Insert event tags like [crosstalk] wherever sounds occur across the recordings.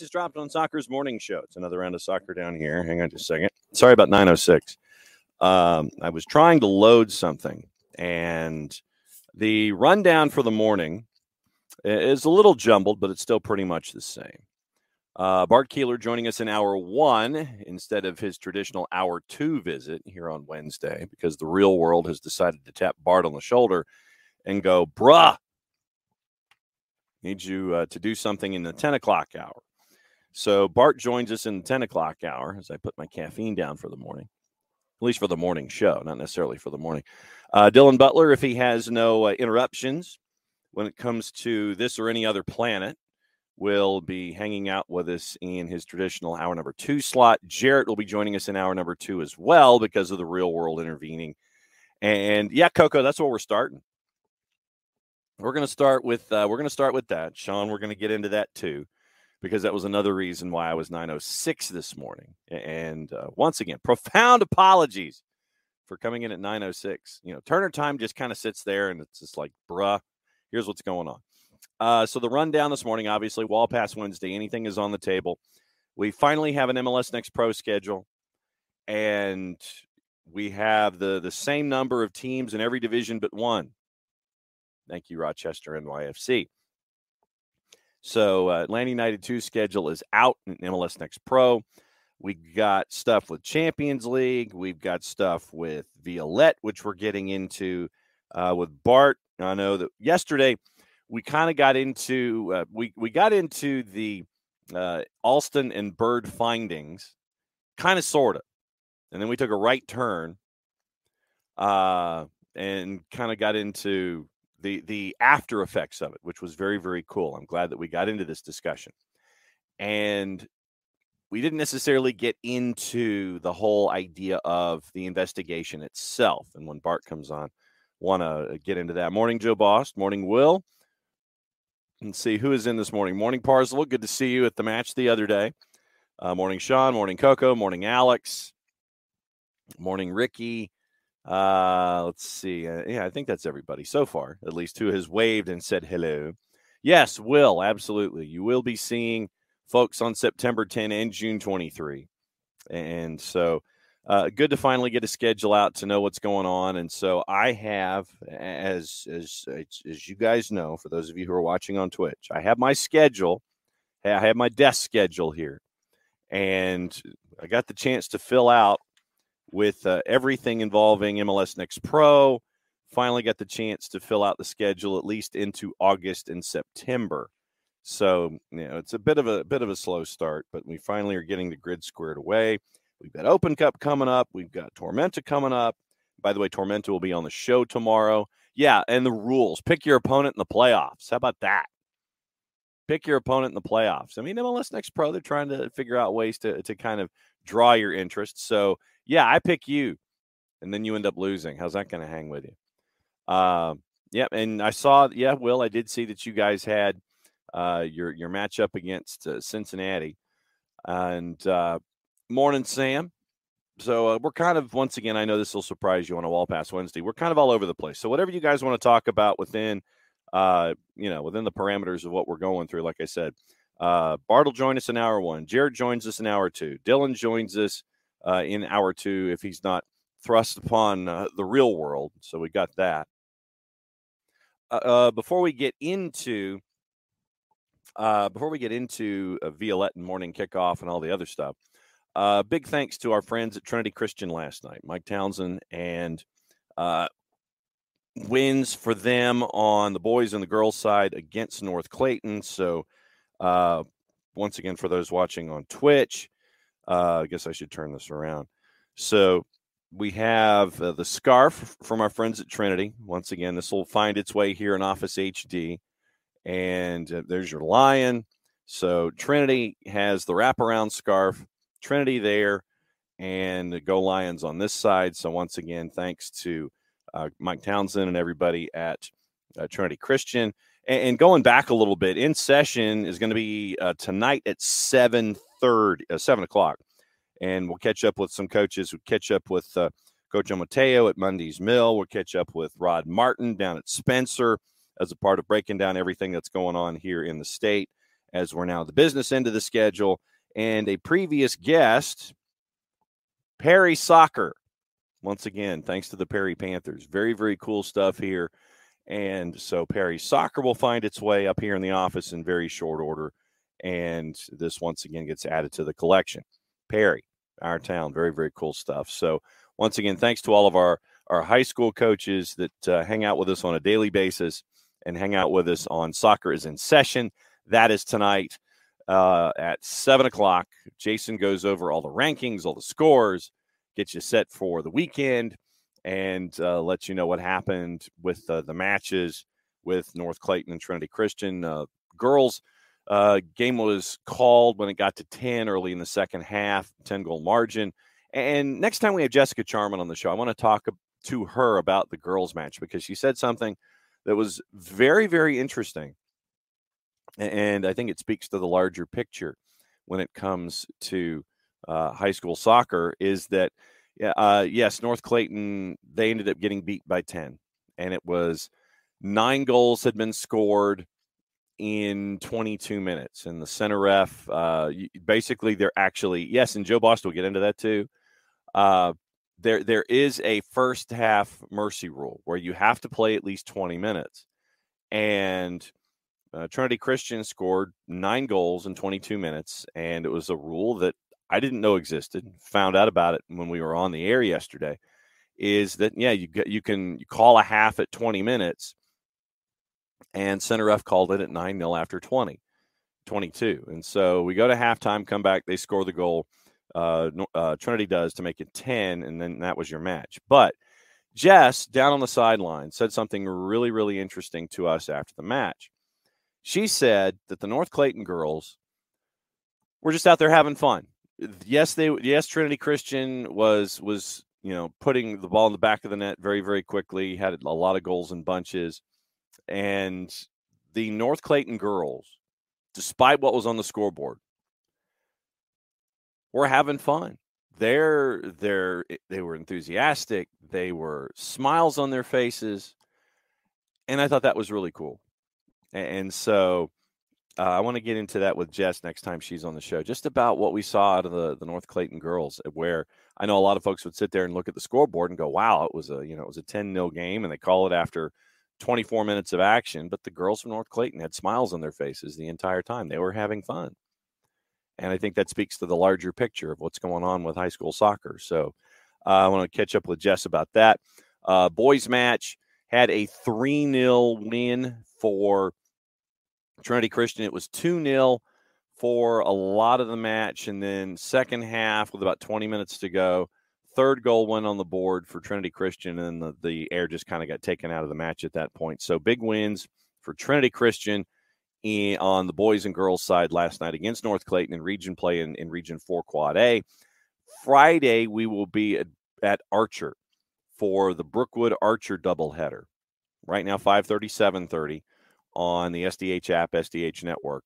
Bases dropped on soccer's morning show. It's another round of soccer down here. Hang on just a second. Sorry about 906. Um, I was trying to load something, and the rundown for the morning is a little jumbled, but it's still pretty much the same. Uh, Bart Keeler joining us in hour one instead of his traditional hour two visit here on Wednesday because the real world has decided to tap Bart on the shoulder and go, bruh, need you uh, to do something in the 10 o'clock hour. So Bart joins us in the 10 o'clock hour as I put my caffeine down for the morning, at least for the morning show, not necessarily for the morning. Uh, Dylan Butler, if he has no uh, interruptions when it comes to this or any other planet, will be hanging out with us in his traditional hour number two slot. Jarrett will be joining us in hour number two as well because of the real world intervening. And yeah, Coco, that's where we're starting. We're going to start with uh, we're going to start with that, Sean. We're going to get into that too, because that was another reason why I was 906 this morning. And uh, once again, profound [laughs] apologies for coming in at 906. You know, Turner time just kind of sits there, and it's just like, bruh, here's what's going on. Uh, so the rundown this morning, obviously, Wall Pass Wednesday, anything is on the table. We finally have an MLS Next Pro schedule, and we have the the same number of teams in every division but one. Thank you, Rochester NYFC. So uh, Atlanta United 2 schedule is out in MLS Next Pro. We got stuff with Champions League. We've got stuff with Violette, which we're getting into uh, with Bart. I know that yesterday we kind of got into uh, we we got into the uh, Alston and Bird findings, kind of sort of, and then we took a right turn, uh, and kind of got into the the after effects of it, which was very very cool. I'm glad that we got into this discussion, and we didn't necessarily get into the whole idea of the investigation itself. And when Bart comes on, want to get into that. Morning, Joe Boss. Morning, Will. And see who is in this morning. Morning, Parslow. Good to see you at the match the other day. Uh, morning, Sean. Morning, Coco. Morning, Alex. Morning, Ricky. Uh, let's see. Uh, yeah, I think that's everybody so far, at least who has waved and said hello. Yes, will absolutely. You will be seeing folks on September 10 and June 23, and so uh, good to finally get a schedule out to know what's going on. And so I have, as as as you guys know, for those of you who are watching on Twitch, I have my schedule. Hey, I have my desk schedule here, and I got the chance to fill out with uh, everything involving MLS Next Pro. Finally, got the chance to fill out the schedule at least into August and September. So you know it's a bit of a bit of a slow start, but we finally are getting the grid squared away. We've got Open Cup coming up. We've got Tormenta coming up. By the way, Tormenta will be on the show tomorrow. Yeah, and the rules: pick your opponent in the playoffs. How about that? Pick your opponent in the playoffs. I mean, MLS Next Pro, they're trying to figure out ways to to kind of draw your interest. So yeah, I pick you, and then you end up losing. How's that going to hang with you? Uh, yeah, and I saw, yeah, Will, I did see that you guys had uh, your your matchup against uh, Cincinnati, and uh, morning, Sam. So uh, we're kind of once again. I know this will surprise you on a Wall Pass Wednesday. We're kind of all over the place. So whatever you guys want to talk about within, uh, you know, within the parameters of what we're going through, like I said, uh, Bart will join us in hour one. Jared joins us in hour two. Dylan joins us uh, in hour two if he's not thrust upon uh, the real world. So we got that. Uh, uh before we get into uh, before we get into uh, Violette and morning kickoff and all the other stuff, uh, big thanks to our friends at Trinity Christian last night, Mike Townsend, and uh, wins for them on the boys and the girls side against North Clayton. So, uh, once again, for those watching on Twitch, uh, I guess I should turn this around. So we have uh, the scarf from our friends at Trinity. Once again, this will find its way here in Office HD. And uh, there's your lion. So Trinity has the wraparound scarf, Trinity there, and the Go Lions on this side. So once again, thanks to uh, Mike Townsend and everybody at uh, Trinity Christian. And, and, going back a little bit, in session is going to be uh, tonight at seven third, uh, seven o'clock, and we'll catch up with some coaches. We'll catch up with uh, Coach Mateo at Mundy's Mill. We'll catch up with Rod Martin down at Spencer as a part of breaking down everything that's going on here in the state. as we're now the business end of the schedule. And a previous guest, Perry Soccer. Once again, thanks to the Perry Panthers. Very, very cool stuff here. And so Perry Soccer will find its way up here in the office in very short order. And this once again gets added to the collection. Perry, our town, very, very cool stuff. So once again, thanks to all of our, our high school coaches that uh, hang out with us on a daily basis and hang out with us on Soccer is in Session. That is tonight uh, at seven o'clock. Jason goes over all the rankings, all the scores, gets you set for the weekend, and uh, lets you know what happened with uh, the matches with North Clayton and Trinity Christian. Uh, girls uh, game was called when it got to 10 early in the second half, 10 goal margin. And next time we have Jessica Charman on the show, I want to talk to her about the girls' match because she said something that was very, very interesting. And I think it speaks to the larger picture when it comes to uh, high school soccer is that, uh, yes, North Clayton, they ended up getting beat by 10. And it was nine goals had been scored in 22 minutes. And the center ref, uh, basically, they're actually, yes, and Joe Boston will get into that too. Uh, there, there is a first half mercy rule where you have to play at least 20 minutes. And uh, Trinity Christian scored nine goals in 22 minutes. And it was a rule that I didn't know existed. Found out about it when we were on the air yesterday. Is that yeah you get, you can you call a half at 20 minutes, and center ref called it at 9 0 after 20, 22. And so we go to halftime, come back, they score the goal uh, uh, Trinity does to make it 10, and then that was your match. But Jess, down on the sideline, said something really, really interesting to us after the match. She said that the North Clayton girls were just out there having fun. Yes, they yes, Trinity Christian was was you know putting the ball in the back of the net very, very quickly, had a lot of goals in bunches. And the North Clayton girls, despite what was on the scoreboard, were having fun. They're they're eh, they were enthusiastic. They were smiles on their faces, and I thought that was really cool. And so uh, I want to get into that with Jess next time she's on the show, just about what we saw out of the the North Clayton girls. Eh, where I know a lot of folks would sit there and look at the scoreboard and go, "Wow, it was a you know it was a 10 0 game," and they call it after 24 minutes of action. But the girls from North Clayton had smiles on their faces the entire time. They were having fun. And I think that speaks to the larger picture of what's going on with high school soccer. So uh, I want to catch up with Jess about that. Uh, boys match had a 3 0 win for Trinity Christian. It was 2 0 for a lot of the match. And then, second half, with about 20 minutes to go, third goal went on the board for Trinity Christian. And the, the air just kind of got taken out of the match at that point. So, big wins for Trinity Christian in, on the boys and girls side last night against North Clayton in region play in, in Region 4 Quad A. Friday, we will be at, at Archer for the Brookwood Archer doubleheader. Right now, 530, 730 on the SDH app, SDH network.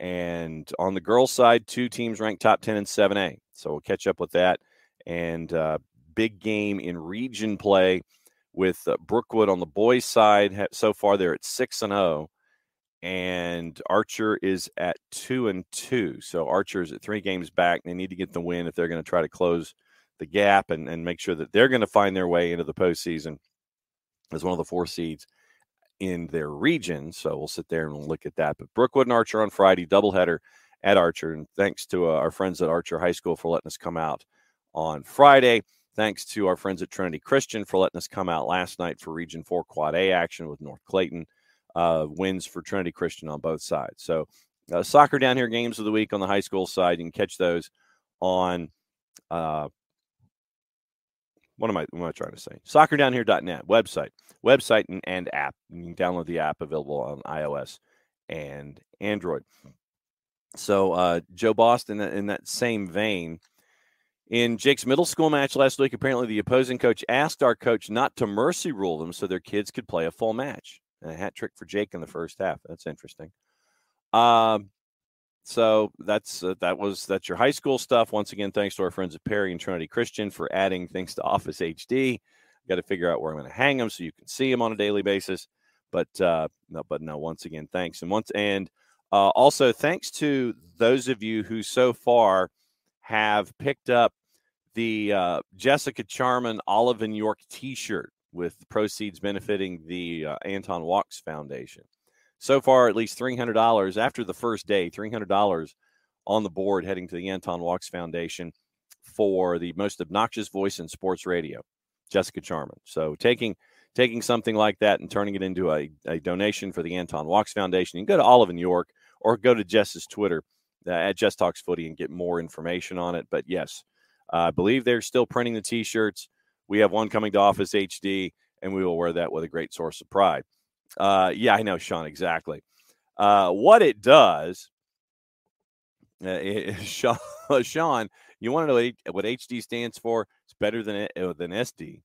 And on the girls' side, two teams ranked top 10 in 7A. So we'll catch up with that. And uh, big game in region play with uh, Brookwood on the boys' side. So far, they're at 6 and 0 and Archer is at two and two. So Archer is at three games back. They need to get the win if they're going to try to close the gap and, and make sure that they're going to find their way into the postseason as one of the four seeds in their region. So we'll sit there and we'll look at that. But Brookwood and Archer on Friday, doubleheader at Archer. And thanks to uh, our friends at Archer High School for letting us come out on Friday. Thanks to our friends at Trinity Christian for letting us come out last night for Region 4 Quad A action with North Clayton uh, wins for Trinity Christian on both sides. So, uh, soccer down here games of the week on the high school side. You can catch those on uh, what am I what am I trying to say? Soccerdownhere.net website, website and, and app. You can download the app available on iOS and Android. So uh, Joe Boston in that same vein. In Jake's middle school match last week, apparently the opposing coach asked our coach not to mercy rule them so their kids could play a full match and a hat trick for Jake in the first half. That's interesting. Um, so that's uh, that was that's your high school stuff. Once again, thanks to our friends at Perry and Trinity Christian for adding things to Office HD. Got to figure out where I'm going to hang them so you can see them on a daily basis. But uh, no, but no. Once again, thanks and once and Uh, also, thanks to those of you who so far have picked up the uh, Jessica Charman Olive and York t shirt with proceeds benefiting the uh, Anton Walkes Foundation. So far, at least $300 after the first day, $300 on the board heading to the Anton Walkes Foundation for the most obnoxious voice in sports radio, Jessica Charman. So taking taking something like that and turning it into a, a donation for the Anton Walkes Foundation. You can go to Olive and York or go to Jess's Twitter uh, at Jess Talks Footy and get more information on it. But yes, uh, I believe they're still printing the T-shirts. We have one coming to Office HD, and we will wear that with a great source of pride. Uh, yeah, I know, Sean, exactly. Uh, what it does, uh, Sean, [laughs] Sean, you want to know what HD stands for? It's better than uh, than SD.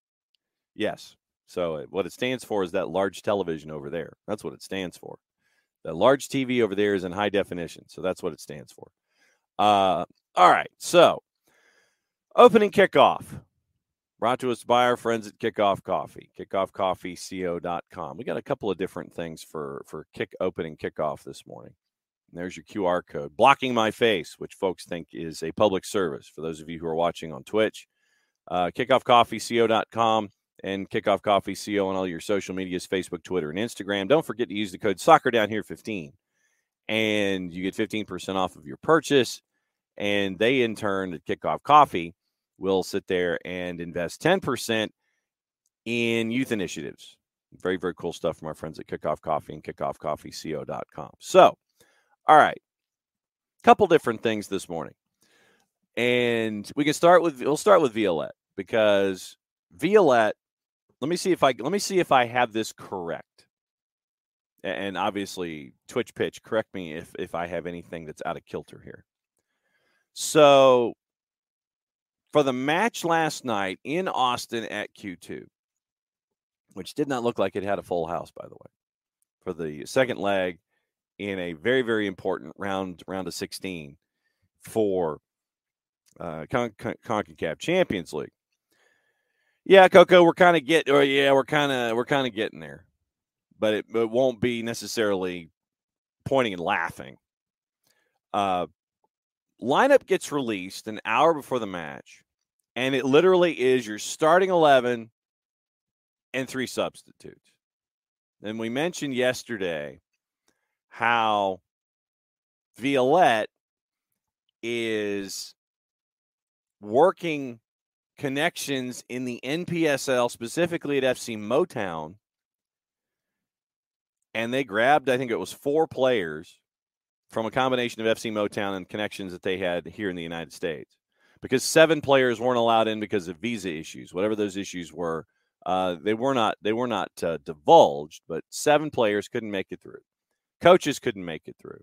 Yes. So uh, what it stands for is that large television over there. That's what it stands for. The large TV over there is in high definition. So that's what it stands for. Uh, all right. So opening kickoff brought to us by our friends at Kickoff Coffee, kickoffcoffeeco.com. We got a couple of different things for, for kick opening kickoff this morning. And there's your QR code, blocking my face, which folks think is a public service for those of you who are watching on Twitch. Uh, kickoffcoffeeco.com and Kickoff Coffee CO on all your social medias Facebook, Twitter, and Instagram. Don't forget to use the code Soccer Down Here 15 and you get 15% off of your purchase. And they, in turn, at Kickoff Coffee, will sit there and invest 10% in youth initiatives. Very, very cool stuff from our friends at Kickoff Coffee and kickoffcoffeeco.com. So, all right, couple different things this morning. And we can start with we'll start with Violette because Violette let me see if I let me see if I have this correct. And obviously, Twitch pitch, correct me if if I have anything that's out of kilter here. So, for the match last night in Austin at Q2, which did not look like it had a full house, by the way, for the second leg in a very very important round round of 16 for uh, Con- Con- CONCACAF Champions League. Yeah, Coco, we're kind of getting, or yeah, we're kind of we're kind of getting there, but it, it won't be necessarily pointing and laughing. Uh, lineup gets released an hour before the match, and it literally is your starting eleven and three substitutes. And we mentioned yesterday how Violette is working connections in the NPSL, specifically at FC Motown. And they grabbed, I think it was four players from a combination of FC Motown and connections that they had here in the United States. Because seven players weren't allowed in because of visa issues, whatever those issues were. Uh, they were not they were not uh, divulged, but seven players couldn't make it through. Coaches couldn't make it through.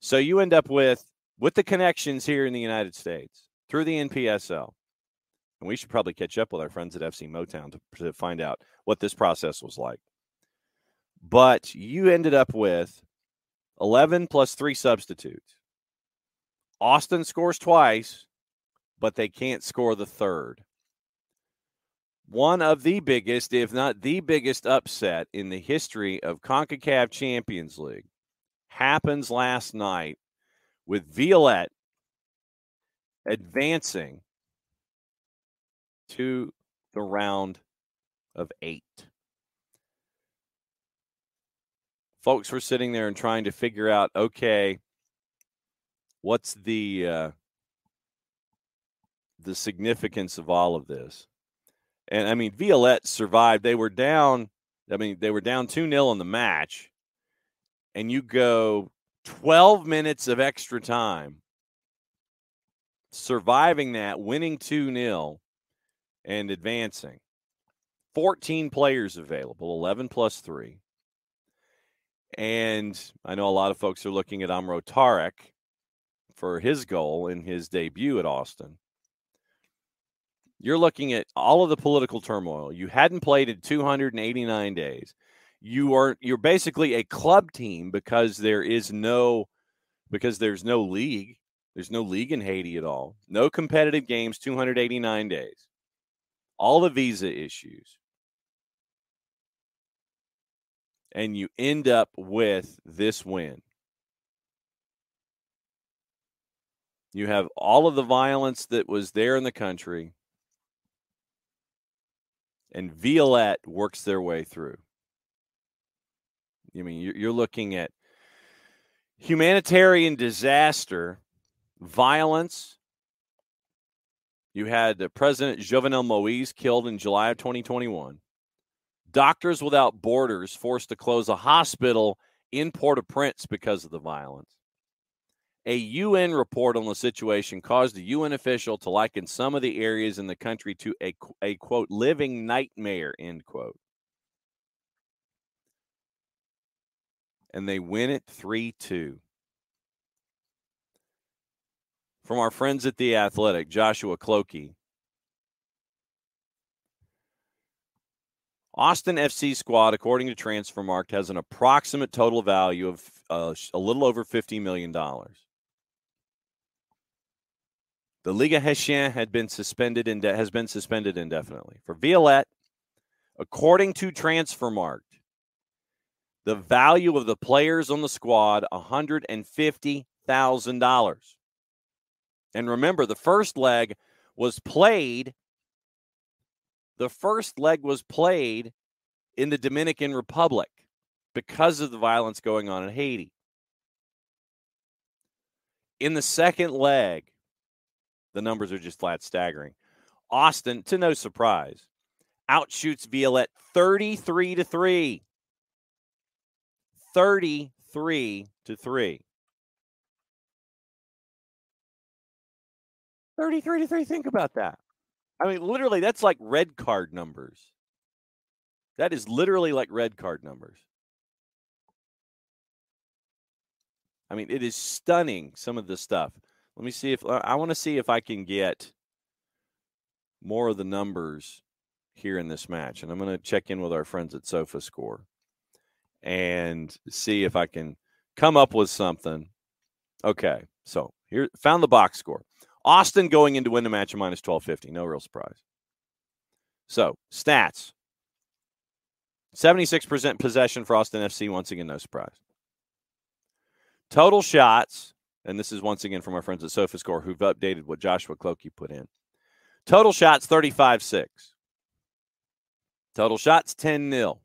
So you end up with with the connections here in the United States through the NPSL and we should probably catch up with our friends at FC Motown to, to find out what this process was like. But you ended up with 11 plus three substitutes. Austin scores twice, but they can't score the third. One of the biggest, if not the biggest, upset in the history of CONCACAF Champions League happens last night with Violette advancing to the round of eight. Folks were sitting there and trying to figure out okay, what's the uh, the significance of all of this? And I mean, Violette survived. They were down. I mean, they were down 2 0 in the match. And you go 12 minutes of extra time, surviving that, winning 2 0 and advancing. 14 players available, 11 plus three. And I know a lot of folks are looking at Amro Tarek for his goal in his debut at Austin. You're looking at all of the political turmoil. You hadn't played in 289 days. You are you're basically a club team because there is no because there's no league. There's no league in Haiti at all. No competitive games 289 days all the visa issues, and you end up with this win. You have all of the violence that was there in the country, and Violette works their way through. I mean, you're looking at humanitarian disaster, violence. You had President Jovenel Moise killed in July of 2021. Doctors Without Borders forced to close a hospital in Port au Prince because of the violence. A UN report on the situation caused a UN official to liken some of the areas in the country to a, a quote, living nightmare, end quote. And they win it 3 2. From our friends at The Athletic, Joshua Kloke. Austin FC squad, according to Transfermarkt, has an approximate total value of uh, a little over $50 million. The Liga Haitienne had been suspended and has been suspended indefinitely. For Violette, according to Transfermarkt, the value of the players on the squad $150,000. And remember, the first leg was played. The first leg was played in the Dominican Republic because of the violence going on in Haiti. In the second leg, the numbers are just flat staggering. Austin, to no surprise, outshoots Violette 33 to 3. 33 to 3. 33 to 3. Think about that. I mean, literally, that's like red card numbers. That is literally like red card numbers. I mean, it is stunning, some of the stuff. Let me see if uh, I want to see if I can get more of the numbers here in this match. And I'm going to check in with our friends at Sofa Score and see if I can come up with something. Okay. So here, found the box score. Austin going in to win the match at minus 1250. No real surprise. So, stats 76% possession for Austin FC. Once again, no surprise. Total shots and this is once again from our friends at SofaScore who've updated what Joshua Kloke put in. Total shots 35 6. Total shots 10 0.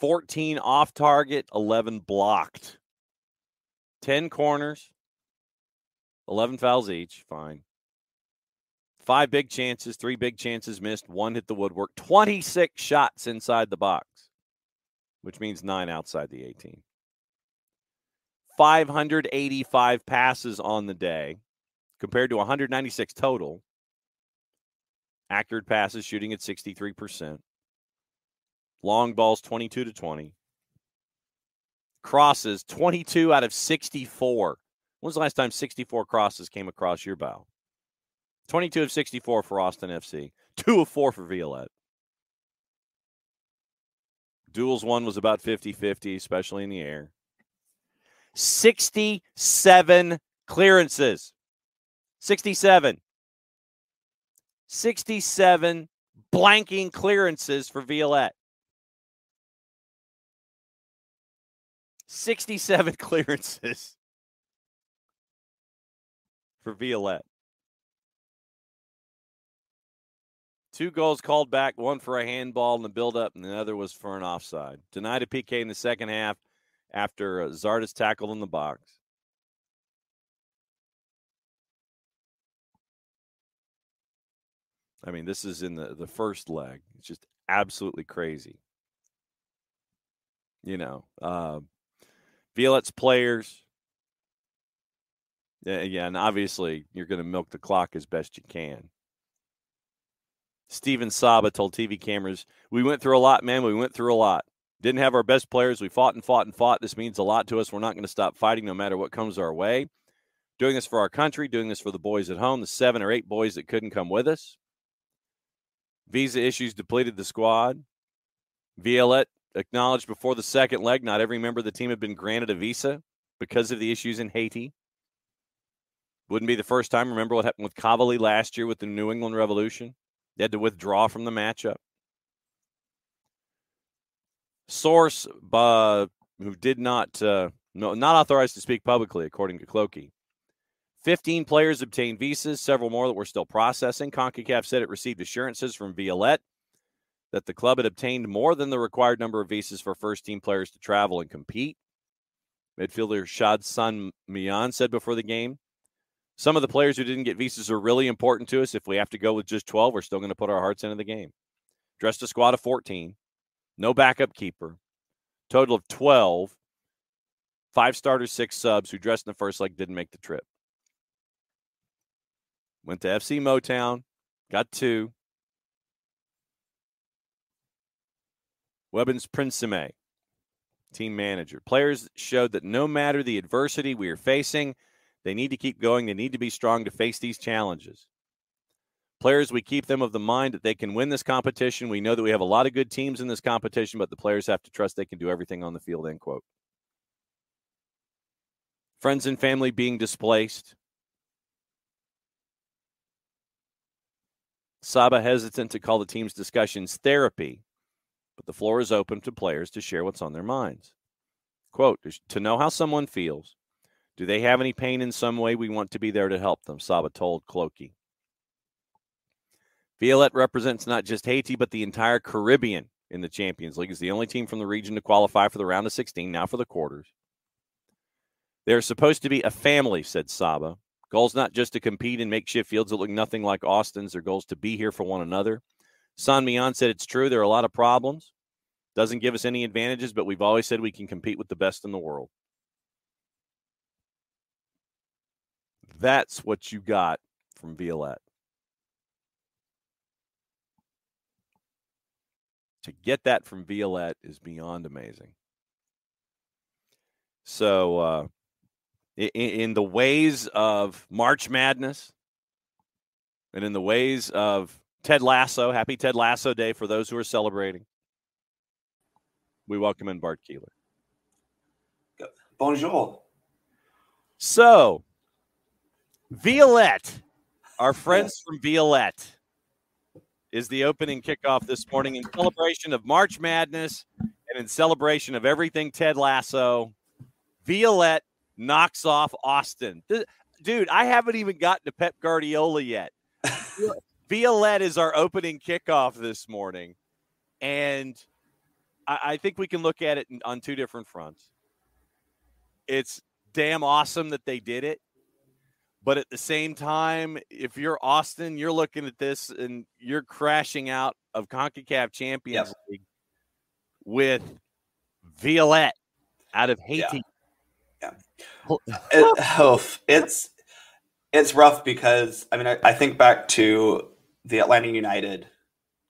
14 off target, 11 blocked. 10 corners, 11 fouls each. Fine. Five big chances, three big chances missed, one hit the woodwork. 26 shots inside the box, which means nine outside the 18. 585 passes on the day compared to 196 total. Accurate passes shooting at 63%. Long balls 22 to 20. Crosses 22 out of 64. When was the last time 64 crosses came across your bow? 22 of 64 for Austin FC. 2 of 4 for Violette. Duels one was about 50 50, especially in the air. 67 clearances. 67. 67 blanking clearances for Violette. 67 [laughs] clearances for Violette. Two goals called back, one for a handball in the buildup, and the other was for an offside. Denied a PK in the second half after uh, Zardes tackled in the box. I mean, this is in the, the first leg. It's just absolutely crazy. You know, uh, Violette's players. And obviously you're going to milk the clock as best you can. Steeven Saba told TV cameras, "We went through a lot, man. We went through a lot. Didn't have our best players. We fought and fought and fought. This means a lot to us. We're not going to stop fighting no matter what comes our way. Doing this for our country, doing this for the boys at home, the seven or eight boys that couldn't come with us. Visa issues depleted the squad. Violette acknowledged before the second leg not every member of the team had been granted a visa because of the issues in Haiti. Wouldn't be the first time. Remember what happened with Cavaly last year with the New England Revolution? They had to withdraw from the matchup source uh, who did not uh, no, not authorized to speak publicly, according to Kloke. 15 players obtained visas, several more that we're still processing. CONCACAF said it received assurances from Violette that the club had obtained more than the required number of visas for first team players to travel and compete. Midfielder Shad San Mian said before the game, some of the players who didn't get visas are really important to us. If we have to go with just 12, we're still going to put our hearts into the game. Dressed a squad of 14, no backup keeper, total of 12, five starters, six subs who dressed in the first leg didn't make the trip. Went to FC Motown, got two. Webbins Princime, team manager. Players showed that no matter the adversity we are facing, they need to keep going. They need to be strong to face these challenges. Players, we keep them of the mind that they can win this competition. We know that we have a lot of good teams in this competition, but the players have to trust they can do everything on the field, end quote. Friends and family being displaced. Saba hesitant to call the team's discussions therapy, but the floor is open to players to share what's on their minds. Quote, to know how someone feels, do they have any pain in some way? We want to be there to help them, Saba told Kloke. Violette represents not just Haiti, but the entire Caribbean in the Champions League. Is the only team from the region to qualify for the round of 16, now for the quarters. They're supposed to be a family, said Saba. Goals not just to compete in makeshift fields that look nothing like Austin's. Their goals to be here for one another. San Mian said it's true. There are a lot of problems. Doesn't give us any advantages, but we've always said we can compete with the best in the world. That's what you got from Violette. To get that from Violette is beyond amazing. So, uh, in, in the ways of March Madness and in the ways of Ted Lasso, happy Ted Lasso Day for those who are celebrating, we welcome in Bart Keeler. Bonjour. So, Violette, our friends from Violette, is the opening kickoff this morning in celebration of March Madness and in celebration of everything Ted Lasso. Violette knocks off Austin. Dude, I haven't even gotten to Pep Guardiola yet. [laughs] Violette is our opening kickoff this morning. And I, I think we can look at it on two different fronts. It's damn awesome that they did it but at the same time, if you're Austin, you're looking at this and you're crashing out of CONCACAF Champions yep. League with Violette out of Haiti. Yeah. yeah. it, [laughs] oh, it's it's rough because I mean I, I think back to the Atlanta United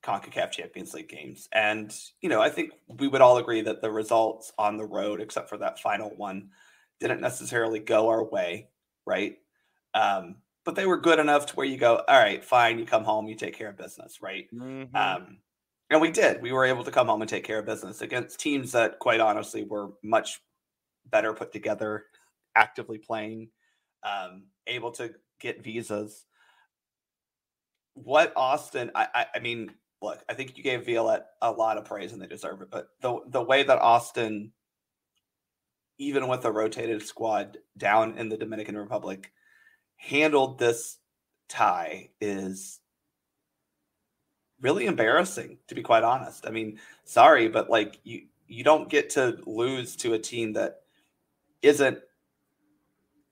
CONCACAF Champions League games. And, you know, I think we would all agree that the results on the road, except for that final one, didn't necessarily go our way, right? Um, but they were good enough to where you go, all right, fine, you come home, you take care of business, right? Mm-hmm. Um, and we did. We were able to come home and take care of business against teams that, quite honestly, were much better put together, actively playing, um, able to get visas. What Austin? I, I, I mean, look, I think you gave Violette a lot of praise and they deserve it. But the the way that Austin, even with a rotated squad down in the Dominican Republic, handled this tie is really embarrassing to be quite honest. I mean, sorry, but like you you don't get to lose to a team that isn't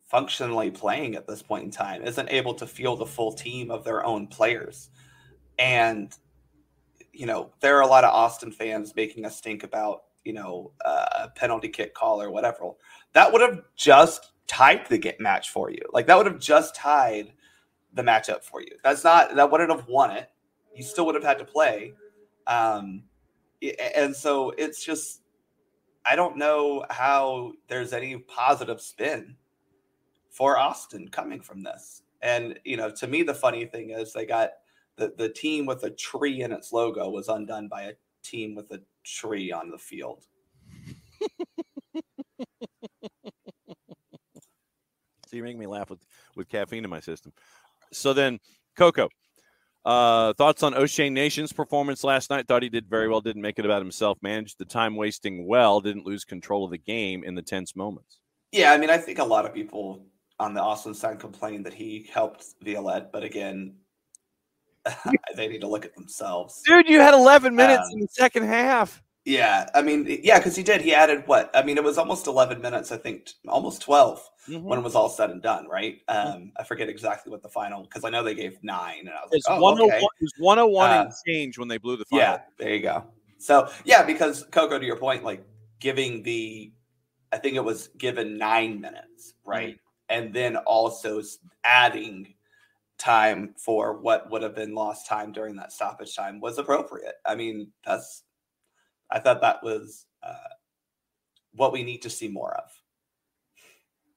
functionally playing at this point in time, isn't able to field a full team of their own players. And you know, there are a lot of Austin fans making us think about, you know, a penalty kick call or whatever. That would have just tied the get match for you. Like that would have just tied the matchup for you. That's not that wouldn't have won it. You still would have had to play. Um, and so it's just I don't know how there's any positive spin for Austin coming from this. And you know, to me, the funny thing is they got the the team with a tree in its logo was undone by a team with a tree on the field. So you're making me laugh with with caffeine in my system. So then, Coco, uh, thoughts on Oshane Nation's performance last night? Thought he did very well. Didn't make it about himself. Managed the time wasting well. Didn't lose control of the game in the tense moments. Yeah, I mean, I think a lot of people on the Austin side complained that he helped Violette, but again, [laughs] they need to look at themselves. Dude, you had 11 minutes um, in the second half. Yeah, I mean, yeah, because he did. He added what? I mean, it was almost 11 minutes, I think, almost 12 mm-hmm. when it was all said and done, right? Mm-hmm. Um, I forget exactly what the final, because I know they gave nine. And I was it's like, oh, okay. It was 101 uh, and change when they blew the final. Yeah, there you go. So, yeah, because Coco, to your point, like giving the, I think it was given nine minutes, right? Mm-hmm. And then also adding time for what would have been lost time during that stoppage time was appropriate. I mean, that's I thought that was uh, what we need to see more of.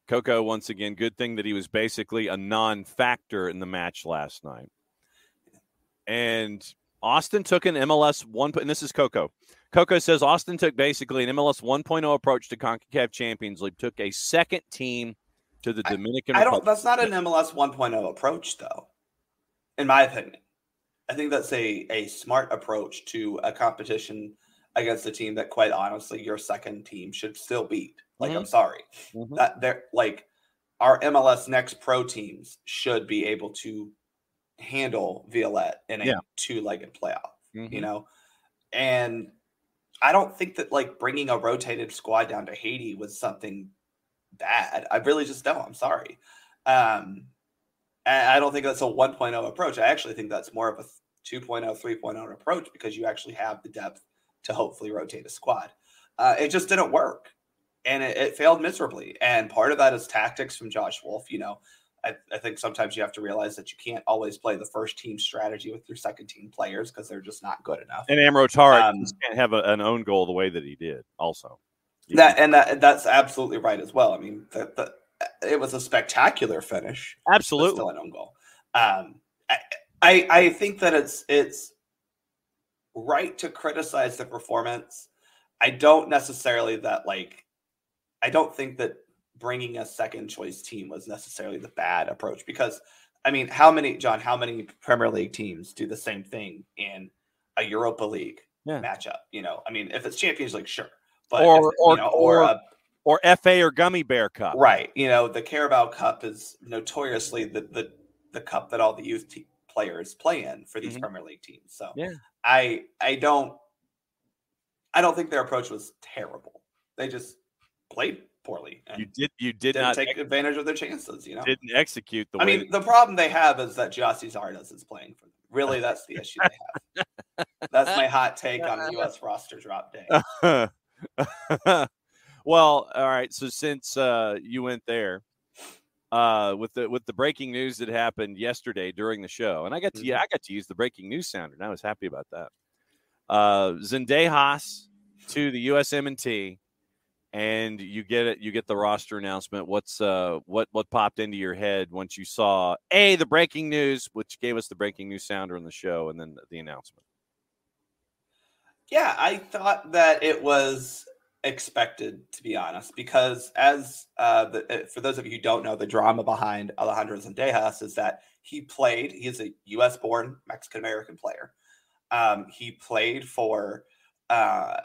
Coco, once again, good thing that he was basically a non factor in the match last night. And Austin took an MLS one, and this is Coco. Coco says Austin took basically an MLS 1.0 approach to CONCACAF Champions League, took a second team to the Dominican I, I don't, that's not an MLS 1.0 approach, though, in my opinion. I think that's a, a smart approach to a competition against a team that, quite honestly, your second team should still beat. Like, mm-hmm. I'm sorry, mm-hmm. that they're like our MLS Next Pro teams should be able to handle Violette in a yeah. two-legged playoff. Mm-hmm. You know, and I don't think that like bringing a rotated squad down to Haiti was something bad. I really just don't. I'm sorry. Um, I don't think that's a 1.0 approach. I actually think that's more of a 2.0, 3.0 approach because you actually have the depth to hopefully rotate a squad. Uh, it just didn't work and it, it, failed miserably. And part of that is tactics from Josh Wolff. You know, I, I, think sometimes you have to realize that you can't always play the first team strategy with your second team players because they're just not good enough. And Amro Tarek um, can't have a, an own goal the way that he did, also. That and that that's absolutely right as well. I mean, the, the, it was a spectacular finish. Absolutely, still an own goal. Um, I, I I think that it's it's right to criticize the performance. I don't necessarily that like I don't think that bringing a second choice team was necessarily the bad approach because I mean, how many John, how many Premier League teams do the same thing in a Europa League yeah. matchup? You know, I mean, if it's Champions League, sure. But or if, or, you know, or, or, a, or FA or Gummy Bear Cup. Right. You know, the Carabao Cup is notoriously the the the cup that all the youth te- players play in for these mm-hmm. Premier League teams. So yeah. I I don't I don't think their approach was terrible. They just played poorly. you did you did not take ex- advantage of their chances. You know, didn't execute the. I mean, that- the problem they have is that Gyasi Zardes is playing for them. Really, [laughs] that's the issue they have. that's my hot take on the U.S. roster drop day. [laughs] well, all right. So since uh, you went there, uh, with the with the breaking news that happened yesterday during the show, and I got to mm-hmm. yeah, I got to use the breaking news sounder, and I was happy about that. Uh, Zendejas to the USMNT, and T and you get it. You get the roster announcement. What's uh what what popped into your head once you saw a the breaking news, which gave us the breaking news sounder in the show, and then the, the announcement. Yeah, I thought that it was expected, to be honest, because as uh, the, uh, for those of you who don't know, the drama behind Alejandro Zendejas is that he played. He is a U.S. born Mexican American player. Um, he played for uh,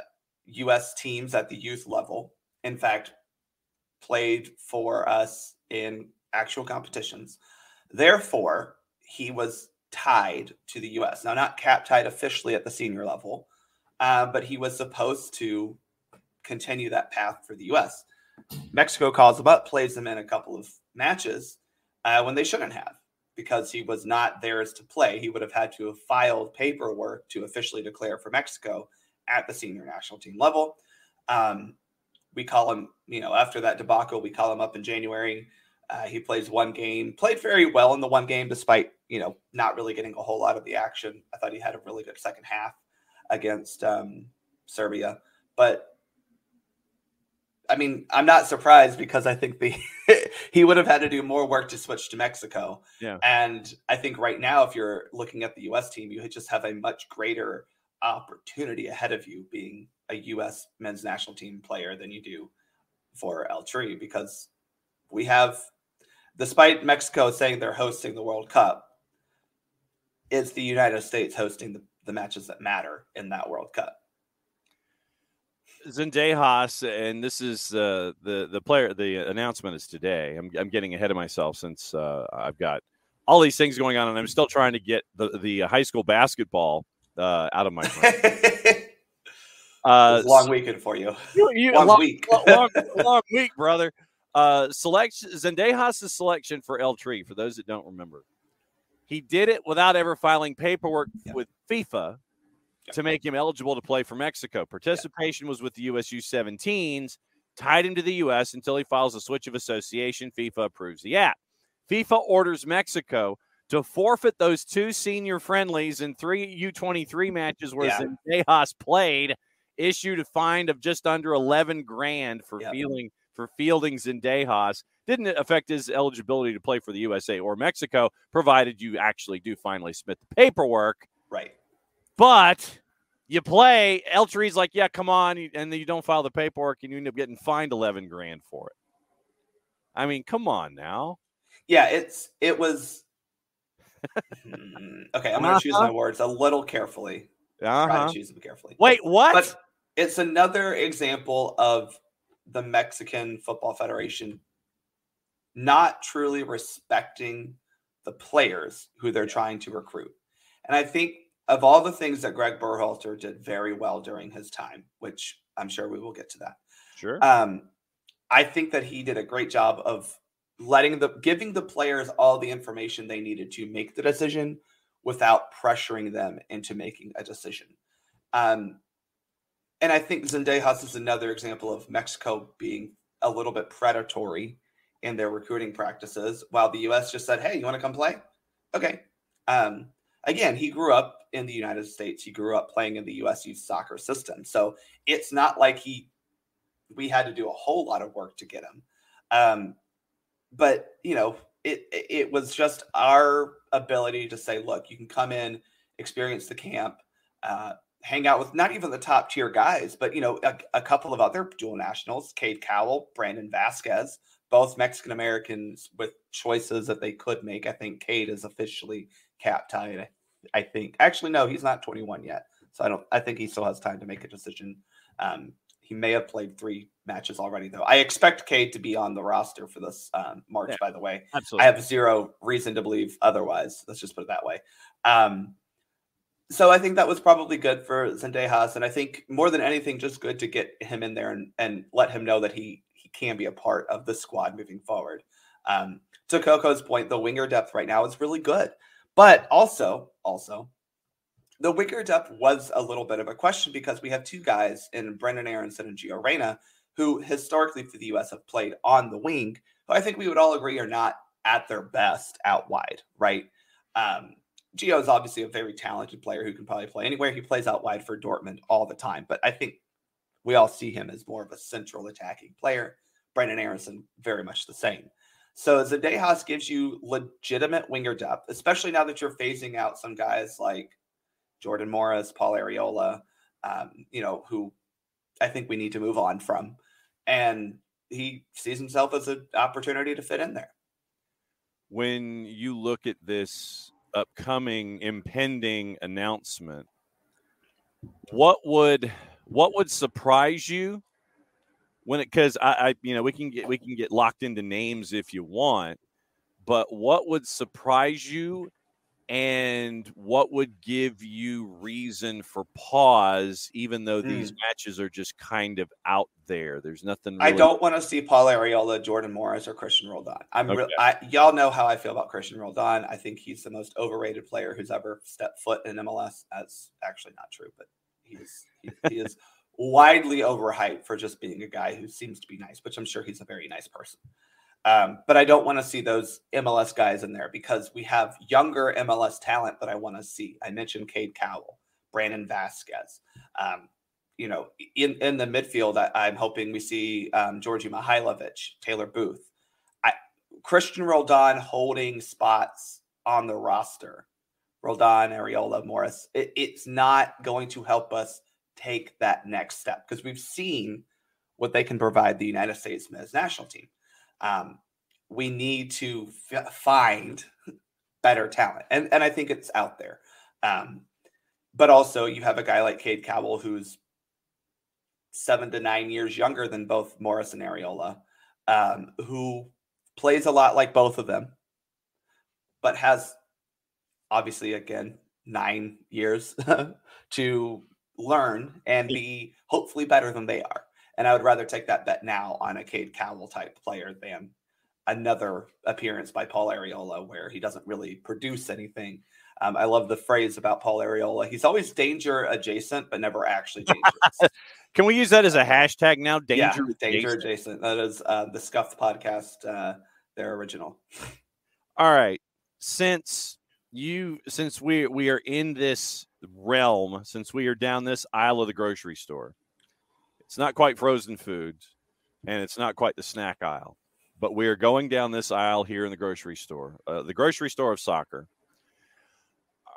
U.S. teams at the youth level. In fact, played for us in actual competitions. Therefore, he was tied to the U.S. Now, not cap tied officially at the senior level, uh, but he was supposed to continue that path for the U.S. Mexico calls him up, plays him in a couple of matches uh, when they shouldn't have because he was not theirs to play. He would have had to have filed paperwork to officially declare for Mexico at the senior national team level. Um, we call him, you know, after that debacle, we call him up in January. Uh, he plays one game, played very well in the one game, despite, you know, not really getting a whole lot of the action. I thought he had a really good second half against um, Serbia. But I mean, I'm not surprised because I think the [laughs] he would have had to do more work to switch to Mexico. Yeah. And I think right now, if you're looking at the U.S. team, you just have a much greater opportunity ahead of you being a U.S. men's national team player than you do for El Tri because we have, despite Mexico saying they're hosting the World Cup, it's the United States hosting the, the matches that matter in that World Cup Zendejas, and this is uh, the the player. The announcement is today. I'm I'm getting ahead of myself since uh, I've got all these things going on, and I'm still trying to get the the high school basketball uh, out of my. [laughs] Uh, long weekend for you. [laughs] you, you long, long, week. [laughs] long, long week, brother. Uh, selection Zendejas' selection for El Tri. For those that don't remember, he did it without ever filing paperwork yeah. with FIFA. To make him eligible to play for Mexico. Participation yeah. was with the USU 17s, tied him to the U.S. until he files a switch of association. FIFA approves the app. FIFA orders Mexico to forfeit those two senior friendlies and three U23 matches where yeah. Zendejas played, issued a fine of just under 11 grand for feeling for fielding Zendejas. Didn't affect his eligibility to play for the USA or Mexico, provided you actually do finally submit the paperwork. Right. But you play, El Tri's like, yeah, come on, and then you don't file the paperwork and you end up getting fined 11 grand for it. I mean, come on now. Yeah, it's it was [laughs] hmm, okay. I'm going to choose my uh-huh. words a little carefully. Uh-huh. choose them carefully. Wait, what? But it's another example of the Mexican Football Federation not truly respecting the players who they're trying to recruit. And I think of all the things that Greg Berhalter did very well during his time, which I'm sure we will get to that. Sure. Um, I think that he did a great job of letting the giving the players all the information they needed to make the decision without pressuring them into making a decision. Um, and I think Zendejas is another example of Mexico being a little bit predatory in their recruiting practices, while the U.S. just said, "Hey, you want to come play? Okay." Um, again, he grew up in the United States. He grew up playing in the U.S. youth soccer system, so it's not like he we had to do a whole lot of work to get him. Um, but you know, it it was just our ability to say, look, you can come in, experience the camp, uh, hang out with not even the top tier guys, but you know, a, a couple of other dual nationals, Cade Cowell, Brandon Vazquez, both Mexican Americans with choices that they could make. I think Cade is officially cap tied. I, I think actually no, he's not 21 yet, so I don't. I think he still has time to make a decision. Um, he may have played three matches already, though. I expect Cade to be on the roster for this um, March. Yeah, by the way, absolutely. I have zero reason to believe otherwise. Let's just put it that way. Um, so I think that was probably good for Zendejas, and I think more than anything, just good to get him in there and, and let him know that he he can be a part of the squad moving forward. Um, to Coco's point, the winger depth right now is really good, but also also the winger depth was a little bit of a question because we have two guys in Brendan Aaronson and Gio Reyna who historically for the U.S. have played on the wing, who I think we would all agree are not at their best out wide, right? Um, Gio is obviously a very talented player who can probably play anywhere. He plays out wide for Dortmund all the time, but I think we all see him as more of a central attacking player. Brendan Aaronson, very much the same. So Zendejas gives you legitimate winger depth, especially now that you're phasing out some guys like Jordan Morris, Paul Arriola, um, you know, who I think we need to move on from. And he sees himself as an opportunity to fit in there. When you look at this upcoming impending announcement, what would what would surprise you when it because I, I you know we can get we can get locked into names if you want, but what would surprise you and what would give you reason for pause even though these mm. matches are just kind of out there there's nothing really... i don't want to see paul arriola jordan morris or cristian roldan i'm okay. I, y'all know how i feel about cristian roldan i think he's the most overrated player who's ever stepped foot in mls that's actually not true but he's he, he is widely overhyped for just being a guy who seems to be nice which i'm sure he's a very nice person um, but I don't want to see those MLS guys in there because we have younger MLS talent that I want to see. I mentioned Cade Cowell, Brandon Vazquez. Um, you know, in, in the midfield, I, am hoping we see um, Djordje Mihailovic, Taylor Booth, I, Cristian Roldan holding spots on the roster. Roldan, Arriola, Morris. It, it's not going to help us take that next step because we've seen what they can provide the United States men's national team. Um, we need to f- find better talent, and and I think it's out there. Um, but also, you have a guy like Cade Cowell who's seven to nine years younger than both Morris and Arriola, um, who plays a lot like both of them, but has obviously again nine years [laughs] to learn and be hopefully better than they are. And I would rather take that bet now on a Cade Cowell type player than another appearance by Paul Arriola where he doesn't really produce anything. Um, I love the phrase about Paul Arriola. He's always danger adjacent, but never actually [laughs] dangerous. Can we use that as a hashtag now? Danger, yeah, danger adjacent. adjacent. That is uh, the Scuffed podcast, uh, their original. All right. Since you, since we we are in this realm, since we are down this aisle of the grocery store, it's not quite frozen foods, and it's not quite the snack aisle but we are going down this aisle here in the grocery store, uh, the grocery store of soccer.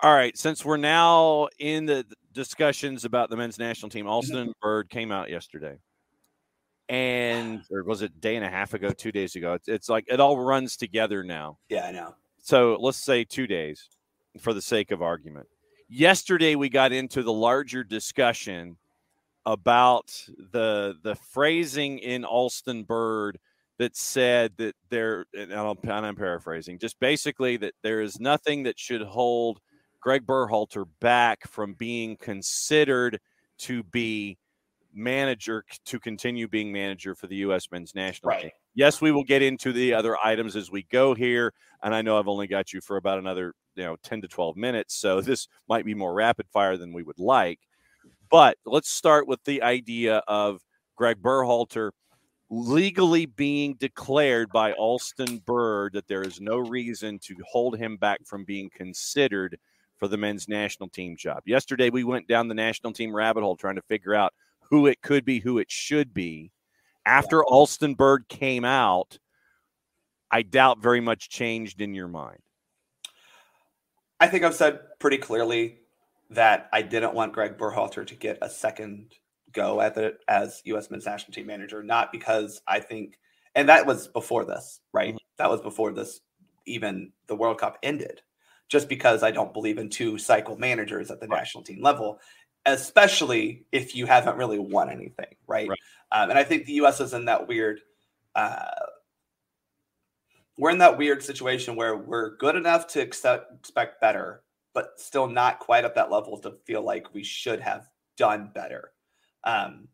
All right, since we're now in the discussions about the men's national team. Alston Bird came out yesterday. And [sighs] or was it day and a half ago, two days ago? It's, it's like it all runs together now. Yeah, I know. So let's say two days for the sake of argument. Yesterday we got into the larger discussion about the the phrasing in Alston Bird that said that there, and I'm, I'm paraphrasing, just basically that there is nothing that should hold Greg Berhalter back from being considered to be manager to continue being manager for the U.S. men's national right. team. Yes, we will get into the other items as we go here, and I know I've only got you for about another you know 10 to 12 minutes, so [laughs] this might be more rapid fire than we would like. But let's start with the idea of Greg Berhalter – legally being declared by Alston Bird that there is no reason to hold him back from being considered for the men's national team job. Yesterday, we went down the national team rabbit hole trying to figure out who it could be, who it should be. After Alston Bird came out, I doubt very much changed in your mind. I think I've said pretty clearly that I didn't want Greg Berhalter to get a second go at it as U.S. men's national team manager, not because I think, and that was before this, right? Mm-hmm. That was before this, even the World Cup ended, just because I don't believe in two cycle managers at the right. national team level, especially if you haven't really won anything, right? right. Um, and I think the U.S. is in that weird. Uh, we're in that weird situation where we're good enough to accept, expect better, but still not quite at that level to feel like we should have done better. Um,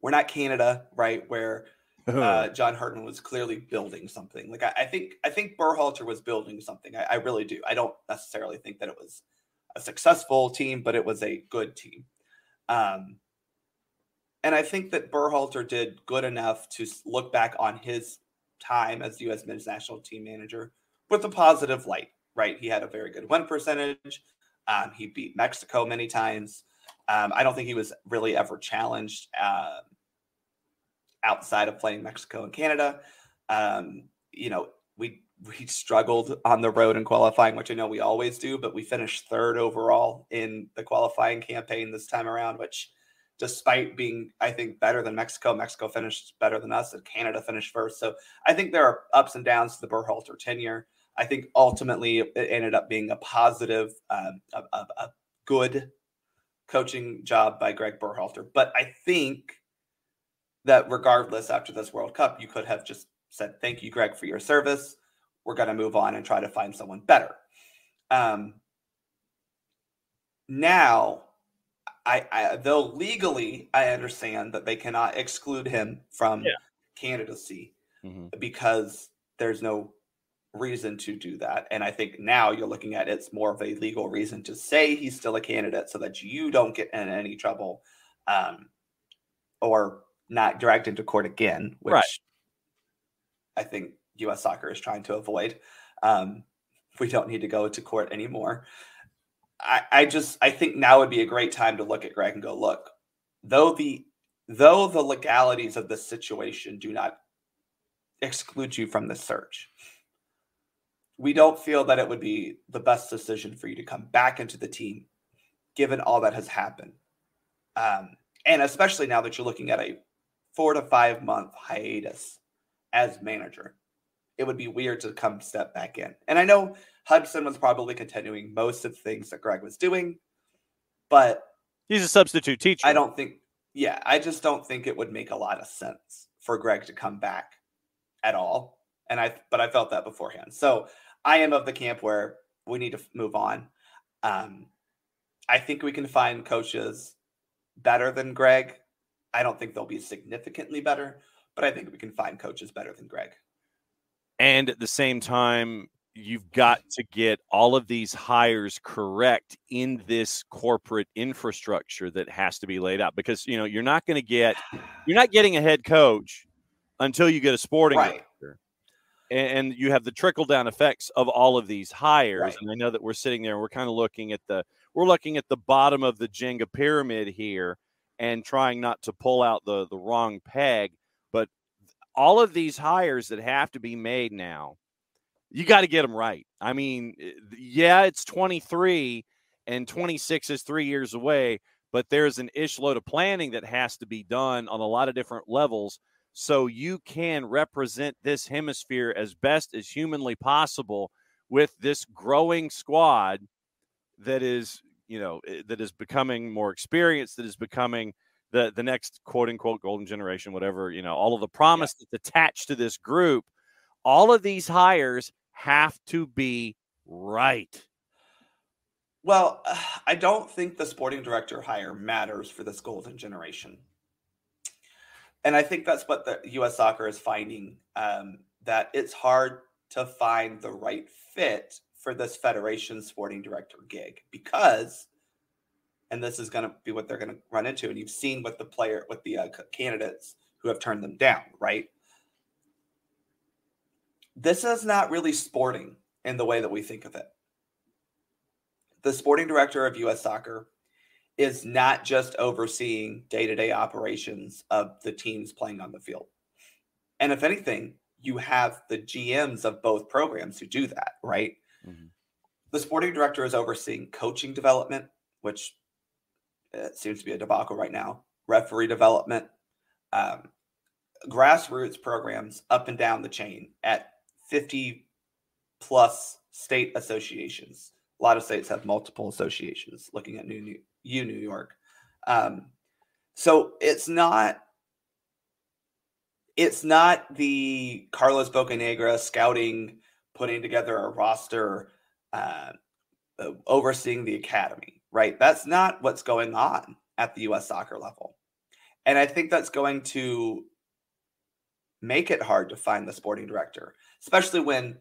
we're not Canada, right? Where [laughs] uh, John Herdman was clearly building something. Like I, I think, I think Berhalter was building something. I, I, really do. I don't necessarily think that it was a successful team, but it was a good team. Um, and I think that Berhalter did good enough to look back on his time as the U.S. men's national team manager with a positive light. Right, he had a very good win percentage. Um, he beat Mexico many times. Um, I don't think he was really ever challenged uh, outside of playing Mexico and Canada. Um, you know, we we struggled on the road in qualifying, which I know we always do, but we finished third overall in the qualifying campaign this time around, which despite being, I think, better than Mexico, Mexico finished better than us, and Canada finished first. So I think there are ups and downs to the Berhalter tenure. I think ultimately it ended up being a positive, um, a, a, a good coaching job by Greg Berhalter. But I think that regardless, after this World Cup, you could have just said, "Thank you, Greg, for your service. We're going to move on and try to find someone better." Um, now, I, I though legally I understand that they cannot exclude him from yeah. candidacy mm-hmm. because there's no reason to do that. And I think now you're looking at it's more of a legal reason to say he's still a candidate so that you don't get in any trouble um, or not dragged into court again, which right. I think US soccer is trying to avoid. Um, we don't need to go to court anymore. I, I just I think now would be a great time to look at Greg and go, look, though the though the legalities of the situation do not exclude you from the search we don't feel that it would be the best decision for you to come back into the team given all that has happened. Um, and especially now that you're looking at a four to five month hiatus as manager, it would be weird to come step back in. And I know Hudson was probably continuing most of the things that Greg was doing, but he's a substitute teacher. I don't think Yeah, I just don't think it would make a lot of sense for Greg to come back at all. And I, but I felt that beforehand. So I am of the camp where we need to move on. Um, I think we can find coaches better than Greg. I don't think they'll be significantly better, but I think we can find coaches better than Greg. And at the same time, you've got to get all of these hires correct in this corporate infrastructure that has to be laid out because you know you're not going to get [sighs] you're not getting a head coach until you get a sporting right. director and you have the trickle down effects of all of these hires Right. and i know that we're sitting there and we're kind of looking at the we're looking at the bottom of the jenga pyramid here and trying not to pull out the the wrong peg all of these hires that have to be made now you got to get them right. I mean eh, yeah it's 23 and 26 is three years away but there's an ish load of planning that has to be done on a lot of different levels so you can represent this hemisphere as best as humanly possible with this growing squad that is you know eh, that is becoming more experienced that is becoming the the next quote unquote golden generation whatever you know all of the promise that's attached to this group all of these hires have to be right Well, [sighs] I don't think the sporting director hire matters for this golden generation. And I think that's what the US soccer is finding um, that it's hard to find the right fit for this federation sporting director gig because, and this is going to be what they're going to run into. And you've seen with the player, with the uh, candidates who have turned them down, right? This is not really sporting in the way that we think of it the sporting director of US Soccer is not just overseeing day to day operations of the teams playing on the field. And if anything, you have the GMs of both programs who do that, right? Mhm. The sporting director is overseeing coaching development, which uh, seems to be a debacle right now, referee development, um, grassroots programs up and down the chain at 50 plus state associations. A lot of states have multiple associations. Looking at New, New U New York, um, so it's not it's not the Carlos Bocanegra scouting, putting together a roster, uh, overseeing the academy. Right, that's not what's going on at the U.S. soccer level, and I think that's going to make it hard to find the sporting director, especially when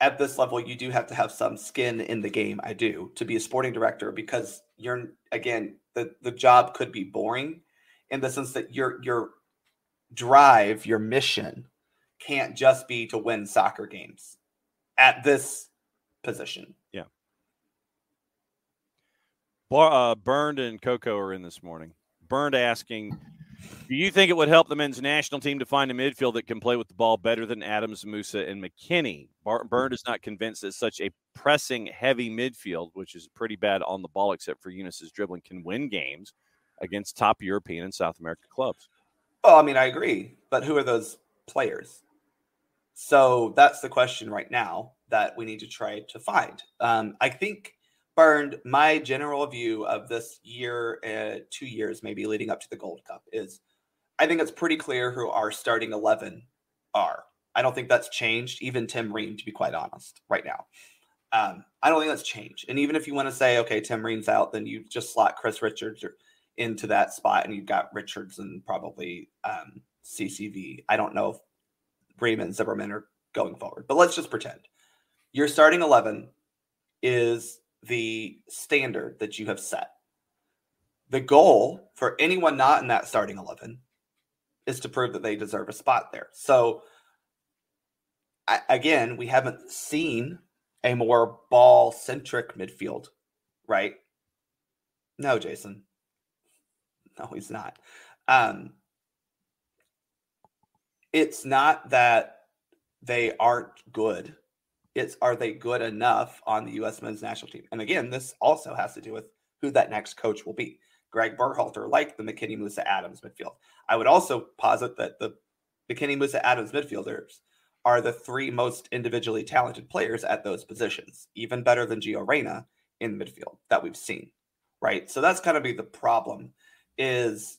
at this level you do have to have some skin in the game i do to be a sporting director because you're again the the job could be boring in the sense that your your drive your mission can't just be to win soccer games at this position Bar, uh, Burned and Coco are in this morning. Burned asking, do you think it would help the men's national team to find a midfield that can play with the ball better than Adams, Musah, and McKennie? Bar- Burned is not convinced that such a pressing, heavy midfield, which is pretty bad on the ball except for Yunus's dribbling, can win games against top European and South American clubs. oh i mean i agree but who are those players so that's the question right now that we need to try to find um, i think burned. My general view of this year uh, two years maybe leading up to the gold cup is i think it's pretty clear who our starting 11 are. I don't think that's changed even tim ream to be quite honest right now. Um, i don't think that's changed. And even if you want to say okay tim ream's out then you just slot chris richards into that spot and you've got richards and probably um, ccv i don't know if ream and zimmerman are going forward but let's just pretend. Your starting 11 is the standard that you have set. The goal for anyone not in that starting 11 is to prove that they deserve a spot there. So, I, again, we haven't seen a more ball centric midfield, right? No, Jason. No, he's not. Um, it's not that they aren't good it's are they good enough on the U.S. men's national team? And again, this also has to do with who that next coach will be. Greg Berhalter, like the McKennie Musah Adams midfield. I would also posit that the McKennie Musah Adams midfielders are the three most individually talented players at those positions, even better than Gio Reyna in midfield that we've seen. Right. So that's kind of be the problem is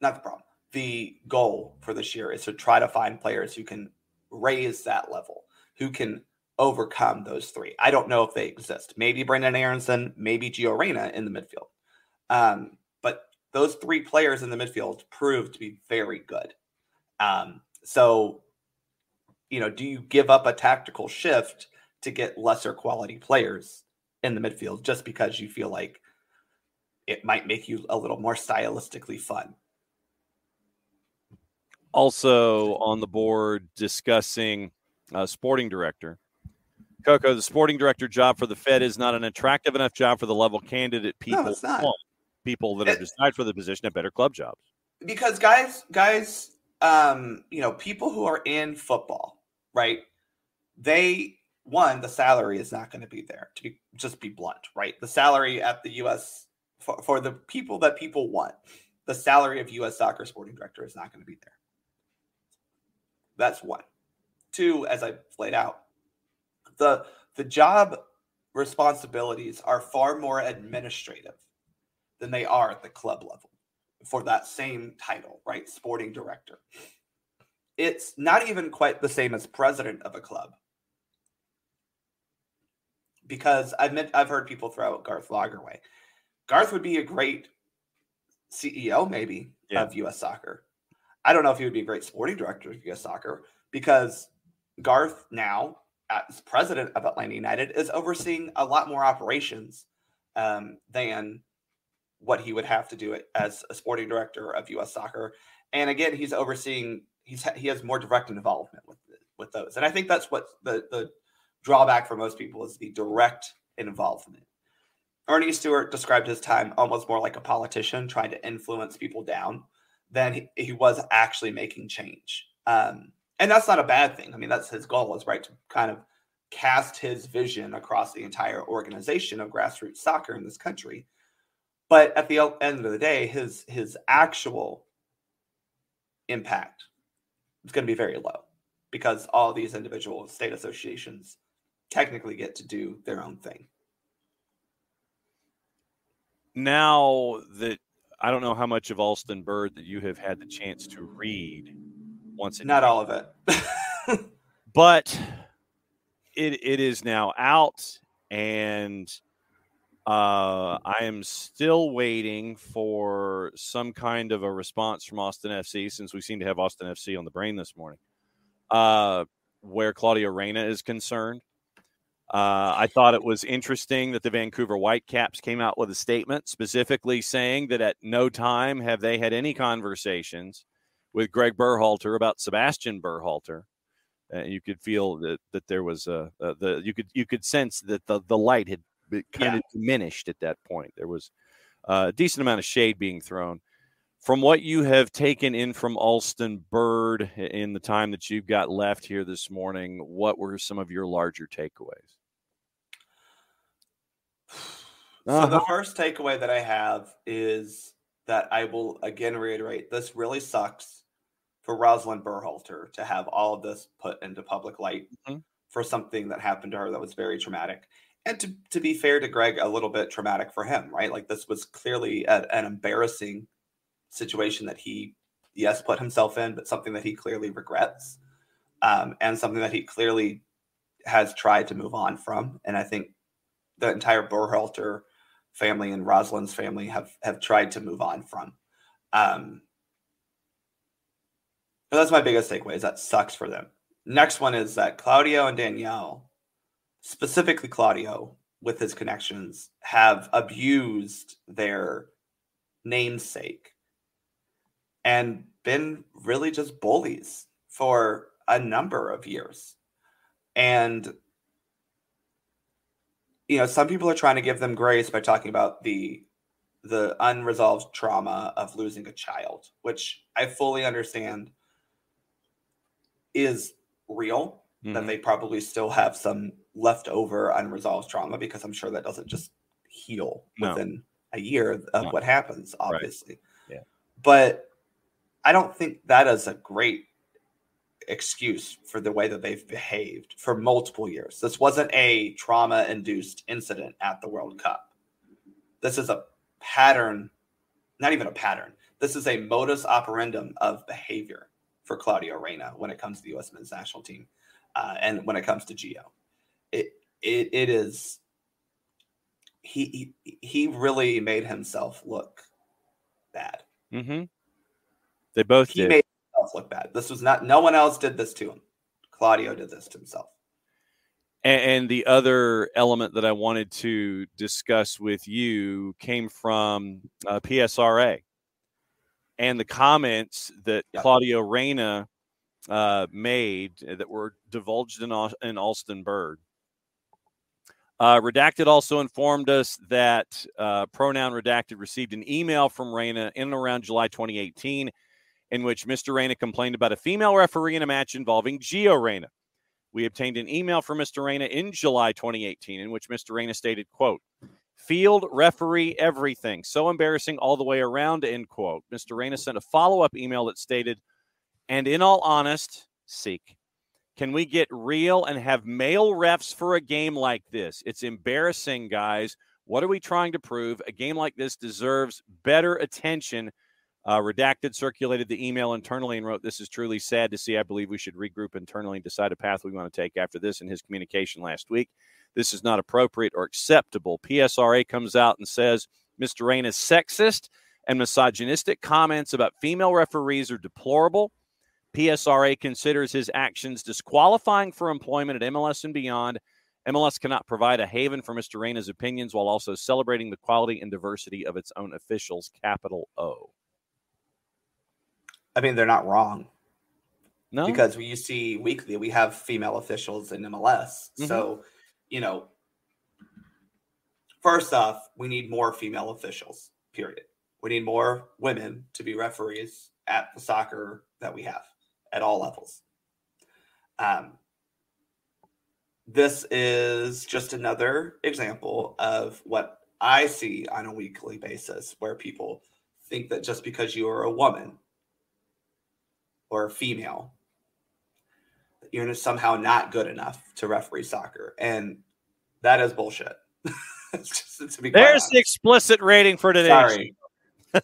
not the problem. The goal for this year is to try to find players who can raise that level, who can overcome those three. I don't know if they exist. Maybe Brenden Aaronson, maybe Gio Reyna in the midfield. Um, but those three players in the midfield proved to be very good. Um, so, you know, do you give up a tactical shift to get lesser quality players in the midfield just because you feel like it might make you a little more stylistically fun? Also on the board discussing uh, sporting director. Coco, the sporting director job for the Fed is not an attractive enough job for the level candidate people no, want. People that it, are designed for the position have better club jobs. Because guys, guys, um, you know, people who are in football, right? They one, the salary is not going to be there. To be just be blunt, right? The salary at the U.S. for, for the people that people want, the salary of U.S. soccer sporting director is not going to be there. That's one. Two, as I laid out, the the job responsibilities are far more administrative than they are at the club level for that same title, right? Sporting director. It's not even quite the same as president of a club. Because I've met, I've heard people throw out Garth Lagerwey. Garth would be a great CEO, maybe, yeah. of US soccer. I don't know if he would be a great sporting director of US soccer because Garth now, as president of Atlanta United, is overseeing a lot more operations um, than what he would have to do as a sporting director of U.S. Soccer. And again, he's overseeing. He's he has more direct involvement with with those, and I think that's what the the drawback for most people is the direct involvement. Earnie Stewart described his time almost more like a politician trying to influence people down than he, he was actually making change. Um, and that's not a bad thing. I mean, that's his goal is right to kind of cast his vision across the entire organization of grassroots soccer in this country but at the end of the day, his his actual impact is going to be very low because all these individual state associations technically get to do their own thing. Now that I don't know how much of Alston Bird that you have had the chance to read once again. not all of it. [laughs] but it it is now out and uh, I am still waiting for some kind of a response from Austin FC since we seem to have Austin FC on the brain this morning. Uh, where Claudio Reyna is concerned. Uh, I thought it was interesting that the Vancouver Whitecaps came out with a statement specifically saying that at no time have they had any conversations with Greg Berhalter about Sebastian Berhalter. Uh, you could feel that that there was a, a, the you could you could sense that the the light had kind yeah. of diminished at that point. There was a decent amount of shade being thrown. From what you have taken in from Alston Bird in the time that you've got left here this morning, what were some of your larger takeaways? So uh-huh. the first takeaway that I have is that I will again reiterate this really sucks for Rosalind Berhalter to have all of this put into public light mm-hmm. for something that happened to her that was very traumatic and to, to be fair to Greg, a little bit traumatic for him, right? Like this was clearly a, an embarrassing situation that he, yes, put himself in, but something that he clearly regrets, um, and something that he clearly has tried to move on from. And I think the entire Berhalter family and Rosalind's family have have tried to move on from. Um, that's my biggest takeaway. Is that sucks for them. Next one is that Claudio and Danielle specifically Claudio with his connections, have abused their namesake and been really just bullies for a number of years. And you know, some people are trying to give them grace by talking about the the unresolved trauma of losing a child, which I fully understand is real, mm-hmm. that they probably still have some leftover unresolved trauma because I'm sure that doesn't just heal no. within a year of no. what happens, obviously. Right. Yeah. But I don't think that is a great excuse for the way that they've behaved for multiple years. This wasn't a trauma induced incident at the World Cup. This is a pattern, not even a pattern. This is a modus operandum of behavior for Claudio Reyna when it comes to the U.S. men's national team, uh, and when it comes to Gio. It it it is. He he, he really made himself look bad. Mm-hmm. They both he did. made look bad. This was not. No one else did this to him. Claudio did this to himself. And, and the other element that I wanted to discuss with you came from uh, PSRA and the comments that Yeah. Claudio Reyna uh, made that were divulged in, in Alston Bird. Uh, Redacted also informed us that uh, Pronoun Redacted received an email from Reyna in and around July 2018 in which Mr. Reyna complained about a female referee in a match involving Gio Reyna. We obtained an email from Mr. Reyna in July 2018 in which Mr. Reyna stated, quote, field referee everything. So embarrassing all the way around, end quote. Mr. Reyna sent a follow-up email that stated, and in all honest, seek. Can we get real and have male refs for a game like this? It's embarrassing, guys. What are we trying to prove? A game like this deserves better attention. Uh, Redacted circulated the email internally and wrote, This is truly sad to see. I believe we should regroup internally and decide a path we want to take after this in his communication last week. This is not appropriate or acceptable. PSRA comes out and says Mr. Reyna's sexist and misogynistic comments about female referees are deplorable. PSRA considers his actions disqualifying for employment at MLS and beyond. MLS cannot provide a haven for Mr. Reyna's opinions while also celebrating the quality and diversity of its own officials, capital O. I mean, they're not wrong No, because we you see weekly we have female officials in MLS. Mhm. So, you know, first off, we need more female officials. Period. We need more women to be referees at the soccer that we have at all levels. Um, this is just another example of what I see on a weekly basis, where people think that just because you are a woman or female, you're somehow not good enough to referee soccer, and that is bullshit. [laughs] It's just- to be there's honest. the explicit rating for today. Sorry. [laughs]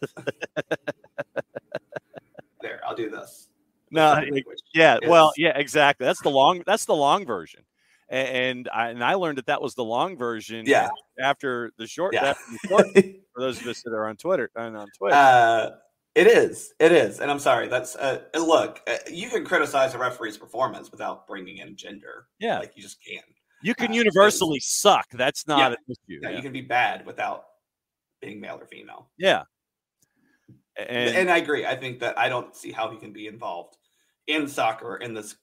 there, I'll do this. No, Sign it- language. yeah, well, yeah, exactly. That's the long. That's the long version, A- and I and I learned that that was the long version. Yeah. After the short, Yeah. after the short [laughs] for those of us that are on Twitter and on Twitter. Uh, it is. It is. And I'm sorry. That's uh, look. Uh, you can criticize a referee's performance without bringing in gender. yeah, Like you just can. you can uh, universally suck. That's not Yeah. an issue. Yeah, Yeah, you can be bad without being male or female. yeah. And, And, I agree. I think that I don't see how he can be involved in soccer in this.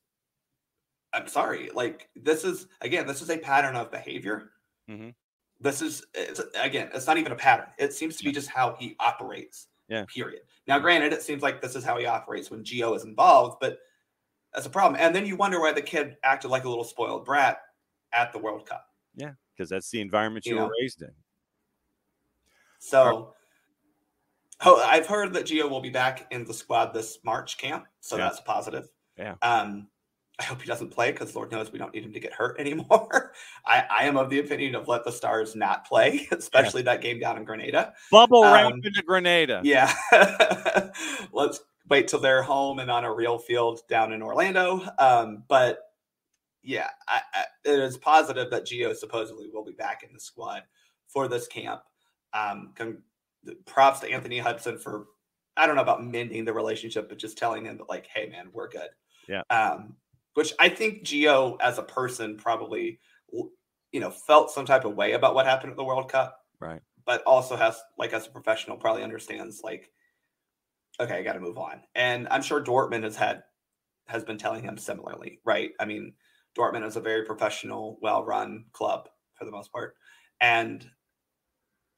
I'm sorry. Like this is again, this is a pattern of behavior. Mhm. This is it's, again, it's not even a pattern. It seems to be just how he operates. Yeah. Period. Now, granted, it seems like this is how he operates when Gio is involved, but that's a problem. And then you wonder why the kid acted like a little spoiled brat at the World Cup. Yeah, because that's the environment you, You were raised in. So, oh, I've heard that Gio will be back in the squad this March camp, so Yeah. that's positive. Yeah. Um, I hope he doesn't play because Lord knows we don't need him to get hurt [laughs] anymore. I, I am of the opinion of let the stars not play, [laughs] especially that game down in Grenada. Bubble Um, wrap into Grenada. Yeah. [laughs] Let's wait till they're home and on a real field down in Orlando. Um, but yeah, I, I, it is positive that Gio supposedly will be back in the squad for this camp. Um, con- props to Anthony Hudson for, I don't know about mending the relationship, but just telling him that, like, hey, man, we're good. Yeah. Um, which I think Gio as a person probably, you know, felt some type of way about what happened at the World Cup Right. but also has like as a professional probably understands like okay i got to move on. And i'm sure dortmund has had has been telling him similarly right? I mean dortmund is a very professional well run club for the most part. And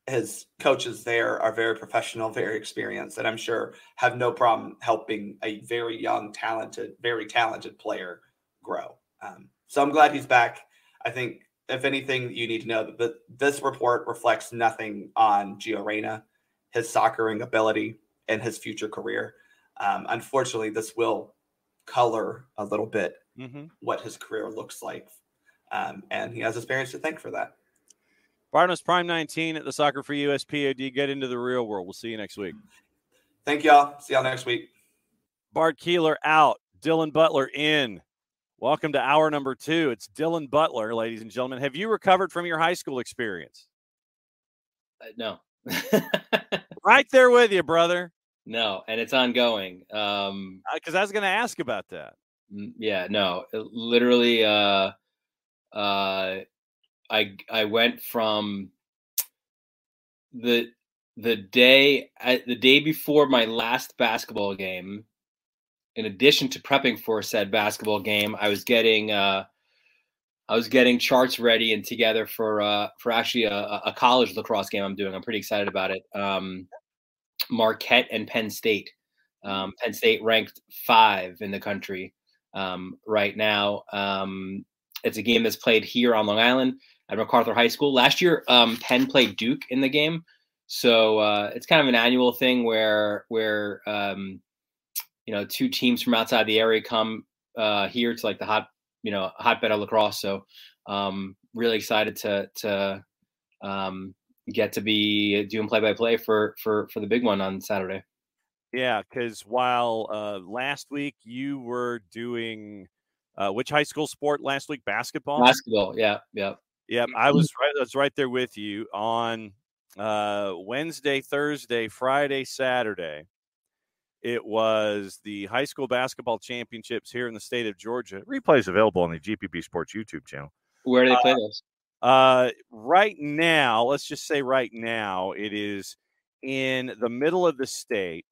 his coaches there are very professional very experienced and i'm sure have no problem helping a very young talented very talented player grow um, so i'm glad he's back i think if anything, you need to know that this report reflects nothing on Gio Reyna, his soccering ability, and his future career. Um, unfortunately, this will color a little bit hmm what his career looks like, um, and he has his parents to thank for that. Barnabas Prime 19 at the Soccer for USPOD. Get into the real world. We'll see you next week. Thank y'all. See y'all next week. Bart Keeler out. Dylan Butler in. Welcome to hour number two. It's Dylan Butler, ladies and gentlemen. Have you recovered from your high school experience? Uh, no. [laughs] right there with you, brother. No, and it's ongoing. Um, because uh, I was going to ask about that. Yeah, no, literally. Uh, uh, I I went from the the day the day before my last basketball game. In addition to prepping for said basketball game, I was getting uh, I was getting charts ready and together for uh, for actually a, a, college lacrosse game I'm doing. I'm pretty excited about it. Um, Marquette and Penn State. Um, Penn State ranked five in the country um, right now. Um, it's a game that's played here on Long Island at MacArthur High School. Last year, um, Penn played Duke in the game, so uh, it's kind of an annual thing where where um, you know two teams from outside the area come uh, here to like the hot you know hotbed of lacrosse. So um, really excited to to um, get to be doing play by play for for for the big one on Saturday. Yeah, because while uh, last week you were doing uh, which high school sport last week? Basketball. Basketball. Yeah. Yeah. Yep. I was right. I was right there with you on uh, Wednesday, Thursday, Friday, Saturday. It was the high school basketball championships here in the state of Georgia. Replays available on the GPB Sports YouTube channel. Where do they play uh, those? Uh, right now, let's just say right now, it is in the middle of the state,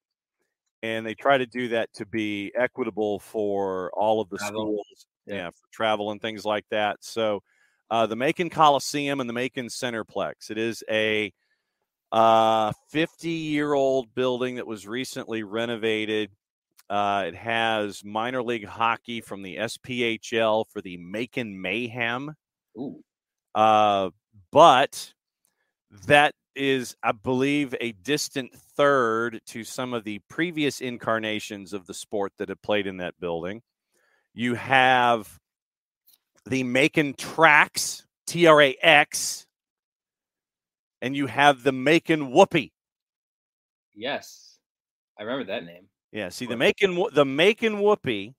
and they try to do that to be equitable for all of the travel. schools, yeah. yeah, for travel and things like that. So, uh, the Macon Coliseum and the Macon Centerplex. It is a uh, 50 year old building that was recently renovated. Uh, it has minor league hockey from the SPHL for the Macon Mayhem. Ooh. Uh, but that is, I believe, a distant third to some of the previous incarnations of the sport that have played in that building. You have the Macon Trax, T R A X, and you have the Macon Whoopee. Yes, I remember that name. Yeah, see the Macon the Macon Whoopee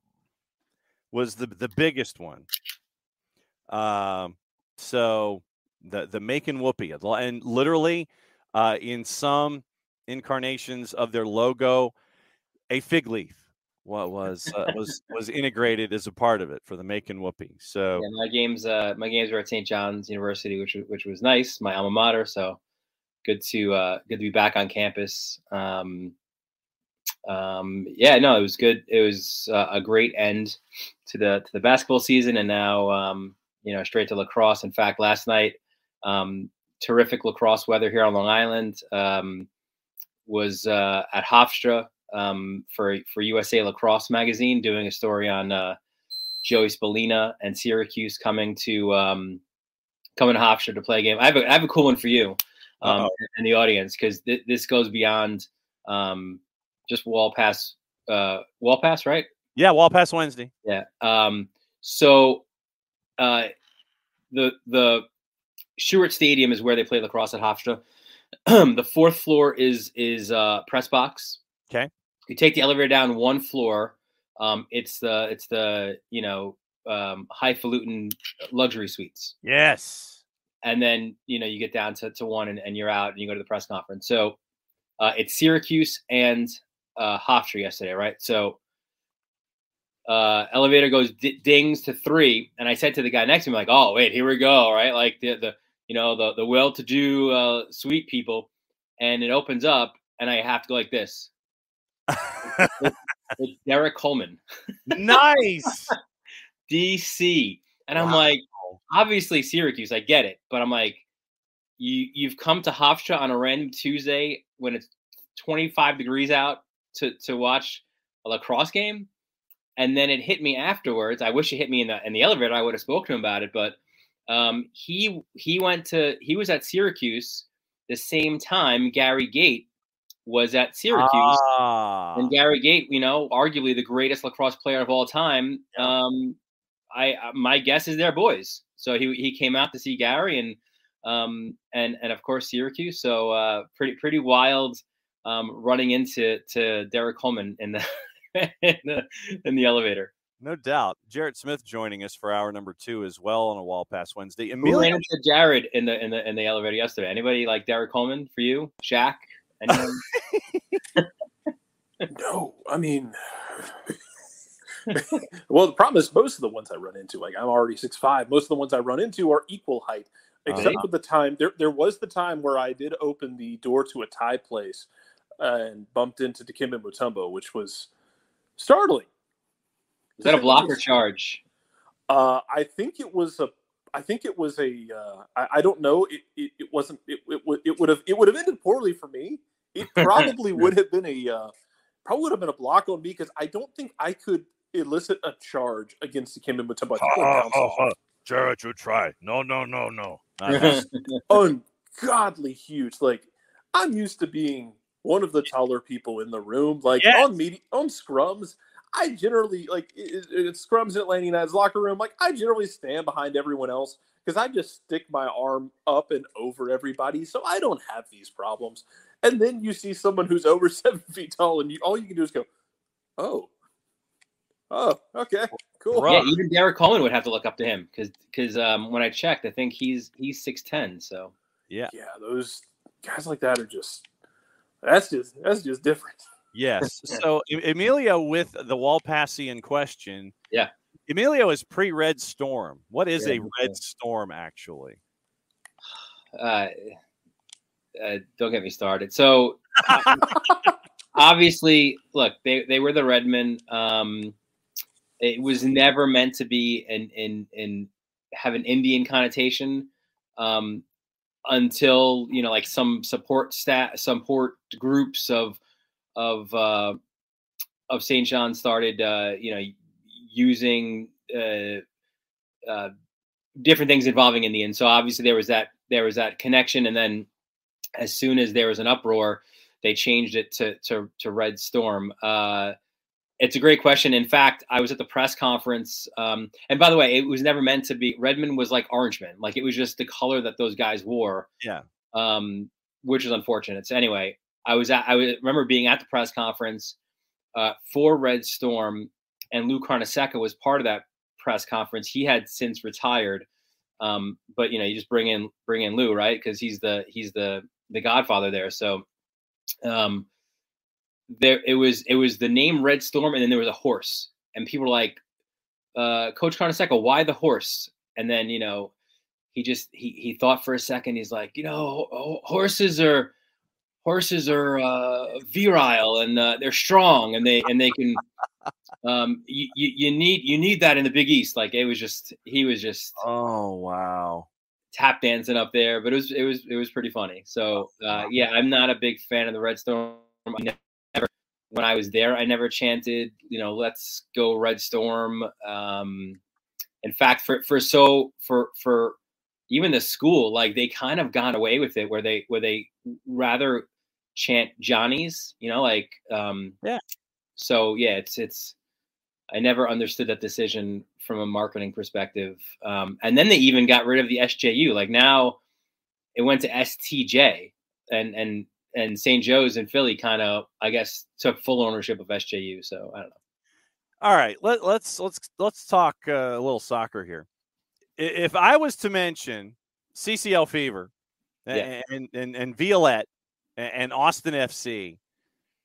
was the the biggest one. Um, so the the Macon Whoopee, and literally uh, in some incarnations of their logo, a fig leaf what was uh, was was integrated as a part of it for the Macon Whoopee. So yeah, my games uh, my games were at St. John's University, which which was nice, my alma mater. So good to uh, good to be back on campus. Um, um, yeah, no, it was good. It was uh, a great end to the to the basketball season, and now um, you know straight to lacrosse. In fact, last night, um, terrific lacrosse weather here on Long Island. Um, was uh, at Hofstra um, for for USA Lacrosse magazine, doing a story on uh, Joey Spallina and Syracuse coming to um, coming to Hofstra to play a game. I have a, I have a cool one for you um, and the audience because th- this goes beyond um, just wall pass uh, wall pass, right? Yeah, wall pass Wednesday. Yeah. Um, so uh, the the Shuart Stadium is where they play lacrosse at Hofstra. [clears throat] the fourth floor is is uh, press box. Okay. You take the elevator down one floor. Um, it's the it's the you know um, highfalutin luxury suites. Yes. And then you know you get down to, to one and, and you're out and you go to the press conference. So uh, it's Syracuse and uh, Hofstra yesterday, right? So uh, elevator goes d- dings to three, and I said to the guy next to me, like, "Oh, wait, here we go, right? Like the the you know the the well-to-do uh, sweet people," and it opens up, and I have to go like this Derrick Coleman. nice. [laughs] DC. And I'm like, obviously Syracuse, I get it, but I'm like, you you've come to Hofstra on a random Tuesday when it's 25 degrees out to to watch a lacrosse game, and then it hit me afterwards. I wish it hit me in the in the elevator. I would have spoken to him about it, but um, he he went to he was at Syracuse the same time Gary Gait was at Syracuse. Ah. And Gary Gait, you know, arguably the greatest lacrosse player of all time. Um, I uh, my guess is they're boys. So he he came out to see Gary, and um, and and of course Syracuse. So uh, pretty pretty wild um, running into to Derrick Coleman in the, [laughs] in the in the elevator. No doubt. Jarrett Smith joining us for hour number two as well on a Wall Pass Wednesday. Who ran into Jared in the in the in the elevator yesterday? Anybody like Derrick Coleman for you? Shaq? Anyone? [laughs] no, I mean [laughs] well, the problem is most of the ones I run into, like I'm already six five. Most of the ones I run into are equal height, except uh-huh. for the time there. There was the time where I did open the door to a Thai place uh, and bumped into Dikembe Mutombo, which was startling. Is that a blocker charge? Uh, I think it was a. I think it was a. Uh, I, I don't know. It, it, it wasn't. It, it would. It would have. It would have ended poorly for me. It [laughs] probably would have been a. Uh, probably would have been a block on me because I don't think I could elicit a charge against Dikembe Mutombo. Oh, oh, oh, Jared, you try. No, no, no, no. [laughs] ungodly huge. Like I'm used to being one of the taller people in the room. Like yes. on media, on scrums, I generally like it, it, scrums in Atlanta United's locker room. Like I generally stand behind everyone else because I just stick my arm up and over everybody, so I don't have these problems. And then you see someone who's over [laughs] seven feet tall, and you, all you can do is go, "Oh, Oh, okay, cool. Yeah, even Derrick Coleman would have to look up to him because because um, when I checked, I think he's he's six ten. So yeah, yeah, those guys like that are just that's just that's just different. Yes. [laughs] so Emilio with the Walpassian question. Yeah. Emilio is pre Red Storm. What is yeah, a Red Storm actually? Uh, uh, don't get me started. So [laughs] obviously, look, they, they were the Redmen. Um, it was never meant to be and in in have an Indian connotation um, until you know like some support stat support groups of of uh, of St. John started uh, you know using uh, uh, different things involving Indians. So obviously there was that there was that connection, and then as soon as there was an uproar, they changed it to to, to Red Storm. Uh, it's a great question. In fact, I was at the press conference, um, and by the way, it was never meant to be. Redmen was like Orangeman, like it was just the color that those guys wore. Yeah. Um, which is unfortunate. So anyway, I was at, I remember being at the press conference uh, for Red Storm, and Lou Carnesecca was part of that press conference. He had since retired, um, but you know, you just bring in bring in Lou, right? Because he's the he's the the Godfather there. So. Um, there it was it was the name Red Storm, and then there was a horse, and people were like, uh, "Coach Carnesecca, why the horse?" And then you know, he just he he thought for a second. He's like, you know, horses are horses are uh, virile and uh, they're strong, and they and they can. Um, you, you you need you need that in the Big East. Like it was just he was just. Oh wow tap dancing up there, but it was it was it was pretty funny. So uh, yeah, I'm not a big fan of the Red Storm. I when I was there, I never chanted, you know, let's go Red Storm. Um, in fact, for, for so for for even the school, like they kind of got away with it where they where they rather chant Johnny's, you know, like um yeah. So yeah, it's it's I never understood that decision from a marketing perspective. Um, and then they even got rid of the SJU. Like now it went to STJ and and and St. Joe's in Philly kind of, I guess, took full ownership of SJU. So I don't know. All right, let, let's let's let's talk uh, a little soccer here. If I was to mention CCL Fever yeah. and, and and Violette and Austin FC,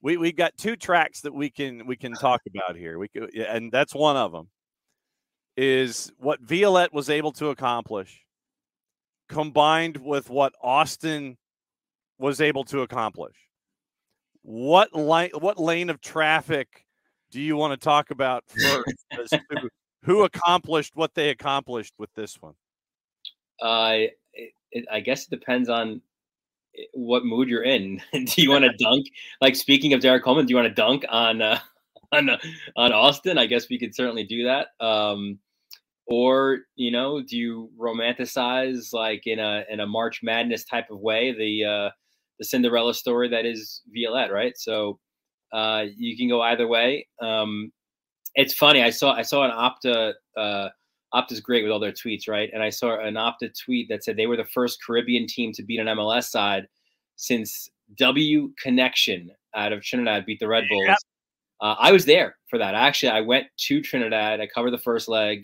we we got two tracks that we can we can talk about here. We could, and that's one of them is what Violette was able to accomplish combined with what Austin was able to accomplish. What line, what lane of traffic do you want to talk about [laughs] first? who accomplished what they accomplished with this one? Uh, it, it, I guess it depends on eh, what mood you're in. [laughs] do you want to [laughs] dunk? Like speaking of Derrick Coleman, do you want to dunk on uh, on uh, on Austin? I guess we could certainly do that. Um, or you know, do you romanticize like in a in a March Madness type of way the uh, the Cinderella story that is Violette, right? So uh, you can go either way. Um, it's funny. I saw I saw an Opta uh, Opta's great with all their tweets, right? And I saw an Opta tweet that said they were the first Caribbean team to beat an MLS side since W Connection out of Trinidad beat the Red Bulls. Uh, I was there for that. Actually, I went to Trinidad. I covered the first leg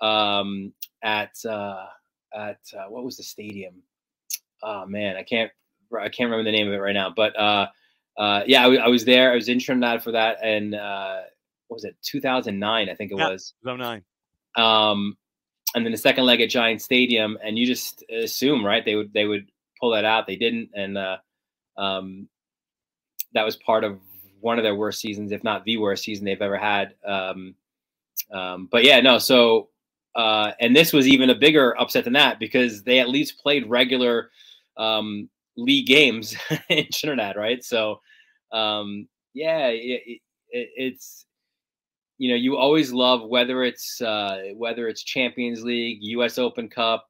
um, at uh, at uh, what was the stadium? Oh man, I can't I can't remember the name of it right now. But uh, uh, yeah, I, I, was there. I was in for that, and uh, what was it 2009? I think it yeah, was 09. Um, and then the second leg at Giant Stadium, and you just assume right they would they would pull that out. They didn't, and uh, um, that was part of one of their worst seasons, if not the worst season they've ever had. Um, um, but yeah, no. So, uh, and this was even a bigger upset than that because they at least played regular um, league games [laughs] in Trinidad, right? So, um, yeah, it, it, it's you know you always love whether it's uh, whether it's Champions League, U.S. Open Cup,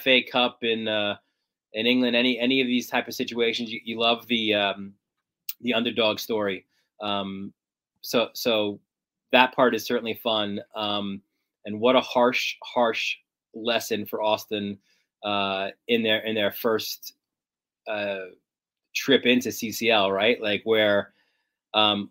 FA Cup in uh, in England, any any of these type of situations, you, you love the um, the underdog story. Um, so so that part is certainly fun. Um, and what a harsh harsh lesson for Austin uh, in their in their first uh, trip into CCL, right? Like where um,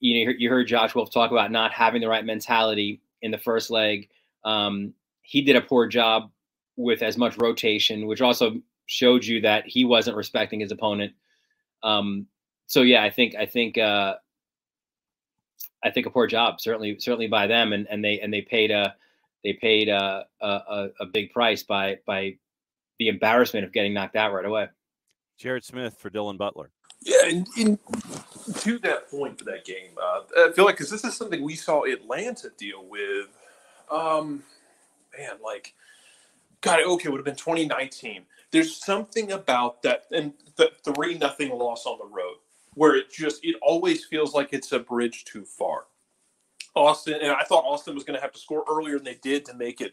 you know you heard Josh Wolff talk about not having the right mentality in the first leg. Um, he did a poor job with as much rotation, which also showed you that he wasn't respecting his opponent. Um, so yeah, I think I think uh, I think a poor job certainly certainly by them, and and they and they paid a they paid a a, a big price by by the embarrassment of getting knocked out right away. Jared Smith for Dylan Butler. Yeah, and, and to that point for that game, uh, I feel like because this is something we saw Atlanta deal with. Um, man, like, God, okay, it would have been 2019. There's something about that, and the three nothing loss on the road where it just it always feels like it's a bridge too far. Austin, and I thought Austin was going to have to score earlier than they did to make it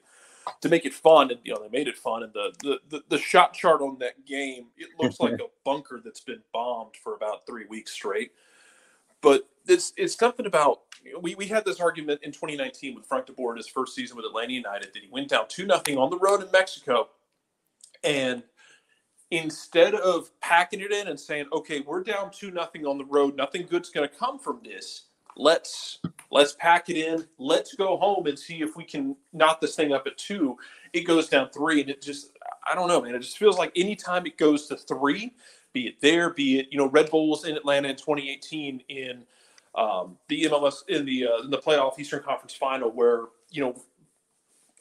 to make it fun, and you know they made it fun. And the the, the, the shot chart on that game, it looks like [laughs] a bunker that's been bombed for about three weeks straight. But it's it's something about we, we had this argument in 2019 with Frank DeBoer in his first season with Atlanta United that he went down two nothing on the road in Mexico, and instead of packing it in and saying, "Okay, we're down two nothing on the road, nothing good's going to come from this," let's let's pack it in. Let's go home and see if we can knot this thing up at two. It goes down three and it just i don't know man. It just feels like anytime it goes to three be it there be it you know red bulls in atlanta in 2018 in um, the mls in the uh, in the playoff eastern conference final where you know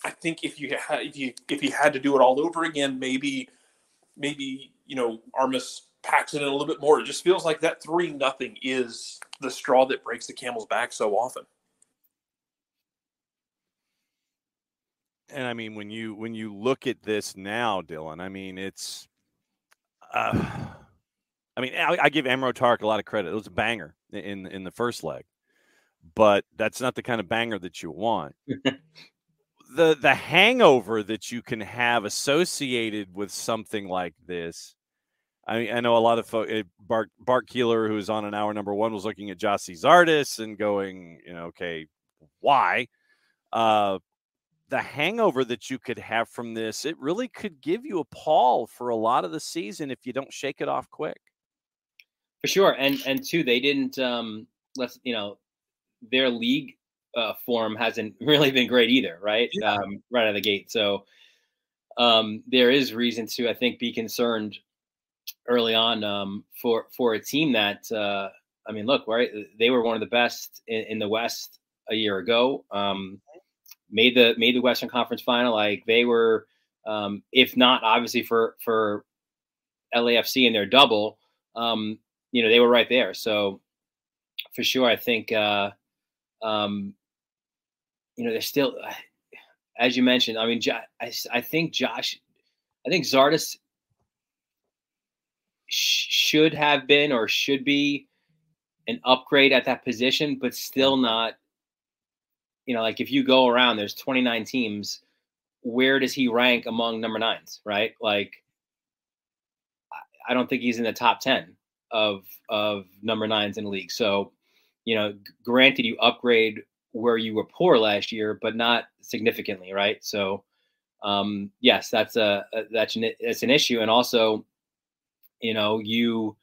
i think if you had if you if you had to do it all over again maybe maybe you know armas packs it in a little bit more. It just feels like that three nothing is the straw that breaks the camel's back so often. And I mean, when you when you look at this now, Dylan, I mean, it's, uh, I mean, I, I give Amro Tarek a lot of credit. It was a banger in in the first leg, but that's not the kind of banger that you want. [laughs] the the hangover that you can have associated with something like this I I know a lot of folks. Eh, Bart Bart Keeler, who's on an hour number one, was looking at Gyasi Zardes and going, you know, okay, why? Uh, the hangover that you could have from this, it really could give you a pall for a lot of the season if you don't shake it off quick. For sure, and and two, they didn't. Um, let's you know, their league uh, form hasn't [laughs] really been great either, right? Yeah. Um, right out of the gate, so um, there is reason to, I think, be concerned early on um, for for a team that uh, I mean, look, right? They were one of the best in, in the West a year ago. Um, made the made the Western Conference Final. Like they were, um, if not obviously for for LAFC in their double, um, you know, they were right there. So for sure, I think uh, um, you know they're still, uh, as you mentioned. I mean, I, I think Josh, I think Zardes should have been or should be an upgrade at that position, but still not. You know, like if you go around, there's 29 teams. Where does he rank among number nines? Right? Like, I don't think he's in the top 10 of of number nines in the league. So, you know, granted, you upgrade where you were poor last year, but not significantly, right? So, um, yes, that's a, a that's an it's an issue, and also, you know, you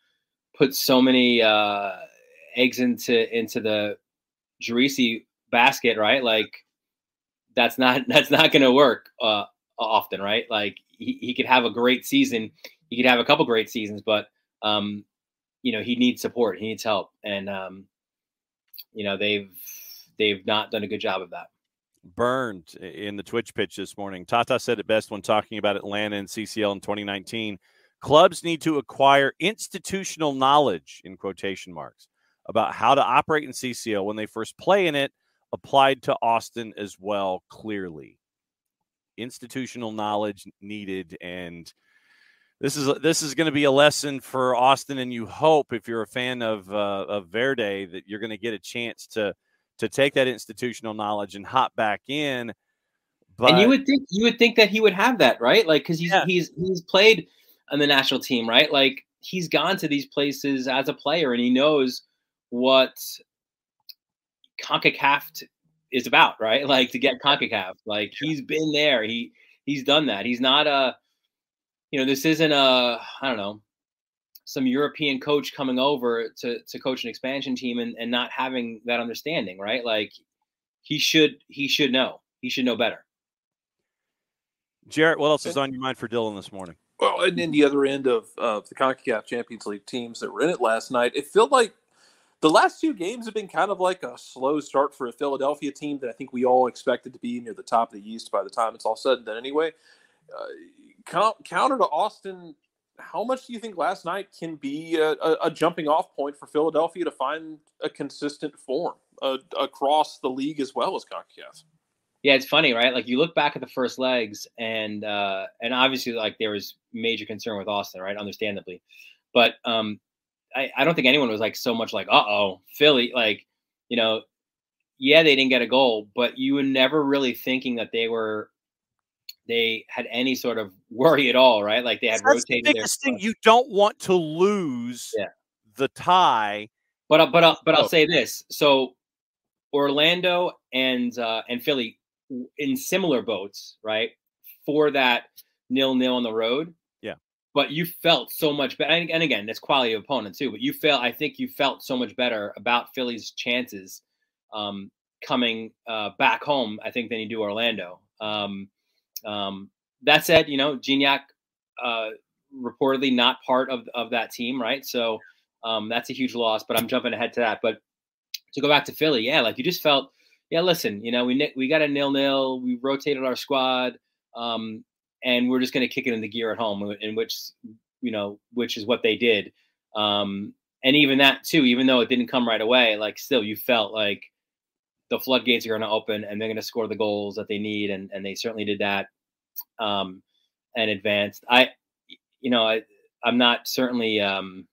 put so many uh, eggs into into the Driussi basket, right? Like that's not [laughs] that's not going to work uh, often, right? Like he, he could have a great season, he could have a couple great seasons, but um, you know he needs support, he needs help, and um, you know they've they've not done a good job of that. Burned in the Twitch pitch this morning. Tata said it best when talking about Atlanta and CCL in 2019. Clubs need to acquire institutional knowledge in quotation marks about how to operate in CCL when they first play in it, applied to Austin as well, clearly. Institutional knowledge needed. And this is this is going to be a lesson for Austin, and you hope if you're a fan of uh, of Verde that you're going to get a chance to to take that institutional knowledge and hop back in. But and you would think you would think that he would have that, right? Like because he's yeah. he's he's played on the national team, right? Like he's gone to these places as a player and he knows what CONCACAF is about, right? Like to get CONCACAF. Like he's been there. He he's done that. He's not a you know, this isn't a I don't know, some European coach coming over to to coach an expansion team and, and not having that understanding, right? Like he should he should know. He should know better. Jarrett, what else is on your mind for Dylan this morning? Well, and then the other end of, of the CONCACAF Champions League teams that were in it last night, it felt like the last two games have been kind of like a slow start for a Philadelphia team that I think we all expected to be near the top of the East by the time it's all said and done. Anyway, uh, counter to Austin, how much do you think last night can be a, a, jumping off point for Philadelphia to find a consistent form uh, across the league as well as CONCACAF? Yeah, it's funny, right? Like you look back at the first legs, and uh, and obviously, like there was major concern with Austin, right? Understandably, but um, I, I don't think anyone was like so much like, uh oh, Philly, like you know, yeah, they didn't get a goal, but you were never really thinking that they were they had any sort of worry at all, right? Like they had That's rotated. The biggest thing you don't want to lose yeah. the tie. But uh, but uh, but I'll oh. say this: so Orlando and uh, and Philly in similar boats, right? For that nil nil on the road. Yeah. But you felt so much better. And, and again, that's quality of opponent too. But you felt, I think you felt so much better about Philly's chances um, coming uh, back home, I think, than you do Orlando. Um, um, that said, you know, Gignac uh, reportedly not part of, of that team, right? So um, that's a huge loss, but I'm jumping ahead to that. But to go back to Philly, yeah, like you just felt – yeah, listen, you know, we we got a nil nil. We rotated our squad, um, and we're just going to kick it in the gear at home, in which you know, which is what they did. Um, and even that too, even though it didn't come right away, like still, you felt like the floodgates are going to open and they're going to score the goals that they need, and and they certainly did that, um, and advanced. I, you know, I I'm not certainly um,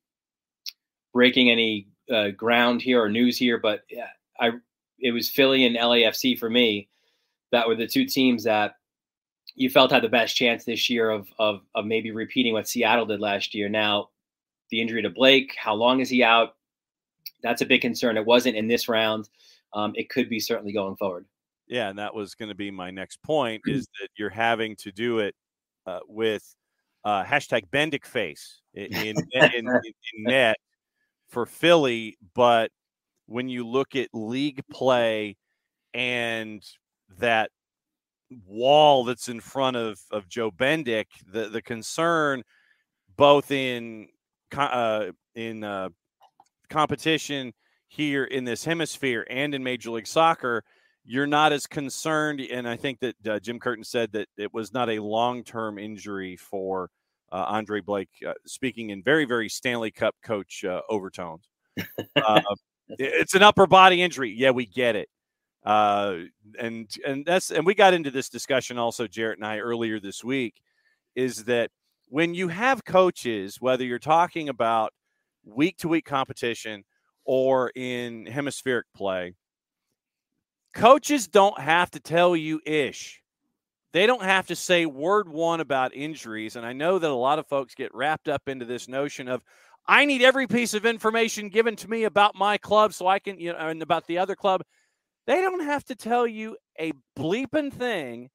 breaking any uh, ground here or news here, but I it was Philly and LAFC for me that were the two teams that you felt had the best chance this year of of of maybe repeating what Seattle did last year. Now, the injury to Blake, how long is he out? That's a big concern. It wasn't in this round. Um, it could be certainly going forward. Yeah, and that was going to be my next point: [clears throat] is that you're having to do it uh, with uh, hashtag Bendik face in, [laughs] in, in, in net for Philly, but when you look at league play and that wall that's in front of of Joe Bendik, the the concern both in uh, in uh, competition here in this hemisphere and in Major League Soccer, you're not as concerned. And I think that uh, Jim Curtin said that it was not a long term injury for uh, Andre Blake, uh, speaking in very very Stanley Cup coach uh, overtones. [laughs] Uh, it's an upper body injury. Yeah, we get it. Uh, and and that's and we got into this discussion also, Jarrett and I earlier this week, is that when you have coaches, whether you're talking about week to week competition or in hemispheric play, coaches don't have to tell you ish. They don't have to say word one about injuries. And I know that a lot of folks get wrapped up into this notion of, I need every piece of information given to me about my club so I can, you know, and about the other club. They don't have to tell you a bleeping thing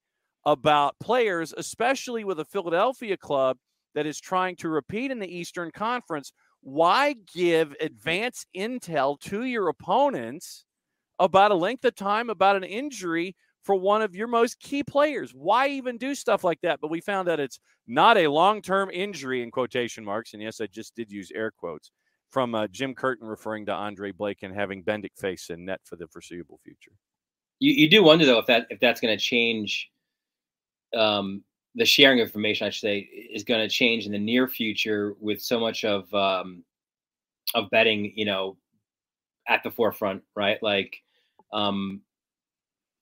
about players, especially with a Philadelphia club that is trying to repeat in the Eastern Conference. Why give advance intel to your opponents about a length of time, about an injury for one of your most key players? Why even do stuff like that? But we found that it's not a long term injury in quotation marks. And yes, I just did use air quotes from uh, Jim Curtin referring to Andre Blake and having Bendik face in net for the foreseeable future. You, you do wonder though if that if that's going to change um, the sharing of information, I should say, is going to change in the near future with so much of um, of betting, you know, at the forefront, right? Like, um,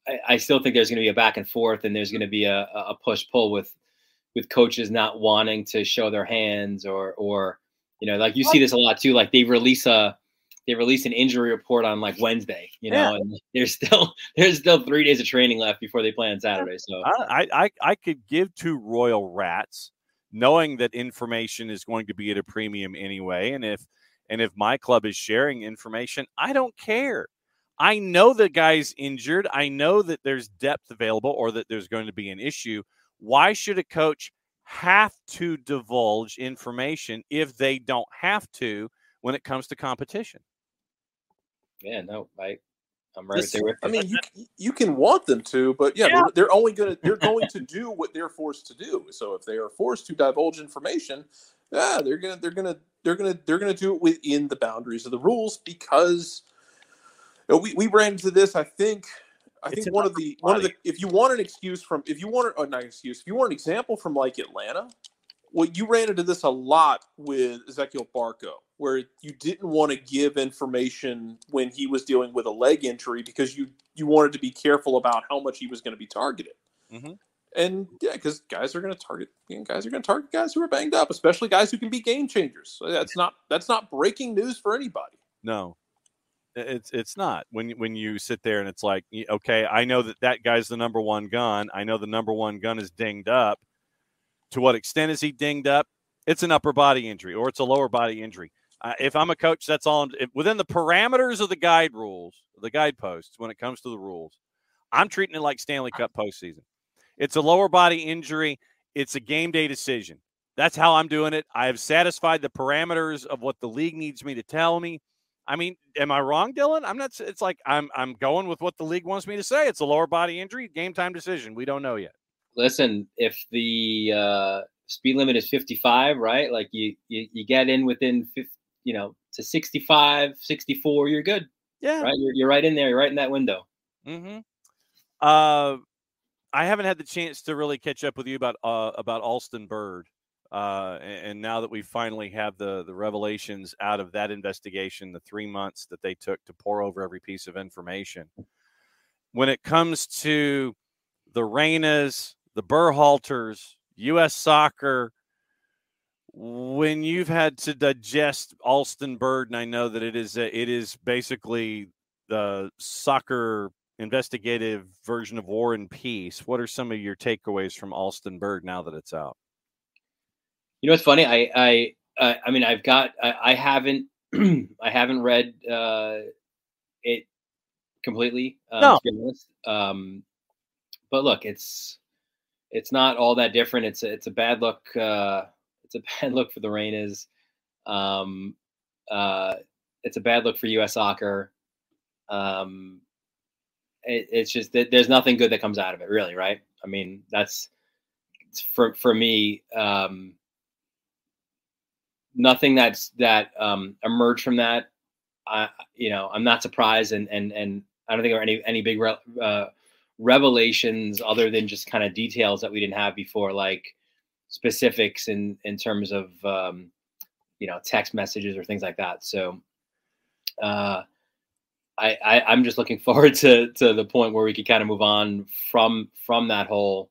I, I still think there's going to be a back and forth, and there's going to be a, a push pull with with coaches not wanting to show their hands, or or you know, like you see this a lot too. Like they release a they release an injury report on like Wednesday, you know, yeah. and there's still [laughs] there's still three days of training left before they play on Saturday. So I I I could give two royal rats, knowing that information is going to be at a premium anyway, and if and if my club is sharing information, I don't care. I know the guy's injured. I know that there's depth available or that there's going to be an issue. Why should a coach have to divulge information if they don't have to when it comes to competition? Yeah, no, I I'm right this, there with you. I mean, you you can want them to, but yeah, yeah. They're, they're, only gonna they're [laughs] going to do what they're forced to do. So if they are forced to divulge information, yeah, they're gonna they're gonna they're gonna they're gonna do it within the boundaries of the rules because you know, we we ran into this. I think I it's think one of the one of the if you want an excuse from if you want oh, not an excuse if you want an example from like Atlanta, well, you ran into this a lot with Ezequiel Barco where you didn't want to give information when he was dealing with a leg injury because you you wanted to be careful about how much he was going to be targeted. Mm-hmm. And yeah, because guys are going to target guys are going to target guys who are banged up, especially guys who can be game changers. So that's not that's not breaking news for anybody. No, it's it's not when when you sit there and it's like okay, I know that that guy's the number one gun. I know the number one gun is dinged up. To what extent is he dinged up? It's an upper body injury or it's a lower body injury if I'm a coach, that's all. If, within the parameters of the guide rules, the guideposts, when it comes to the rules, I'm treating it like Stanley Cup postseason. It's a lower body injury. It's a game day decision. That's how I'm doing it. I have satisfied the parameters of what the league needs me to tell me. I mean, am I wrong, Dylan? I'm not. It's like I'm I'm going with what the league wants me to say. It's a lower body injury, game time decision. We don't know yet. Listen, if the uh, speed limit is 55, right? Like you you, you get in within 50, you know, to 65, 64, you're good. Yeah. Right. You're, you're right in there. You're right in that window. Mm-hmm. Uh, I haven't had the chance to really catch up with you about uh, about Alston Bird. Uh, and, and now that we finally have the the revelations out of that investigation, the three months that they took to pour over every piece of information, when it comes to the Reynas, the Berhalters, U.S. Soccer, when you've had to digest Alston Bird, and I know that it is a, it is basically the soccer investigative version of War and Peace. What are some of your takeaways from Alston Bird now that it's out? You know, it's funny. I I uh, I mean, I've got I, I haven't [clears throat] I haven't read uh, it completely. Um, no. To be honest. Um, but look, it's it's not all that different. It's a, it's a bad look. Uh, it's a bad look for the Reynas. Um, uh, it's a bad look for U.S. soccer. Um, it, it's just that there's nothing good that comes out of it, really, right? I mean, that's for for me. Um, nothing that's that um, emerged from that. I, you know, I'm not surprised, and and and I don't think there are any any big re- uh, revelations other than just kind of details that we didn't have before, like specifics in in terms of um, you know text messages or things like that. So uh, I, I am just looking [laughs] forward to to the point where we could kind of move on from from that whole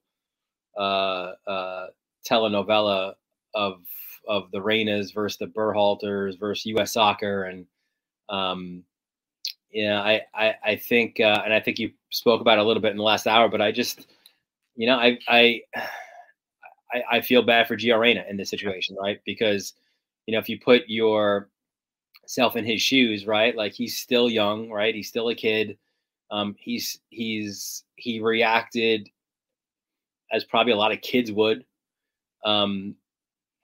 uh, uh, telenovela of of the Reynas versus the Berhalters versus U.S. Soccer and um, yeah, I I, I think uh, and I think you spoke about a little bit in the last hour, but I just you know I I I, I feel bad for Gio Reyna in this situation, right? Because you know if you put yourself in his shoes, right? Like he's still young, right? He's still a kid. Um, he's he's he reacted as probably a lot of kids would. Um,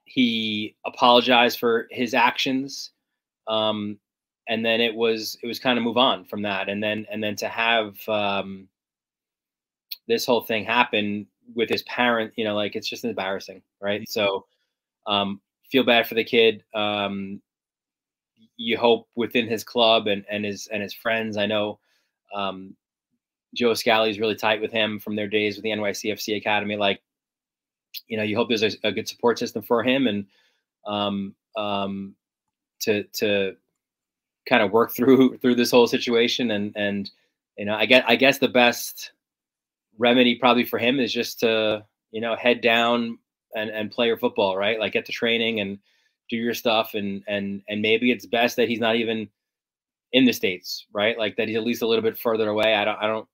he apologized for his actions, um, and then it was it was kind of move on from that, and then and then to have um, this whole thing happen with his parent, you know, like it's just embarrassing, right? So um, feel bad for the kid. Um, you hope within his club and, and his and his friends. I know um, Joe Scally is really tight with him from their days with the NYCFC Academy. Like, you know, you hope there's a, a good support system for him and um, um, to to kind of work through through this whole situation. And and you know, I get I guess the best remedy probably for him is just to you know head down and and play your football, right? Like get to training and do your stuff and and and maybe it's best that he's not even in the states, right? Like that he's at least a little bit further away. I don't I don't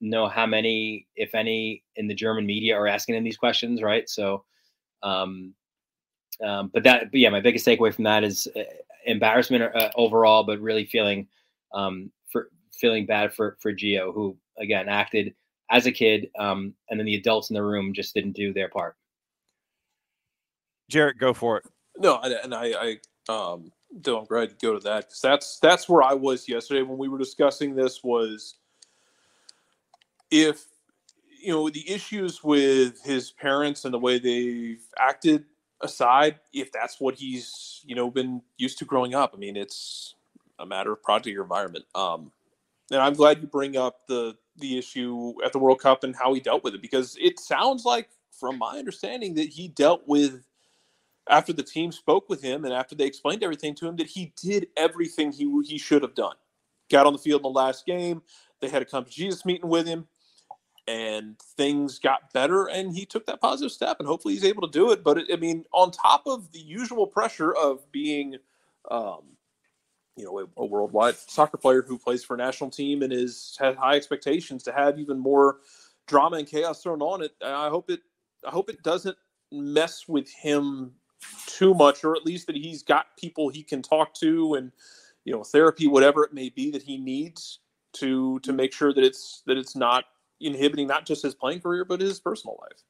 know how many, if any, in the German media are asking him these questions, right? So, um, um, but that, but yeah, my biggest takeaway from that is uh, embarrassment uh, overall, but really feeling um, for feeling bad for for Gio, who again acted as a kid, um, and then the adults in the room just didn't do their part. Jarrett, go for it. No, and I, I um, don't. I'm glad to go to that because that's that's where I was yesterday when we were discussing this. Was if you know the issues with his parents and the way they've acted aside, if that's what he's you know been used to growing up, I mean, it's a matter of product your environment. Um, and I'm glad you bring up the the issue at the World Cup and how he dealt with it because it sounds like, from my understanding, that he dealt with after the team spoke with him and after they explained everything to him that he did everything he he should have done. Got on the field in the last game. They had a come to Jesus meeting with him and things got better and he took that positive step and hopefully he's able to do it but it, i mean on top of the usual pressure of being um, you know a, a, worldwide soccer player who plays for a national team and is has high expectations to have even more drama and chaos thrown on it i hope it i hope it doesn't mess with him too much or at least that he's got people he can talk to and you know therapy whatever it may be that he needs to to make sure that it's that it's not inhibiting not just his playing career but his personal life.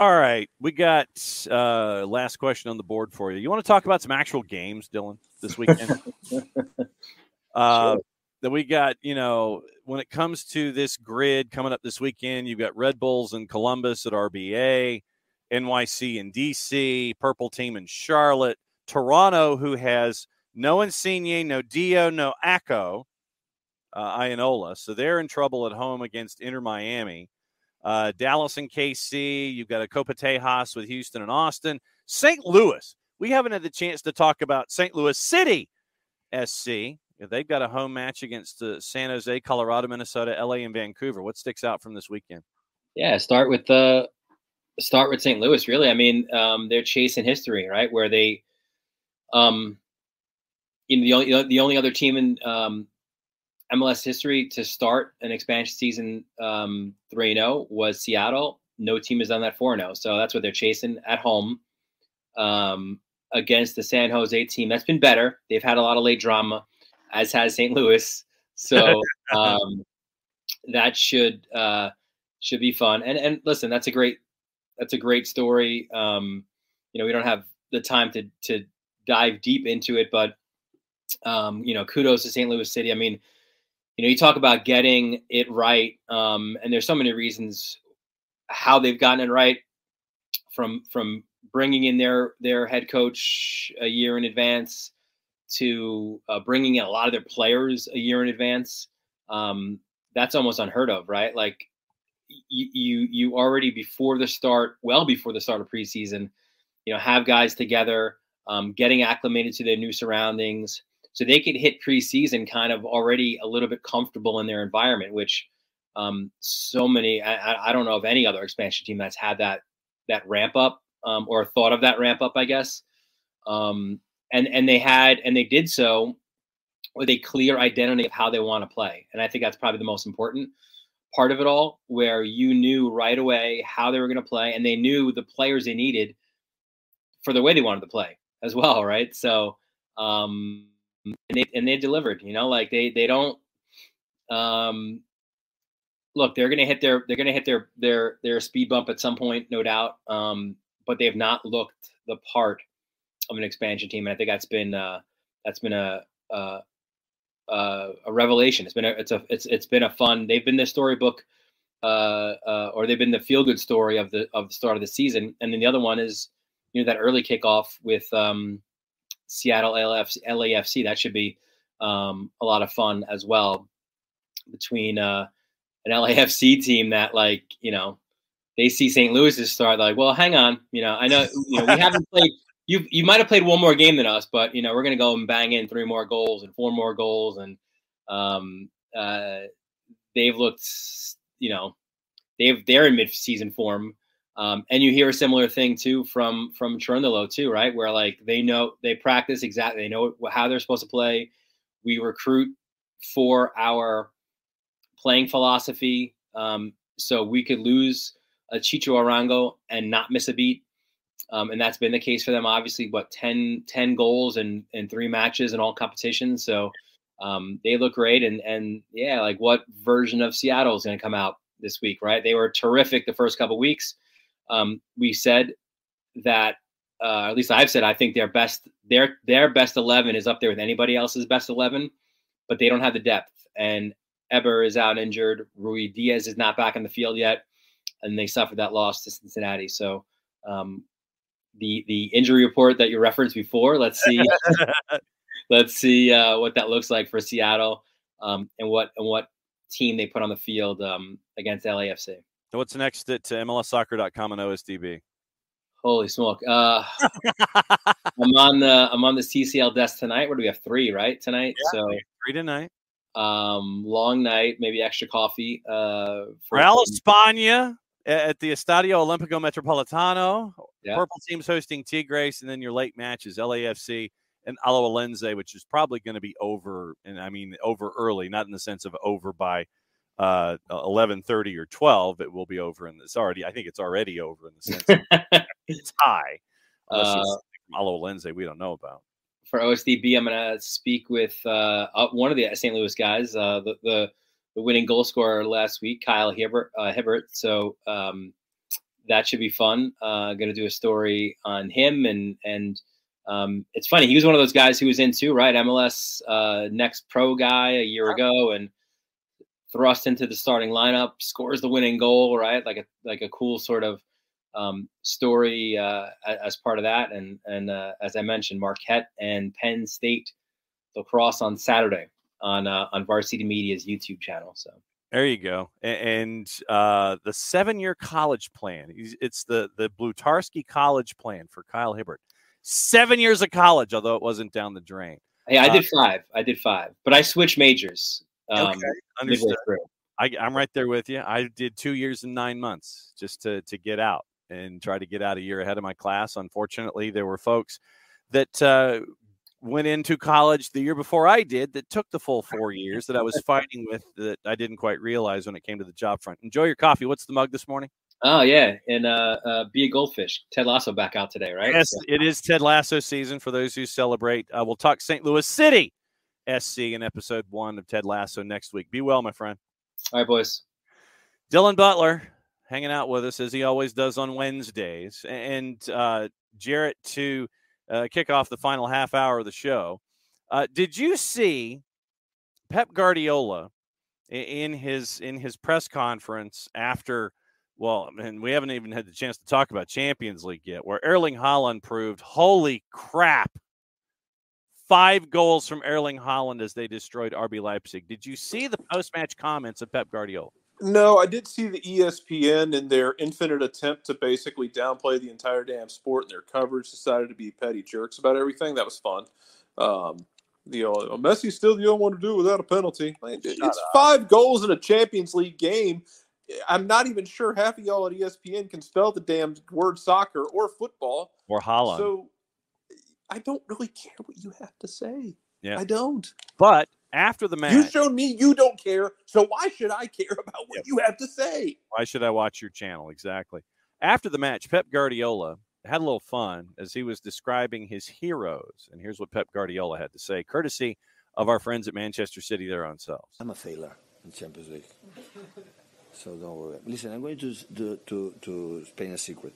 All right, we got uh, last question on the board for you. You want to talk about some actual games, Dylan, this weekend? [laughs] uh, sure. That we got, you know, when it comes to this grid coming up this weekend, you've got Red Bulls and Columbus at RBA, NYC and DC, Purple Team in Charlotte, Toronto, who has no Insigne, no Dio, no Acco, uh, Ionola. So they're in trouble at home against Inter Miami. Uh, Dallas and KC. You've got a Copa Tejas with Houston and Austin. St. Louis. We haven't had the chance to talk about St. Louis City SC. They've got a home match against uh, San Jose, Colorado, Minnesota, LA, and Vancouver. What sticks out from this weekend? Yeah, start with the start with St. Louis. Really, I mean, um, they're chasing history, right? Where they, um, you know, the only the only other team in um, MLS history to start an expansion season um, 3 0 was Seattle. No team has done that 4 0. So that's what they're chasing at home um, against the San Jose team. That's been better. They've had a lot of late drama, as has St. Louis. [laughs] So um, that should uh, should be fun. And and listen, that's a great that's a great story. Um, you know, we don't have the time to to dive deep into it, but um, you know, kudos to St. Louis City. I mean, you know, you talk about getting it right, um, and there's so many reasons how they've gotten it right from from bringing in their their head coach a year in advance to uh, bringing in a lot of their players a year in advance. Um, that's almost unheard of, right? Like you, you you already before the start, well before the start of preseason, you know, have guys together, um, getting acclimated to their new surroundings, so they could hit preseason kind of already a little bit comfortable in their environment, which um, so many I, I, don't know of any other expansion team that's had that that ramp up um, or thought of that ramp up, I guess. Um, and and they had and they did so with a clear identity of how they want to play, and I think that's probably the most important part of it all, where you knew right away how they were going to play, and they knew the players they needed for the way they wanted to play as well, right? So. Um, and they and they delivered. You know, like they they don't. Um, look, they're gonna hit their they're gonna hit their their their speed bump at some point, no doubt. Um, but they have not looked the part of an expansion team, and I think that's been uh, that's been a, a a revelation. It's been a it's a it's it's been a fun. They've been the storybook, uh, uh, or they've been the feel good story of the of the start of the season. And then the other one is you know that early kickoff with um, Seattle LAFC, LAFC. That should be um, a lot of fun as well between uh, an LAFC team that like you know they see St. Louis's start like well hang on you know I know you know we haven't [laughs] played you you might have played one more game than us but you know we're gonna go and bang in three more goals and four more goals and um, uh, they've looked you know they've they're in mid season form um, and you hear a similar thing too from from Cherundolo too, right? Where like they know they practice exactly, they know how they're supposed to play. We recruit for our playing philosophy, um, so we could lose a Chicho Arango and not miss a beat. Um, and that's been the case for them. Obviously, what 10, 10 goals and in three matches in all competitions. So um, they look great. And and yeah, like what version of Seattle is going to come out this week, right? They were terrific the first couple weeks um, we said that, uh, at least I've said, I think their best their their best eleven is up there with anybody else's best eleven, but they don't have the depth. And Eber is out injured. Ruidiaz is not back in the field yet, and they suffered that loss to Cincinnati. So um, the the injury report that you referenced before. Let's see. [laughs] let's see uh, what that looks like for Seattle um, and what and what team they put on the field um, against LAFC. What's next at uh, MLSsoccer.com and OSDB? Holy smoke! Uh, [laughs] I'm on the I'm on this CCL desk tonight. Where do we have three right tonight? Yeah, so three tonight. Um, long night, maybe extra coffee. Uh, Real España at the Estadio Olimpico Metropolitano. Yeah. Purple team's hosting Tigres, and then your late matches LAFC and Alajuelense, which is probably going to be over. And I mean over early, not in the sense of over by uh, 11:30 or 12, it will be over in this already. I think it's already over in the sense [laughs] it's high, unless uh, from Alajuelense we don't know about. For OSDB, I'm going to speak with uh, one of the St. Louis guys, uh, the, the, the winning goal scorer last week, Kyle Hiebert. Uh, Hiebert. So um, that should be fun. Uh, going to do a story on him and and. Um, it's funny. He was one of those guys who was in too, right? MLS uh, next pro guy a year ago, and thrust into the starting lineup, scores the winning goal, right? Like a like a cool sort of um, story uh, as part of that. And and uh, as I mentioned, Marquette and Penn State lacrosse on Saturday on uh, on Varsity Media's YouTube channel. So there you go. And uh, the seven year college plan. It's the the Blutarsky College plan for Kyle Hiebert. Seven years of college, although it wasn't down the drain. Hey, I did uh, five. I did five, but I switched majors. Um, okay, understood. I, I'm right there with you. I did two years and nine months just to to get out and try to get out a year ahead of my class. Unfortunately, there were folks that uh, went into college the year before I did that took the full four years that I was fighting with that I didn't quite realize when it came to the job front. Enjoy your coffee. What's the mug this morning? Oh yeah, and uh, uh, be a goldfish. Ted Lasso back out today, right? Yes, so. it is Ted Lasso season for those who celebrate. Uh, we'll talk St. Louis City SC in episode one of Ted Lasso next week. Be well, my friend. All right, boys. Dylan Butler hanging out with us as he always does on Wednesdays. And uh, Jarrett to uh, kick off the final half hour of the show. Uh, did you see Pep Guardiola in his in his press conference after? Well, and we haven't even had the chance to talk about Champions League yet, where Erling Haaland proved, holy crap, five goals from Erling Haaland as they destroyed RB Leipzig. Did you see the post match comments of Pep Guardiola? No, I did see the ESPN in their infinite attempt to basically downplay the entire damn sport and their coverage decided to be petty jerks about everything. That was fun. Um, the uh, Messi still the only one to do without a penalty. it's up. five goals in a Champions League game. I'm not even sure half of y'all at ESPN can spell the damn word soccer or football or Haaland. So I don't really care what you have to say. Yeah. I don't. But after the match, you showed me you don't care. So why should I care [laughs] about what you have to say? Why should I watch your channel? Exactly. After the match, Pep Guardiola had a little fun as he was describing his heroes. And here's what Pep Guardiola had to say, courtesy of our friends at Manchester City, their own selves. I'm a failure in Champions League. so don't worry. Listen, I'm going to, to, to, to explain a secret.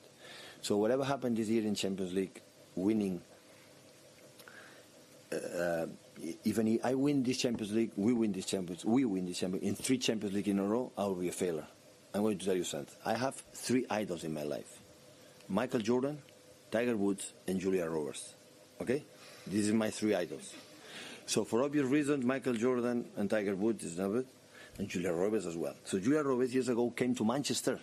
So whatever happened this year in Champions League, winning, uh, even if I win this Champions League, we win this Champions, we win this Champions in three Champions League in a row, I will be a failure. I'm going to tell you something. I have three idols in my life: Michael Jordan, Tiger Woods, and Julia Roberts. Okay, these are my three idols. So for obvious reasons, Michael Jordan and Tiger Woods is it, and Julia Roberts as well. So Julia Roberts years ago came to Manchester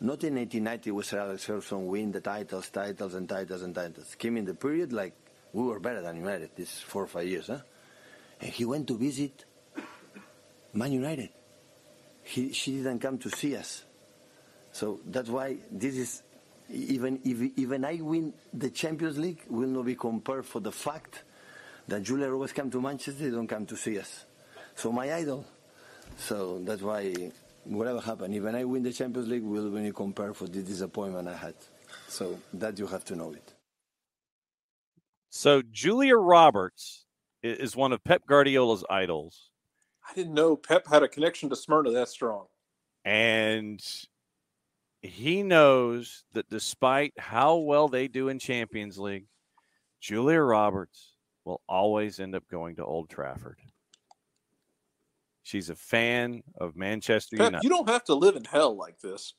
not in 1890 with Sir Alex Ferguson win the titles, titles, and titles, and titles. Came in the period like we were better than United these four or five years, huh? And he went to visit Man United. He, she didn't come to see us. So that's why this is, even if even I win the Champions League, will not be compared for the fact that Julia always come to Manchester, they don't come to see us. So my idol. So that's why whatever happened, even I win the Champions League, will when you compare for the disappointment I had. So that you have to know it. So Julia Roberts is one of Pep Guardiola's idols. I didn't know Pep had a connection to Smyrna that strong. And he knows that despite how well they do in Champions League, Julia Roberts will always end up going to Old Trafford. She's a fan of Manchester Pep, United. You don't have to live in hell like this.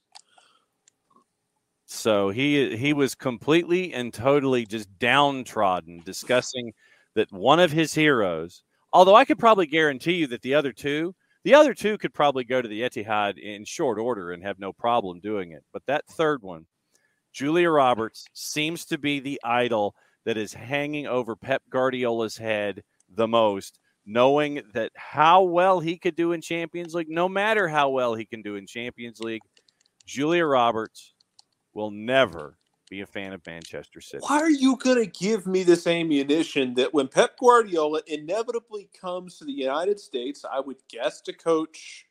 So he he was completely and totally just downtrodden, discussing that one of his heroes. Although I could probably guarantee you that the other two, the other two could probably go to the Etihad in short order and have no problem doing it. But that third one, Julia Roberts, seems to be the idol that is hanging over Pep Guardiola's head the most knowing that how well he could do in Champions League, no matter how well he can do in Champions League, Julia Roberts will never be a fan of Manchester City. Why are you going to give me this ammunition that when Pep Guardiola inevitably comes to the United States, I would guess to coach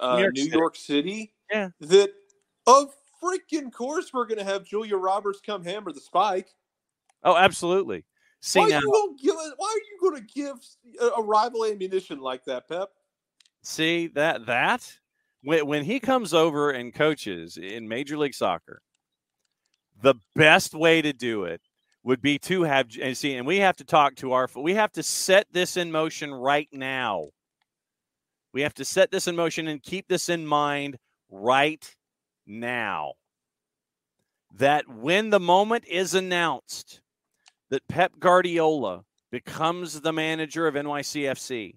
uh, New, York, New City. York, City, yeah. that of freaking course we're going to have Julia Roberts come hammer the spike. Oh, absolutely. See why now, you give why are you going to give a, rival ammunition like that, Pep? See that that when when he comes over and coaches in Major League Soccer, the best way to do it would be to have and see, and we have to talk to our we have to set this in motion right now. We have to set this in motion and keep this in mind right now. That when the moment is announced that Pep Guardiola becomes the manager of NYCFC,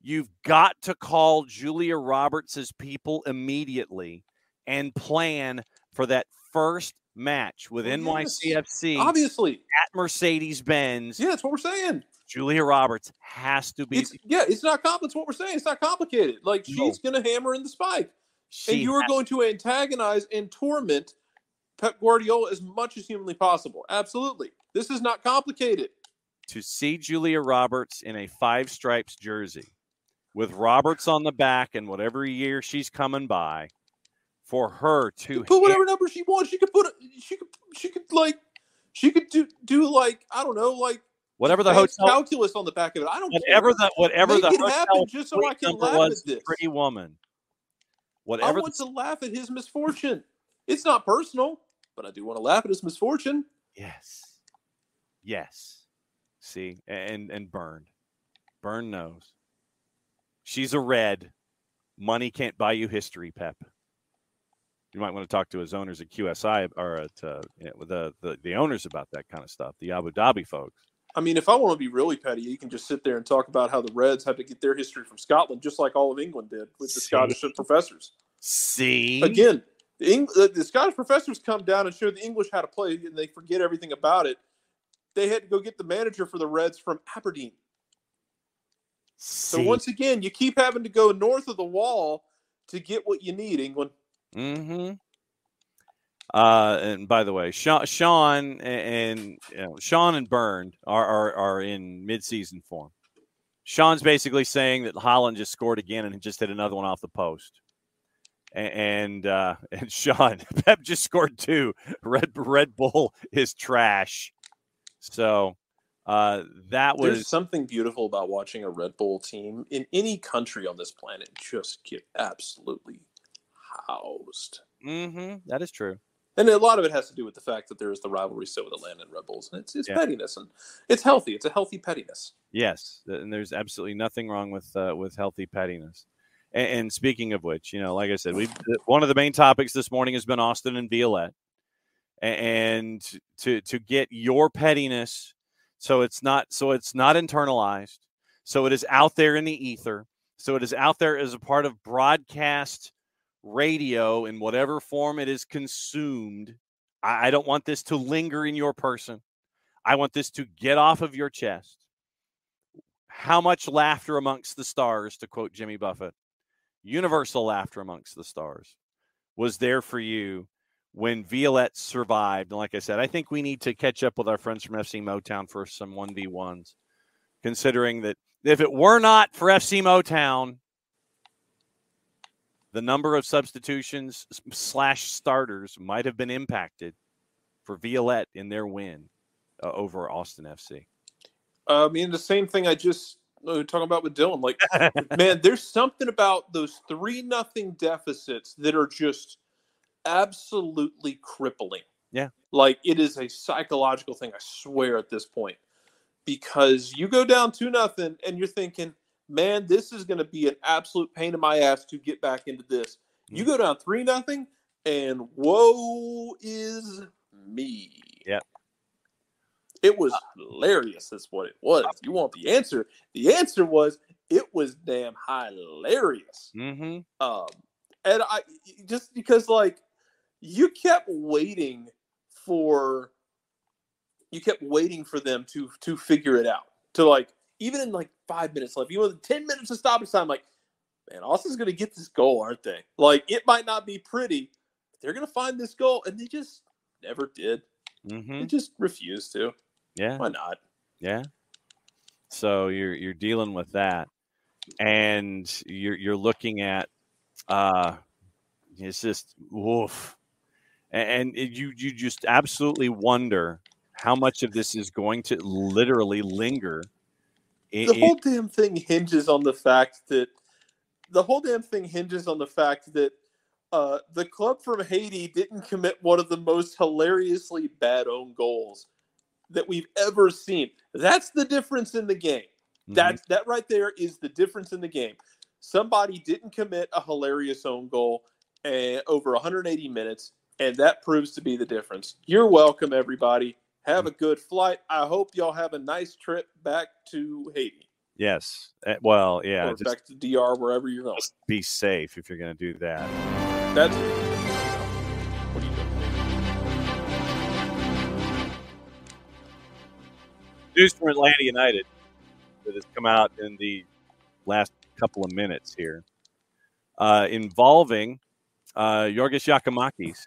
you've got to call Julia Roberts' people immediately and plan for that first match with well, NYCFC. Yes. Obviously. At Mercedes Benz. Yeah, that's what we're saying. Julia Roberts has to be. It's, yeah, it's not complicated. what we're saying. It's not complicated. Like no. she's going to hammer in the spike. She and you are going to antagonize and torment Pep Guardiola as much as humanly possible. Absolutely. This is not complicated. To see Julia Roberts in a five stripes jersey with Roberts on the back and whatever year she's coming by, for her to put whatever number she wants. She could put she could she could like she could do do like I don't know like whatever the hotel calculus on the back of it. I don't whatever care. the whatever Make the it happen just so I can laugh was, at this. Pretty woman. Whatever. I want the, to laugh at his misfortune. It's not personal, but I do want to laugh at his misfortune. Yes. Yes. See, and and burned. Burn knows. She's a red. Money can't buy you history, Pep. You might want to talk to his owners at QSI or at uh, the, the the owners about that kind of stuff. The Abu Dhabi folks. I mean, if I want to be really petty, you can just sit there and talk about how the Reds had to get their history from Scotland, just like all of England did with the See? Scottish professors. See again, the, Eng- the Scottish professors come down and show the English how to play, and they forget everything about it they had to go get the manager for the Reds from Aberdeen. See. So once again, you keep having to go north of the wall to get what you need, England. Mm-hmm. Uh, and by the way, Sean, Sean and you know, Sean and Burned are, are are in midseason form. Sean's basically saying that Haaland just scored again and just hit another one off the post. And uh, [laughs] and Sean [laughs] Pep just scored two. Red Red Bull is trash. So uh, that was There's something beautiful about watching a Red Bull team in any country on this planet just get absolutely housed. hmm that is true. And a lot of it has to do with the fact that there is the rivalry still with Atlanta and Red Bulls. And it's, it's Yeah. pettiness and it's healthy. It's a healthy pettiness. Yes, and there's absolutely nothing wrong with uh, with healthy pettiness. And, and speaking of which, you know, like I said, we one of the main topics this morning has been Austin and Violette, and to to get your pettiness, so it's not so it's not internalized, so it is out there in the ether, so it is out there as a part of broadcast radio in whatever form it is consumed. I, I don't want this to linger in your person. I want this to get off of your chest how much laughter amongst the stars, to quote Jimmy Buffett, universal laughter amongst the stars, was there for you when Violette survived. And like I said, I think we need to catch up with our friends from FC Motown for some 1v1s, considering that if it were not for FC Motown, the number of substitutions slash starters might have been impacted for Violette in their win uh, over Austin FC. I mean, the same thing I just uh, talking about with Dylan. Like, [laughs] man, there's something about those three nothing deficits that are just absolutely crippling. Yeah. Like it is a psychological thing, I swear at this point. Because you go down two nothing and you're thinking, man, this is gonna be an absolute pain in my ass to get back into this. You go down three nothing and woe is me. Yeah. It was hilarious. That's what it was. You want the answer? The answer was it was damn hilarious. Mm-hmm. Um, and I just because like you kept waiting for you kept waiting for them to to figure it out to like even in like five minutes left, even with ten minutes of stoppage time, like man, Austin's gonna get this goal, aren't they? Like it might not be pretty, but they're gonna find this goal, and they just never did. Mm-hmm. They just refused to. Yeah. Why not? Yeah. So you're you're dealing with that, and you're you're looking at, uh, it's just woof, and it, you you just absolutely wonder how much of this is going to literally linger. In- the whole damn thing hinges on the fact that the whole damn thing hinges on the fact that uh, the club from Haiti didn't commit one of the most hilariously bad own goals that we've ever seen. That's the difference in the game. Mhm. That's that right there is the difference in the game. Somebody didn't commit a hilarious own goal uh, over 180 minutes, and that proves to be the difference. You're welcome, everybody. Have a good flight. I hope y'all have a nice trip back to Haiti yes. Uh, Well, yeah. or Just back to DR, wherever you're going. be safe if you're going to do that. That's what are you doing? news from Atlanta United that has come out in the last couple of minutes here, uh, involving uh, Yorgos Giakoumakis.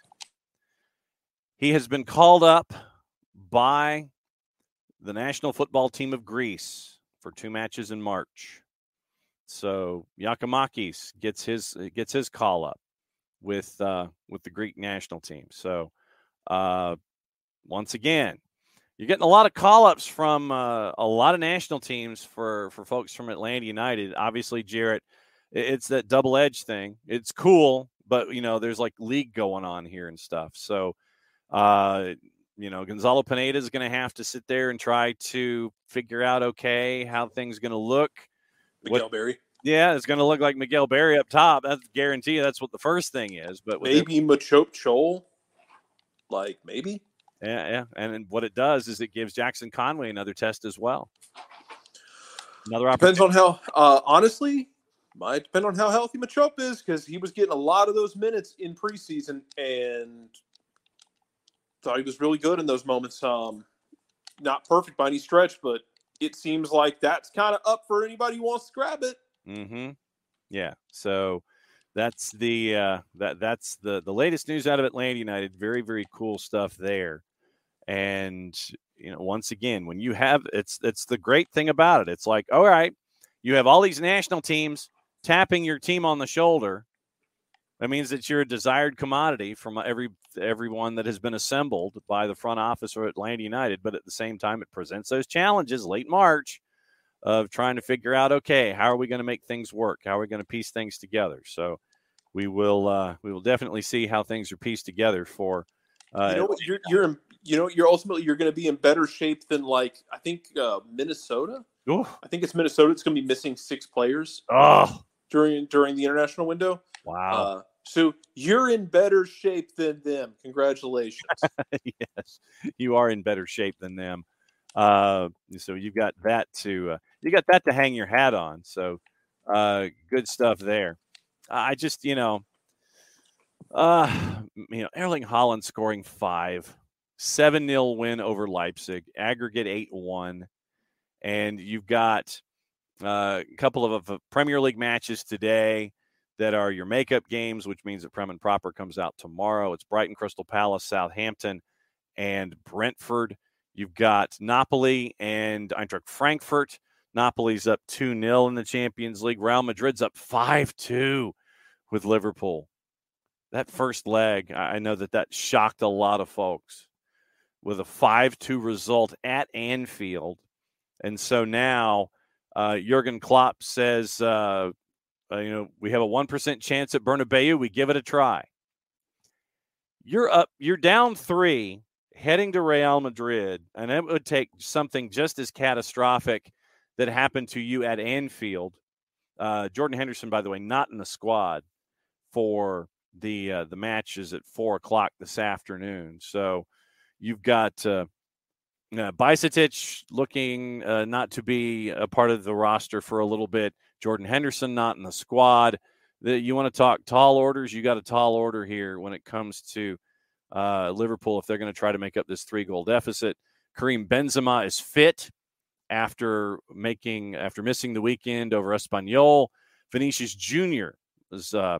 He has been called up by the national football team of Greece for two matches in March. So Giakoumakis gets his gets his call up with uh, with the Greek national team. So uh, once again, you're getting a lot of call ups from uh, a lot of national teams for for folks from Atlanta United. Obviously, Jarrett, it's that double edge thing. It's cool, but you know, there's like league going on here and stuff. So, uh, you know, Gonzalo Pineda is going to have to sit there and try to figure out okay how things going to look. What- Miguel Berry. Yeah, it's going to look like Miguel Berry up top. That's guarantee. You that's what the first thing is. But Maybe Machop Chol. Like maybe. Yeah, yeah. And then what it does is it gives Jackson Conway another test as well. Another Depends on how uh honestly, might depend on how healthy Machop is, because he was getting a lot of those minutes in preseason and thought he was really good in those moments. Um not perfect by any stretch, but it seems like that's kind of up for anybody who wants to grab it. Mm-hmm. Yeah. So that's the uh, that that's the the latest news out of Atlanta United. Very very cool stuff there. And you know, once again, when you have it's it's the great thing about it. It's like, all right, you have all these national teams tapping your team on the shoulder, That means that you're a desired commodity from every everyone that has been assembled by the front office or Atlanta United. But at the same time, it presents those challenges late March of trying to figure out, okay, how are we going to make things work? How are we going to piece things together? So we will uh, we will definitely see how things are pieced together for. Uh, you know? You're you're in, you know you're ultimately you're going to be in better shape than like I think uh, Minnesota. Ooh. I think it's Minnesota. It's going to be missing six players Oh during during the international window. wow! Uh, so you're in better shape than them. Congratulations. [laughs] yes, you are in better shape than them. Uh, so you've got that to uh, you got that to hang your hat on. So uh, good stuff there. I just you know, uh, you know, Erling Haaland scoring five, seven 0 win over Leipzig, aggregate eight one, and you've got a couple of uh, Premier League matches today that are your makeup games, which means that Prem and Proper comes out tomorrow. It's Brighton, Crystal Palace, Southampton, and Brentford. You've got Napoli and Eintracht Frankfurt. Napoli's up 2 0 in the Champions League. Real Madrid's up 5 2 with Liverpool. That first leg, I know that that shocked a lot of folks with a 5 2 result at Anfield. And so now uh, Jurgen Klopp says, uh, uh, you know, we have a 1% chance at Bernabeu. We give it a try. You're up, you're down three heading to Real Madrid, and it would take something just as catastrophic that happened to you at Anfield. Uh, Jordan Henderson, by the way, not in the squad for the uh, the matches at four o'clock this afternoon. So you've got uh, uh, looking uh, not to be a part of the roster for a little bit. Jordan Henderson not in the squad. The, you want to talk tall orders? You got a tall order here when it comes to uh, Liverpool if they're going to try to make up this three goal deficit. Karim Benzema is fit after making after missing the weekend over Espanyol. Vinicius Jr. is uh,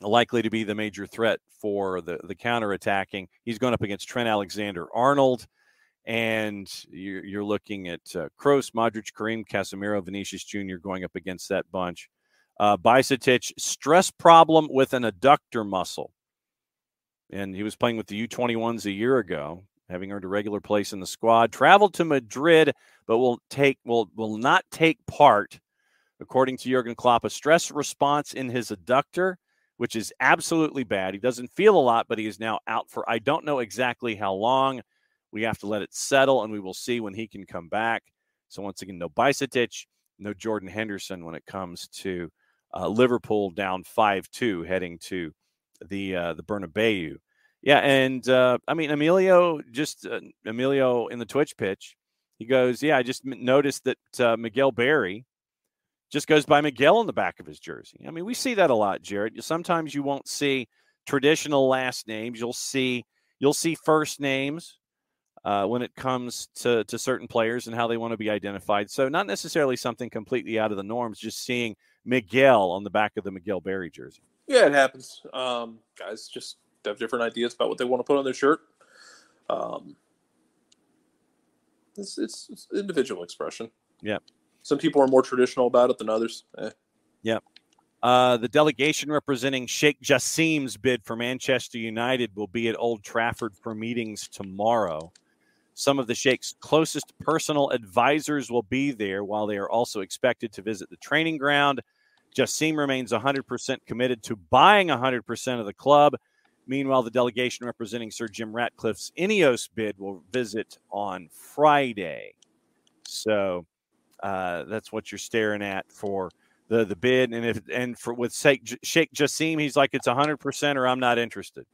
likely to be the major threat for the the counter attacking. He's going up against Trent Alexander Arnold, and you're, you're looking at uh, Kroos, Modric, Karim, Casemiro, Vinicius Jr. going up against that bunch. Uh, Bajcetic, stress problem with an adductor muscle and he was playing with the U21s a year ago, having earned a regular place in the squad. Traveled to Madrid, but will take will will not take part, according to Jurgen Klopp, a stress response in his adductor, which is absolutely bad. He doesn't feel a lot, but he is now out for I don't know exactly how long. We have to let it settle, and we will see when he can come back. So once again, no Bajcetic, no Jordan Henderson when it comes to uh, Liverpool down five two heading to the uh, the Bernabeu. Yeah, and uh, I mean Emilio just uh, Emilio in the Twitch pitch. He goes, "Yeah, I just noticed that uh, Miguel Berry just goes by Miguel on the back of his jersey." I mean, we see that a lot, Jared. Sometimes you won't see traditional last names. You'll see you'll see first names uh, when it comes to to certain players and how they want to be identified. So not necessarily something completely out of the norms. Just seeing Miguel on the back of the Miguel Berry jersey. Yeah, it happens. Um, guys just have different ideas about what they want to put on their shirt. Um, it's, it's, it's individual expression. Yeah. Some people are more traditional about it than others. Eh. Yeah. Uh, the delegation representing Sheikh Jassim's bid for Manchester United will be at Old Trafford for meetings tomorrow. Some of the Sheikh's closest personal advisors will be there, while they are also expected to visit the training ground. Jassim remains 100% committed to buying 100% of the club. Meanwhile, the delegation representing Sir Jim Ratcliffe's Ineos bid will visit on Friday. So uh, that's what you're staring at for the the bid. And if and for with Sheikh, Sheikh Jassim, he's like it's 100% or I'm not interested.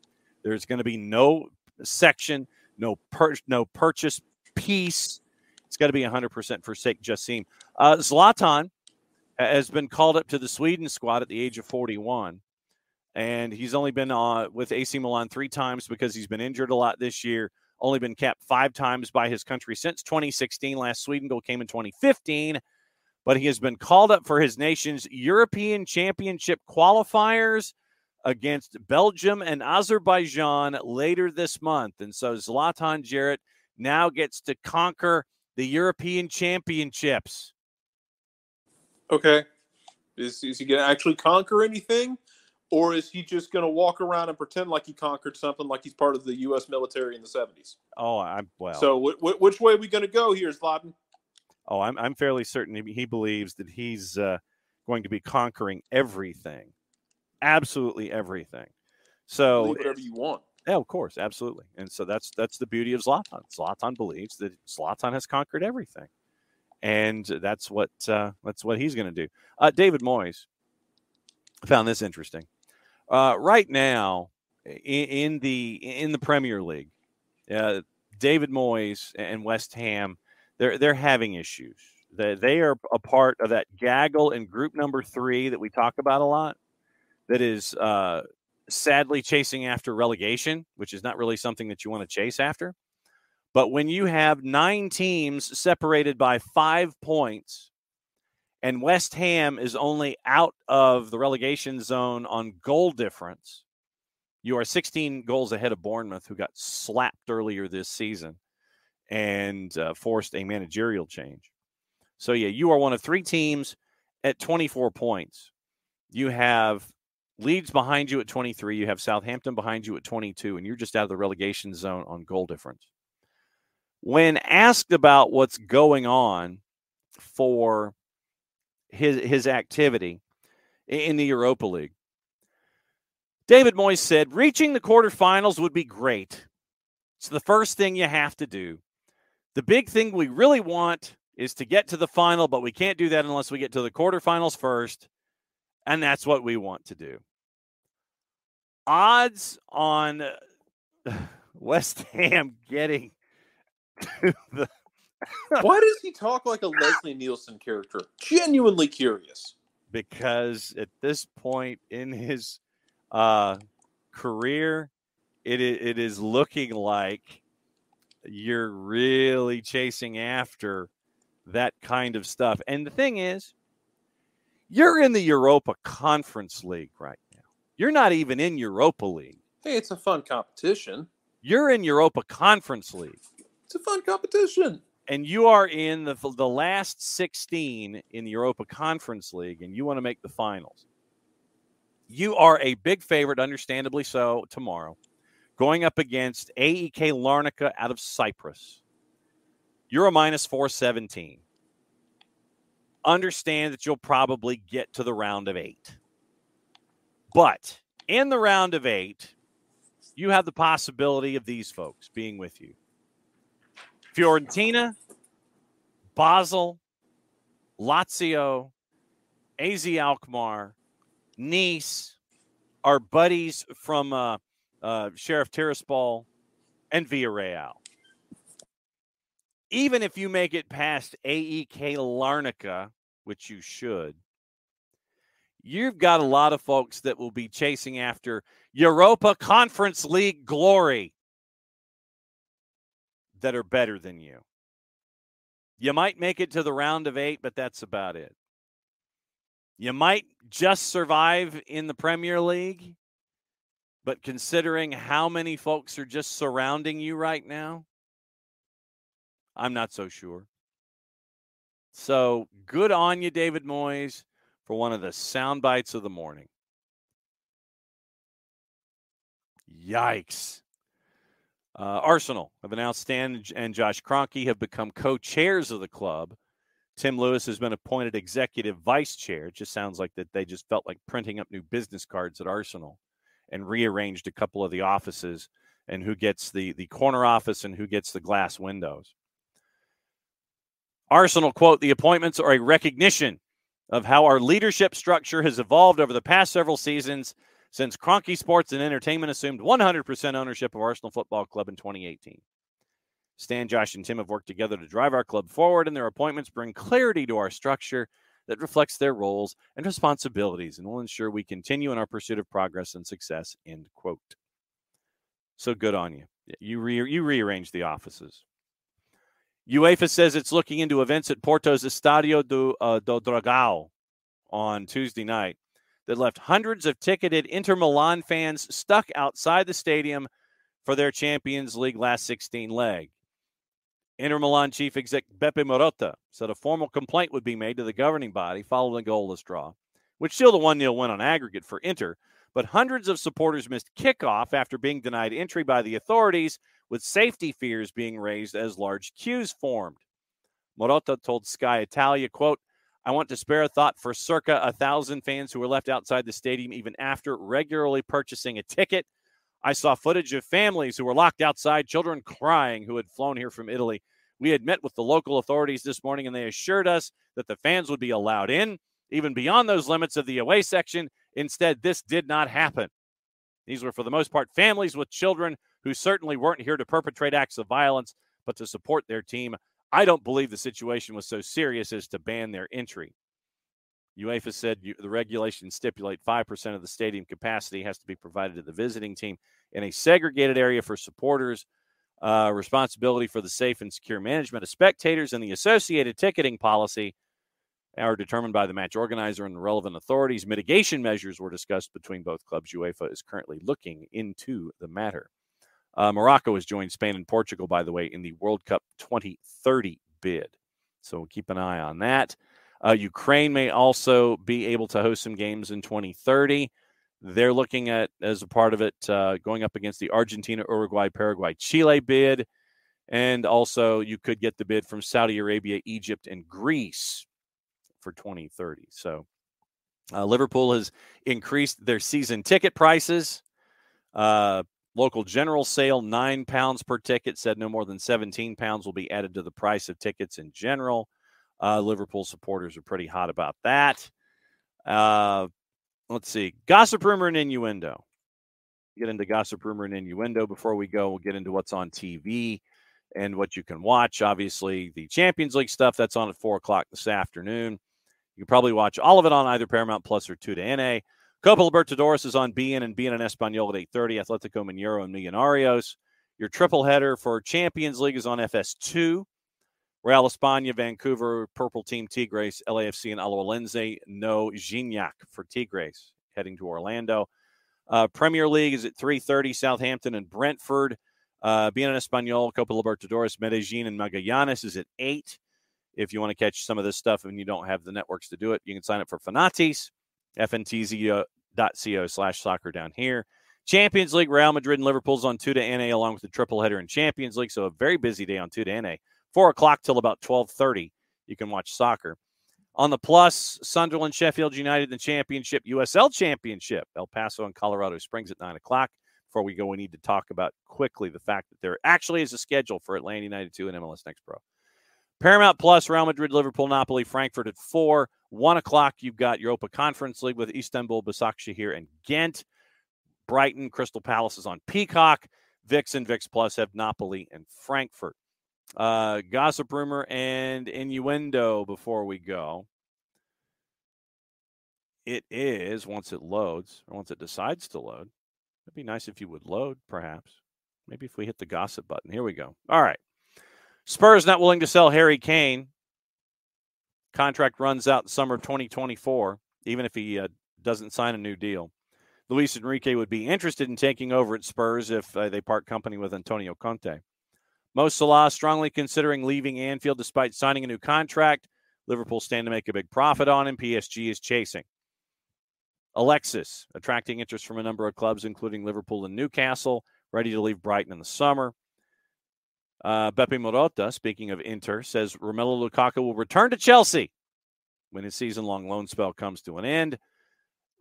There's going to be no section, no per, no purchase piece. It's got to be 100% for Sheikh Jassim. Uh, Zlatan has been called up to the Sweden squad at the age of 41. And he's only been uh, with AC Milan three times because he's been injured a lot this year. Only been capped five times by his country since 2016. Last Sweden goal came in 2015. But he has been called up for his nation's European Championship qualifiers against Belgium and Azerbaijan later this month. And so Zlatan Jarrett now gets to conquer the European Championships. Okay. Is, is he going to actually conquer anything? or is he just going to walk around and pretend like he conquered something, like he's part of the U.S. military in the '70s? Oh, I'm well. So, w- w- which way are we going to go here, Zlatan? Oh, I'm I'm fairly certain he, he believes that he's uh, going to be conquering everything, absolutely everything. So Believe whatever you want. Yeah, of course, absolutely. And so that's that's the beauty of Zlatan. Zlatan believes that Zlatan has conquered everything, and that's what uh, that's what he's going to do. Uh, David Moyes found this interesting. Uh, right now, in, in, the in the Premier League, uh, David Moyes and West Ham they're they're having issues. They, they are a part of that gaggle in group number three that we talk about a lot. That is uh, sadly chasing after relegation, which is not really something that you want to chase after. But when you have nine teams separated by five points, and West Ham is only out of the relegation zone on goal difference, you are 16 goals ahead of Bournemouth, who got slapped earlier this season and uh, forced a managerial change. So, yeah, you are one of three teams at 24 points. You have Leeds behind you at 23. You have Southampton behind you at 22, and you're just out of the relegation zone on goal difference. When asked about what's going on for his his activity in the Europa League, David Moyes said, "Reaching the quarterfinals would be great. It's the first thing you have to do. The big thing we really want is to get to the final, but we can't do that unless we get to the quarterfinals first, and that's what we want to do." Odds on [laughs] West Ham getting to the. Why does he talk like a Leslie Nielsen character? Genuinely curious. Because at this point in his uh, career, it it is looking like you're really chasing after that kind of stuff. And the thing is, you're in the Europa Conference League right you're not even in Europa League. Hey, it's a fun competition. You're in Europa Conference League. It's a fun competition. And you are in the, the last 16 in the Europa Conference League, and you want to make the finals. You are a big favorite, understandably so, tomorrow, going up against AEK Larnaca out of Cyprus. You're a minus 417. Understand that you'll probably get to the round of eight. But in the round of eight, you have the possibility of these folks being with you Fiorentina, Basel, Lazio, AZ Alkmaar, Nice, our buddies from uh, uh, Sheriff Tiraspol, and Villarreal. Even if you make it past AEK Larnaca, which you should, you've got a lot of folks that will be chasing after Europa Conference League glory that are better than you. You might make it to the round of eight, but that's about it. You might just survive in the Premier League, but considering how many folks are just surrounding you right now, I'm not so sure. So good on you, David Moyes for one of the sound bites of the morning. Yikes. Uh, Arsenal have announced Stan and Josh Kroenke have become co-chairs of the club. Tim Lewis has been appointed executive vice chair. It just sounds like that they just felt like printing up new business cards at Arsenal and rearranged a couple of the offices and who gets the the corner office and who gets the glass windows. Arsenal quote the appointments are a recognition of how our leadership structure has evolved over the past several seasons since Kroenke Sports and Entertainment assumed 100% ownership of Arsenal Football Club in 2018. Stan, Josh, and Tim have worked together to drive our club forward, and their appointments bring clarity to our structure that reflects their roles and responsibilities and will ensure we continue in our pursuit of progress and success. End quote. So good on you. You, re- you rearranged the offices. UEFA says it's looking into events at Porto's Estadio do, uh, do Dragao on Tuesday night that left hundreds of ticketed Inter Milan fans stuck outside the stadium for their Champions League last 16 leg. Inter Milan chief exec Beppe Marotta said a formal complaint would be made to the governing body following the goalless draw, which sealed a 1 0 win on aggregate for Inter, but hundreds of supporters missed kickoff after being denied entry by the authorities, with safety fears being raised as large queues formed. Marotta told Sky Italia, quote, I want to spare a thought for circa a thousand fans who were left outside the stadium even after regularly purchasing a ticket. I saw footage of families who were locked outside, children crying who had flown here from Italy. We had met with the local authorities this morning and they assured us that the fans would be allowed in, even beyond those limits of the away section. Instead, this did not happen. These were, for the most part, families with children who certainly weren't here to perpetrate acts of violence, but to support their team. I don't believe the situation was so serious as to ban their entry. UEFA said the regulations stipulate 5% of the stadium capacity has to be provided to the visiting team in a segregated area for supporters. Uh, responsibility for the safe and secure management of spectators and the associated ticketing policy are determined by the match organizer and the relevant authorities. Mitigation measures were discussed between both clubs. UEFA is currently looking into the matter. Uh, Morocco has joined Spain and Portugal, by the way, in the World Cup 2030 bid. So keep an eye on that. Uh, Ukraine may also be able to host some games in 2030. They're looking at, as a part of it, uh, going up against the Argentina, Uruguay, Paraguay, Chile bid. And also, you could get the bid from Saudi Arabia, Egypt, and Greece for 2030. So, uh, Liverpool has increased their season ticket prices. Uh, local general sale, nine pounds per ticket, said no more than 17 pounds will be added to the price of tickets in general. Uh, Liverpool supporters are pretty hot about that. Uh, let's see. Gossip rumor and innuendo. Get into gossip rumor and innuendo before we go. We'll get into what's on TV and what you can watch. Obviously, the Champions League stuff that's on at four o'clock this afternoon. You can probably watch all of it on either Paramount Plus or 2 to NA. Copa Libertadores is on beIN and beIN and Espanol at 8.30. Atletico Mineiro and Millonarios. Your triple header for Champions League is on FS2. Real España, Vancouver, Purple Team Tigres, LAFC, and Alajuelense. No Gignac for Tigres heading to Orlando. Uh, Premier League is at 3.30, Southampton and Brentford. Uh, beIN Espanol, Copa Libertadores, Medellin and Magallanes is at 8. If you want to catch some of this stuff and you don't have the networks to do it, you can sign up for Fanatiz, fntz.co slash soccer down here. Champions League, Real Madrid and Liverpool's on 2 to NA along with the triple header in Champions League. So a very busy day on 2 to NA four o'clock till about twelve thirty. You can watch soccer. On the plus, Sunderland, Sheffield United, the championship, USL championship, El Paso and Colorado Springs at nine o'clock. Before we go, we need to talk about quickly the fact that there actually is a schedule for Atlanta United 2 and MLS Next Pro. Paramount Plus, Real Madrid, Liverpool, Napoli, Frankfurt at four. One o'clock, you've got Europa Conference League with Istanbul, Başakşehir, and Ghent. Brighton, Crystal Palace is on Peacock. VIX and VIX Plus have Napoli and Frankfurt. Uh, gossip rumor and innuendo before we go. It is once it loads or once it decides to load. It'd be nice if you would load, perhaps. Maybe if we hit the gossip button. Here we go. All right. Spurs not willing to sell Harry Kane. Contract runs out in summer of 2024, even if he uh, doesn't sign a new deal. Luis Enrique would be interested in taking over at Spurs if uh, they part company with Antonio Conte. Mo Salah strongly considering leaving Anfield despite signing a new contract. Liverpool stand to make a big profit on him. PSG is chasing. Alexis attracting interest from a number of clubs, including Liverpool and Newcastle, ready to leave Brighton in the summer. Uh, Beppe Marotta, speaking of Inter, says Romelu Lukaku will return to Chelsea when his season long loan spell comes to an end.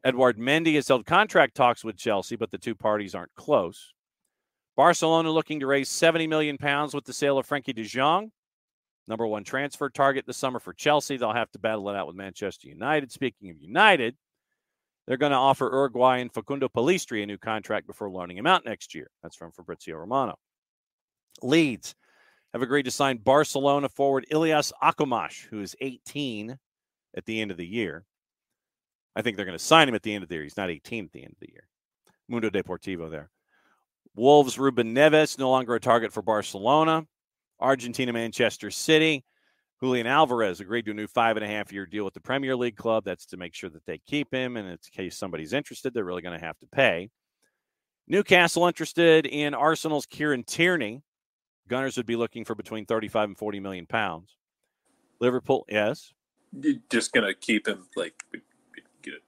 Edouard Mendy has held contract talks with Chelsea, but the two parties aren't close. Barcelona looking to raise 70 million pounds with the sale of Frenkie de Jong. Number one transfer target this summer for Chelsea. They'll have to battle it out with Manchester United. Speaking of United, they're going to offer Uruguayan Facundo Pellistri a new contract before loaning him out next year. That's from Fabrizio Romano. Leeds have agreed to sign Barcelona forward Ilias Akhomach, who is 18 at the end of the year. I think they're going to sign him at the end of the year. He's not 18 at the end of the year. Mundo Deportivo there. Wolves, Ruben Neves, no longer a target for Barcelona. Argentina, Manchester City. Julian Alvarez agreed to a new five and a half year deal with the Premier League club. That's to make sure that they keep him. And in case somebody's interested, they're really going to have to pay. Newcastle interested in Arsenal's Kieran Tierney. Gunners would be looking for between 35 and 40 million pounds. Liverpool, yes. You're just going to keep him, like, get it.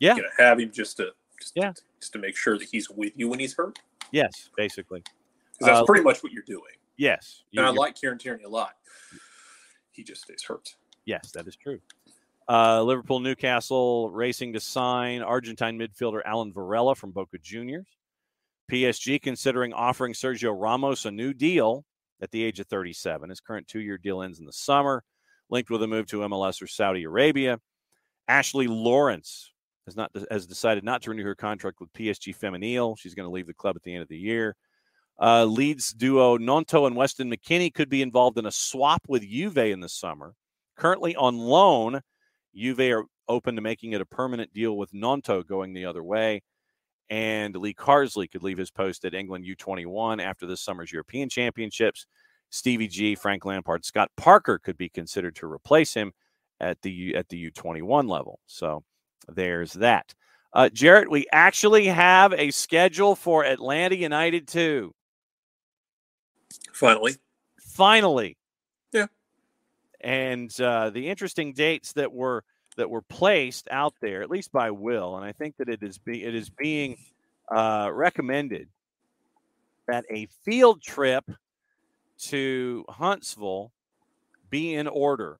Yeah. Gonna have him just to Just, Yeah. just to make sure that he's with you when he's hurt. Yes, basically. 'Cause that's Uh, pretty much what you're doing. Yes. You- And I like Kieran Tierney a lot. He just stays hurt. Yes, that is true. Uh, Liverpool Newcastle racing to sign Argentine midfielder Alan Varela from Boca Juniors. PSG considering offering Sergio Ramos a new deal at the age of 37. His current two year deal ends in the summer, linked with a move to MLS or Saudi Arabia. Ashley Lawrence has not has decided not to renew her contract with PSG Femenil. She's going to leave the club at the end of the year. Uh, Leeds duo Nonto and Weston McKennie could be involved in a swap with Juve in the summer. Currently on loan, Juve are open to making it a permanent deal with Nonto going the other way. And Lee Carsley could leave his post at England U21 after this summer's European Championships. Stevie G, Frank Lampard, Scott Parker could be considered to replace him at the at the U21 level. So there's that. Uh, Jarrett, we actually have a schedule for Atlanta United too. Finally. Finally. Yeah. And uh, the interesting dates that were that were placed out there, at least by Will, and I think that it is be it is being uh, recommended that a field trip to Huntsville be in order.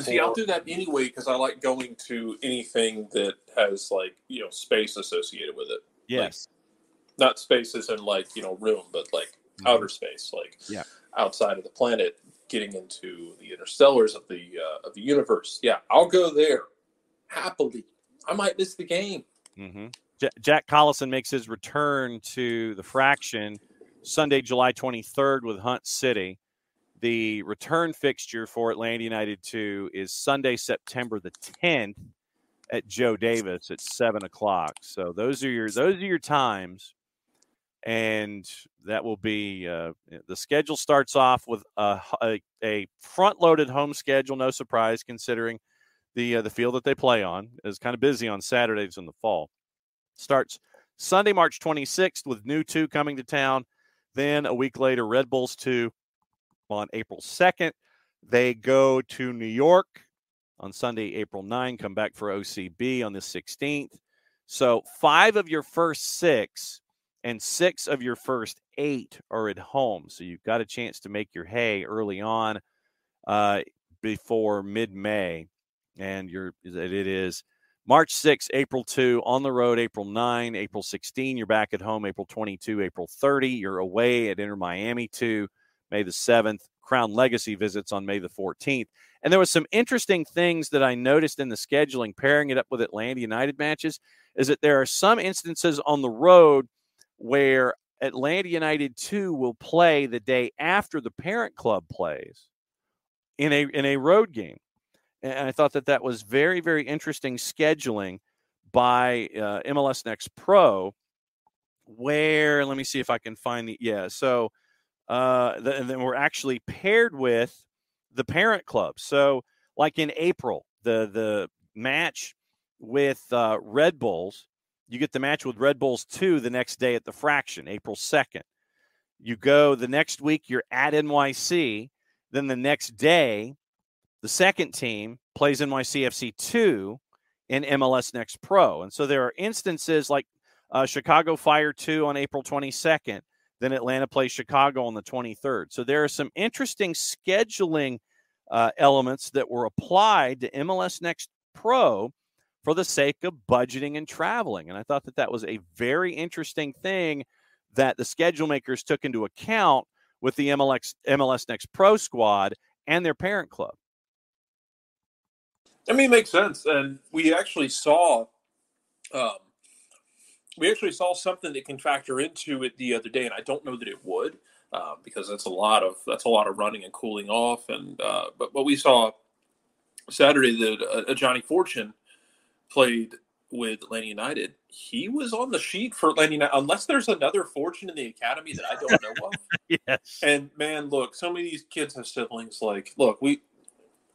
See, I'll do that anyway because I like going to anything that has like you know space associated with it. Yes. Not spaces in like you know room, but like Mhm. outer space, like Yeah. outside of the planet, getting into the interstellars of the uh, of the universe. Yeah, I'll go there happily. I might miss the game. hmm J- Jack Collison makes his return to the fraction Sunday, July 23rd with Hunt City. The return fixture for Atlanta United 2 is Sunday, September the 10th at Joe Davis at seven o'clock. So those are your those are your times, and that will be uh, the schedule starts off with a, a, a front loaded home schedule. No surprise considering the uh, the field that they play on is kind of busy on Saturdays in the fall. Starts Sunday, March 26th with new two coming to town. Then a week later, Red Bulls 2 on April 2nd. They go to New York on Sunday, April 9, come back for OCB on the 16th. So five of your first six and six of your first eight are at home. So you've got a chance to make your hay early on uh, before mid May. And you're, it is March 6, April 2, on the road, April 9, April 16, you're back at home, April 22, April 30, you're away at Inter Miami 2, May the 7th, Crown Legacy visits on May the 14th. And there was some interesting things that I noticed in the scheduling, pairing it up with Atlanta United matches, is that there are some instances on the road where Atlanta United 2 will play the day after the parent club plays in a in a road game. And I thought that that was very, very interesting scheduling by uh, MLS Next Pro. Where let me see if I can find the yeah. So uh, the, then we're actually paired with the parent club. So like in April, the the match with uh, Red Bulls, you get the match with Red Bulls two the next day at the Fraction, April second. You go the next week, you're at NYC. Then the next day, the second team plays NYCFC 2 in MLS Next Pro. And so there are instances like uh, Chicago Fire 2 on April 22nd. Then Atlanta plays Chicago on the 23rd. So there are some interesting scheduling uh, elements that were applied to MLS Next Pro for the sake of budgeting and traveling. And I thought that that was a very interesting thing that the schedule makers took into account with the MLS, MLS Next Pro squad and their parent club. I mean, it makes sense. And we actually saw, um, we actually saw something that can factor into it the other day, and I don't know that it would, uh, because that's a lot of that's a lot of running and cooling off. And uh, but what we saw Saturday that uh, Ajani Fortune played with Atlanta United. He was on the sheet for Atlanta United, unless there's another Fortune in the academy that I don't know of. [laughs] yes. And man, look, some of these kids have siblings. Like, look, we,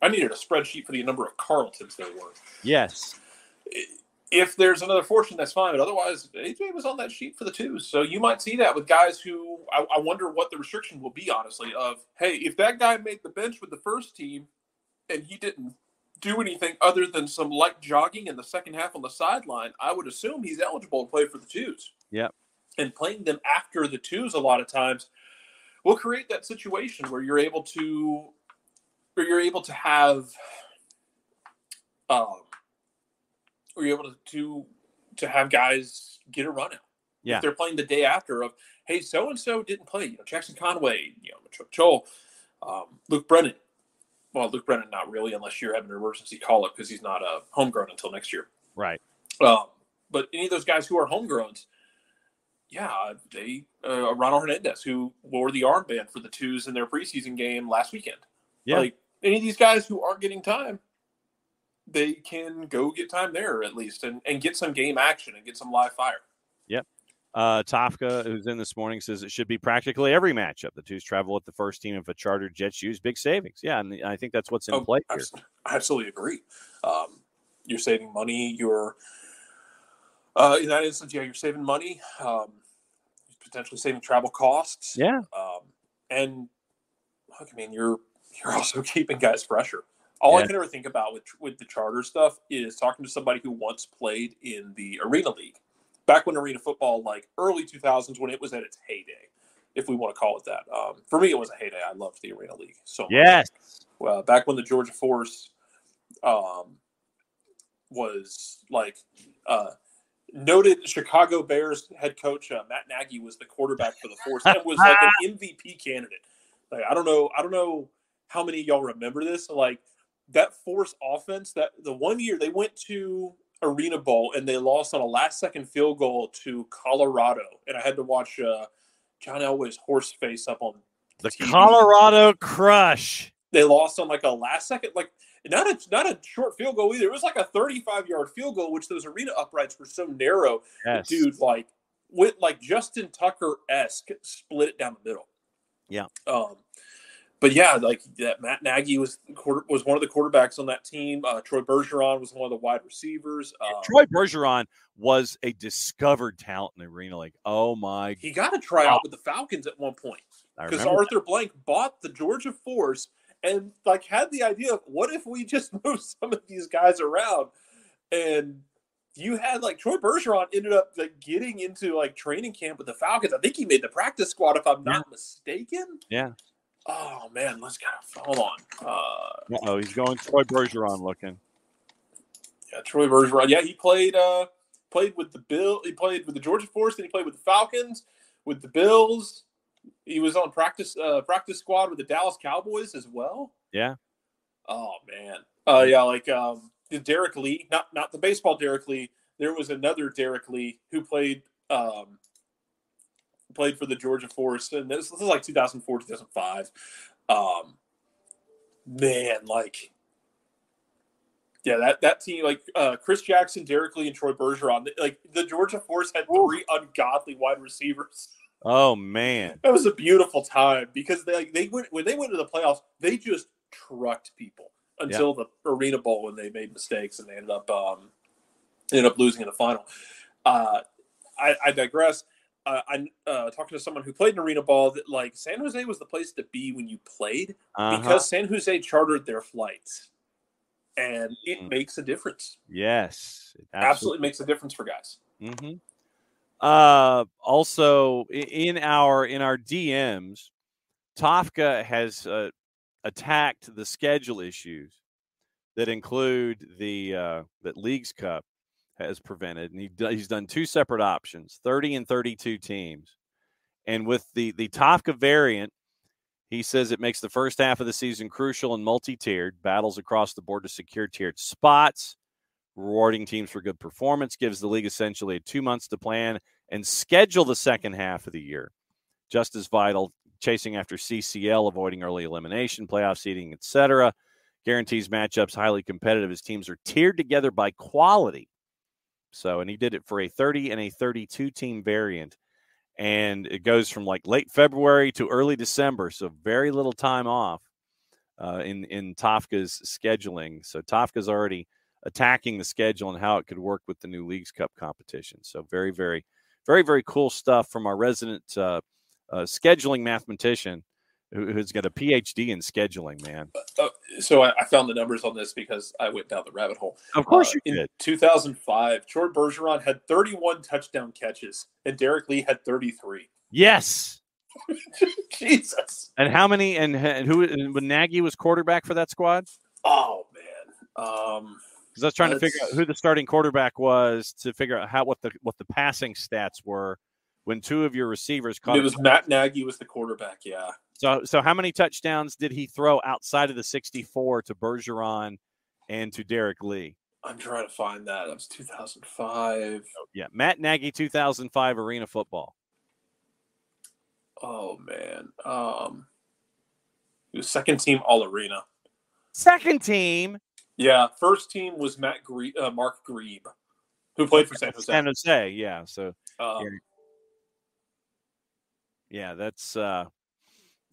I needed a spreadsheet for the number of Carltons there were. Yes. If there's another fortune, that's fine. But otherwise, AJ was on that sheet for the twos. So you might see that with guys who I, I wonder what the restriction will be, honestly. Of hey, if that guy made the bench with the first team and he didn't do anything other than some light jogging in the second half on the sideline, I would assume he's eligible to play for the twos. Yep. And playing them after the twos a lot of times will create that situation where you're able to where you're able to have um where you're able to to, to have guys get a run out. Yeah. If they're playing the day after of, hey, so and so didn't play, you know, Jackson Conway, you know, Joel, um, Luke Brennan. Well, Luke Brennan, not really, unless you're having an emergency call up because he's not a homegrown until next year. Right. Um, but any of those guys who are homegrowns, yeah, they uh, Ronald Hernandez, who wore the armband for the twos in their preseason game last weekend. Yeah. Like any of these guys who aren't getting time, they can go get time there at least and, and get some game action and get some live fire. Uh, Tafka, who's in this morning, says it should be practically every matchup. The twos travel with the first team if a chartered Jets use big savings. Yeah, and I think that's what's in Oh, play here. I absolutely agree. Um, you're saving money. You're uh, in that instance, yeah, you're saving money. Um, potentially saving travel costs. Yeah. Um, and look, I mean, you're you're [laughs] also keeping guys fresher. All I can ever think about with with the charter stuff is talking to somebody who once played in the arena league, back when arena football, like early 2000s, when it was at its heyday, if we want to call it that. Um, for me, it was a heyday. I loved the arena league so much Yes. well, back when the Georgia Force um, was like uh, noted Chicago Bears head coach uh, Matt Nagy was the quarterback for the Force and was like an [laughs] MVP candidate. Like I don't know, I don't know how many of y'all remember this. Like that Force offense, that the one year they went to Arena Bowl and they lost on a last second field goal to Colorado, and I had to watch uh, John Elway's horse face up on The TV. Colorado Crush. they lost on like a last second, like not a not a short field goal either. It was like a 35 yard field goal, which those arena uprights were so narrow. Yes. Dude, like with like Justin Tucker esque split it down the middle. Yeah. Um, but yeah, like that Matt Nagy was quarter was one of the quarterbacks on that team. Uh, Troy Bergeron was one of the wide receivers. Um, Troy Bergeron was a discovered talent in the arena. Like, oh my, he got to try out with the Falcons at one point. Because. Arthur Blank bought the Georgia Force and like had the idea of what if we just [laughs] move some of these guys around and you had like Troy Bergeron ended up like getting into like training camp with the Falcons. I think he made the practice squad if I'm not mistaken. Yeah. Oh man, let's kind of hold on. Uh, Oh, he's going Troy Bergeron looking. yeah, Troy Bergeron. Yeah, he played uh played with the Bill. He played with the Georgia Force. Then he played with the Falcons, with the Bills. He was on practice uh practice squad with the Dallas Cowboys as well. Yeah. Oh man. Uh yeah, like um Derek Lee, not not the baseball Derek Lee. There was another Derek Lee who played um played for the Georgia Force and this, this is like 2004, 2005. Um man, like yeah, that that team like uh Chris Jackson, Derek Lee, and Troy Bergeron, like the Georgia Force had three ungodly wide receivers. Oh man. That was a beautiful time because they like they went when they went to the playoffs, they just trucked people until the Arena Bowl when they made mistakes and they ended up um ended up losing in the final. Uh, I, I digress. Uh, I'm uh, talking to someone who played in Arena Ball that like San Jose was the place to be when you played Uh-huh. because San Jose chartered their flights, and it Mm. makes a difference. yes, it Absolutely makes a difference for guys. hmm Uh, also in our in our DMs, Tofka has uh, attacked the schedule issues that include the uh, that Leagues Cup has prevented, and he he's done two separate options: thirty and thirty-two teams. And with the the Tofka variant, he says it makes the first half of the season crucial and multi-tiered battles across the board to secure tiered spots rewarding teams for good performance, gives the league essentially two months to plan and schedule the second half of the year. Just as vital, chasing after CCL, avoiding early elimination, playoff seeding, etc. Guarantees matchups highly competitive as teams are tiered together by quality. So, and he did it for a 30 and a 32 team variant. And it goes from like late February to early December. So, very little time off uh, in, in Tofka's scheduling. So, Tofka's already attacking the schedule and how it could work with the new Leagues Cup competition. So very, very, very, very cool stuff from our resident uh, uh, scheduling mathematician who's got a PhD in scheduling, man. Uh, so I, I, found the numbers on this because I went down the rabbit hole. Of course, uh, you did. In 2005, Jordan Bergeron had 31 touchdown catches, and Derek Lee had 33. Yes. [laughs] Jesus. And how many? And, and who? And when Nagy was quarterback for that squad? Oh man. Um. Because I was trying to figure out who the starting quarterback was to figure out how what the what the passing stats were when two of your receivers caught. It was Matt Nagy was the quarterback. Yeah. So so how many touchdowns did he throw outside of the 64 to Bergeron and to Derek Lee? I'm trying to find that. That was 2005. Oh, yeah, Matt Nagy 2005 Arena Football. Oh man. Um he was second team all arena. Second team? Yeah, first team was Matt Gre- uh, Mark Grieb, who played for San Jose. San Jose, yeah. So um, yeah, that's uh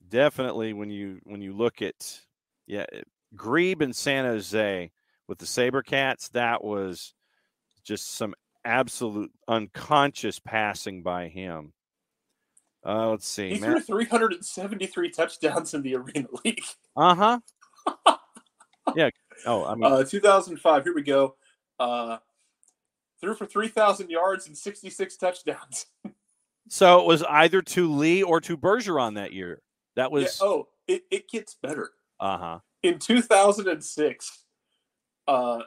definitely when you when you look at yeah Grieb and San Jose with the SaberCats, that was just some absolute unconscious passing by him. Uh, let's see. He threw 373 touchdowns in the Arena [laughs] League. Uh huh. [laughs] yeah. Oh, I mean, uh, 2005. Here we go. Uh, threw for 3,000 yards and 66 touchdowns. [laughs] so it was either to Lee or to Bergeron that year. That was. Yeah, oh, it, it gets better. Uh huh. In 2006, uh,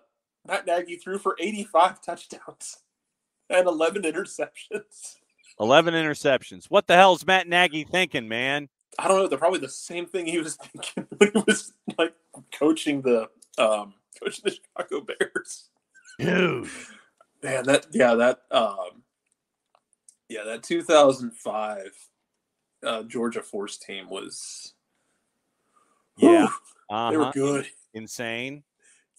Matt Nagy threw for 85 touchdowns [laughs] and 11 interceptions. 11 interceptions. What the hell is Matt Nagy thinking, man? I don't know. They're probably the same thing he was [laughs] thinking when he was like coaching the um coaching the Chicago Bears. Dude. Man, that yeah, that um yeah, that 2005 uh, Georgia Force team was yeah, uh-huh. they were good, insane.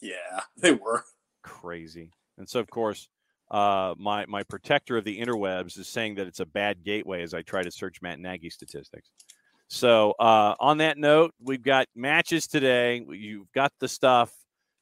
Yeah, [laughs] they were crazy. And so, of course, uh, my my protector of the interwebs is saying that it's a bad gateway as I try to search Matt Nagy statistics. So, uh, on that note, we've got matches today. You've got the stuff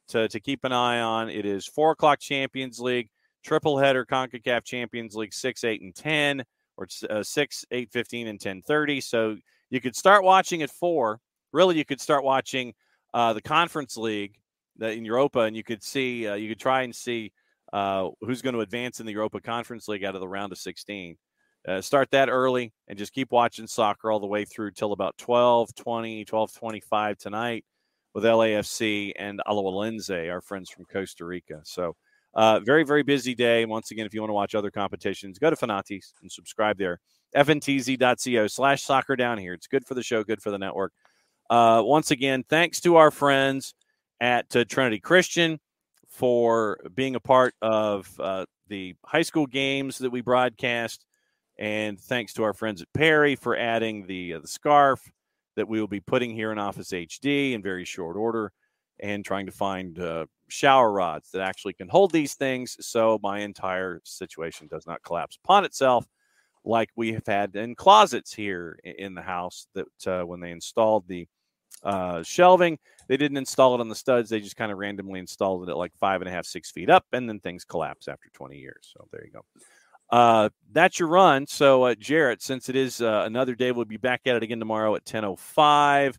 to, to keep an eye on. It is four o'clock Champions League, triple header CONCACAF Champions League, six, eight, and 10, or uh, six, eight, 15, and 10 30. So, you could start watching at four. Really, you could start watching uh, the Conference League in Europa, and you could see, uh, you could try and see uh, who's going to advance in the Europa Conference League out of the round of 16. Uh, start that early and just keep watching soccer all the way through till about 12 20, 12 25 tonight with LAFC and Alajuelense, our friends from Costa Rica. So, uh, very, very busy day. Once again, if you want to watch other competitions, go to Fanatiz and subscribe there. fntz.co slash soccer down here. It's good for the show, good for the network. Uh, once again, thanks to our friends at uh, Trinity Christian for being a part of uh, the high school games that we broadcast. And thanks to our friends at Perry for adding the uh, the scarf that we will be putting here in Office HD in very short order, and trying to find uh, shower rods that actually can hold these things, so my entire situation does not collapse upon itself, like we have had in closets here in the house. That uh, when they installed the uh, shelving. They didn't install it on the studs. They just kind of randomly installed it at like five and a half, six feet up, and then things collapse after 20 years. So there you go. Uh, that's your run. So, uh, Jarrett, since it is uh, another day, we'll be back at it again tomorrow at 10.05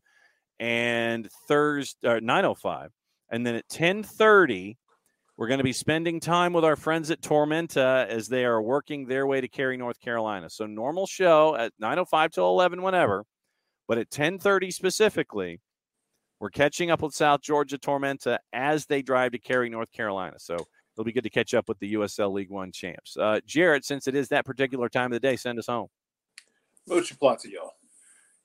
and Thursday, or 9.05. And then at 10.30, we're going to be spending time with our friends at Tormenta as they are working their way to Cary, North Carolina. So normal show at 9.05 till 11, whenever. But at 10:30 specifically, we're catching up with South Georgia Tormenta as they drive to Cary, North Carolina. So it'll be good to catch up with the USL League One champs. Uh, Jarrett, since it is that particular time of the day, send us home. Mucha plata, y'all.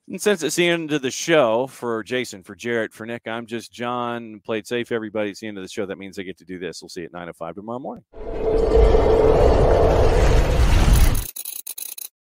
And since it's the end of the show for Jason, for Jarrett, for Nick, I'm just John. Played safe, everybody. It's the end of the show. That means I get to do this. We'll see you at 9 05 tomorrow morning.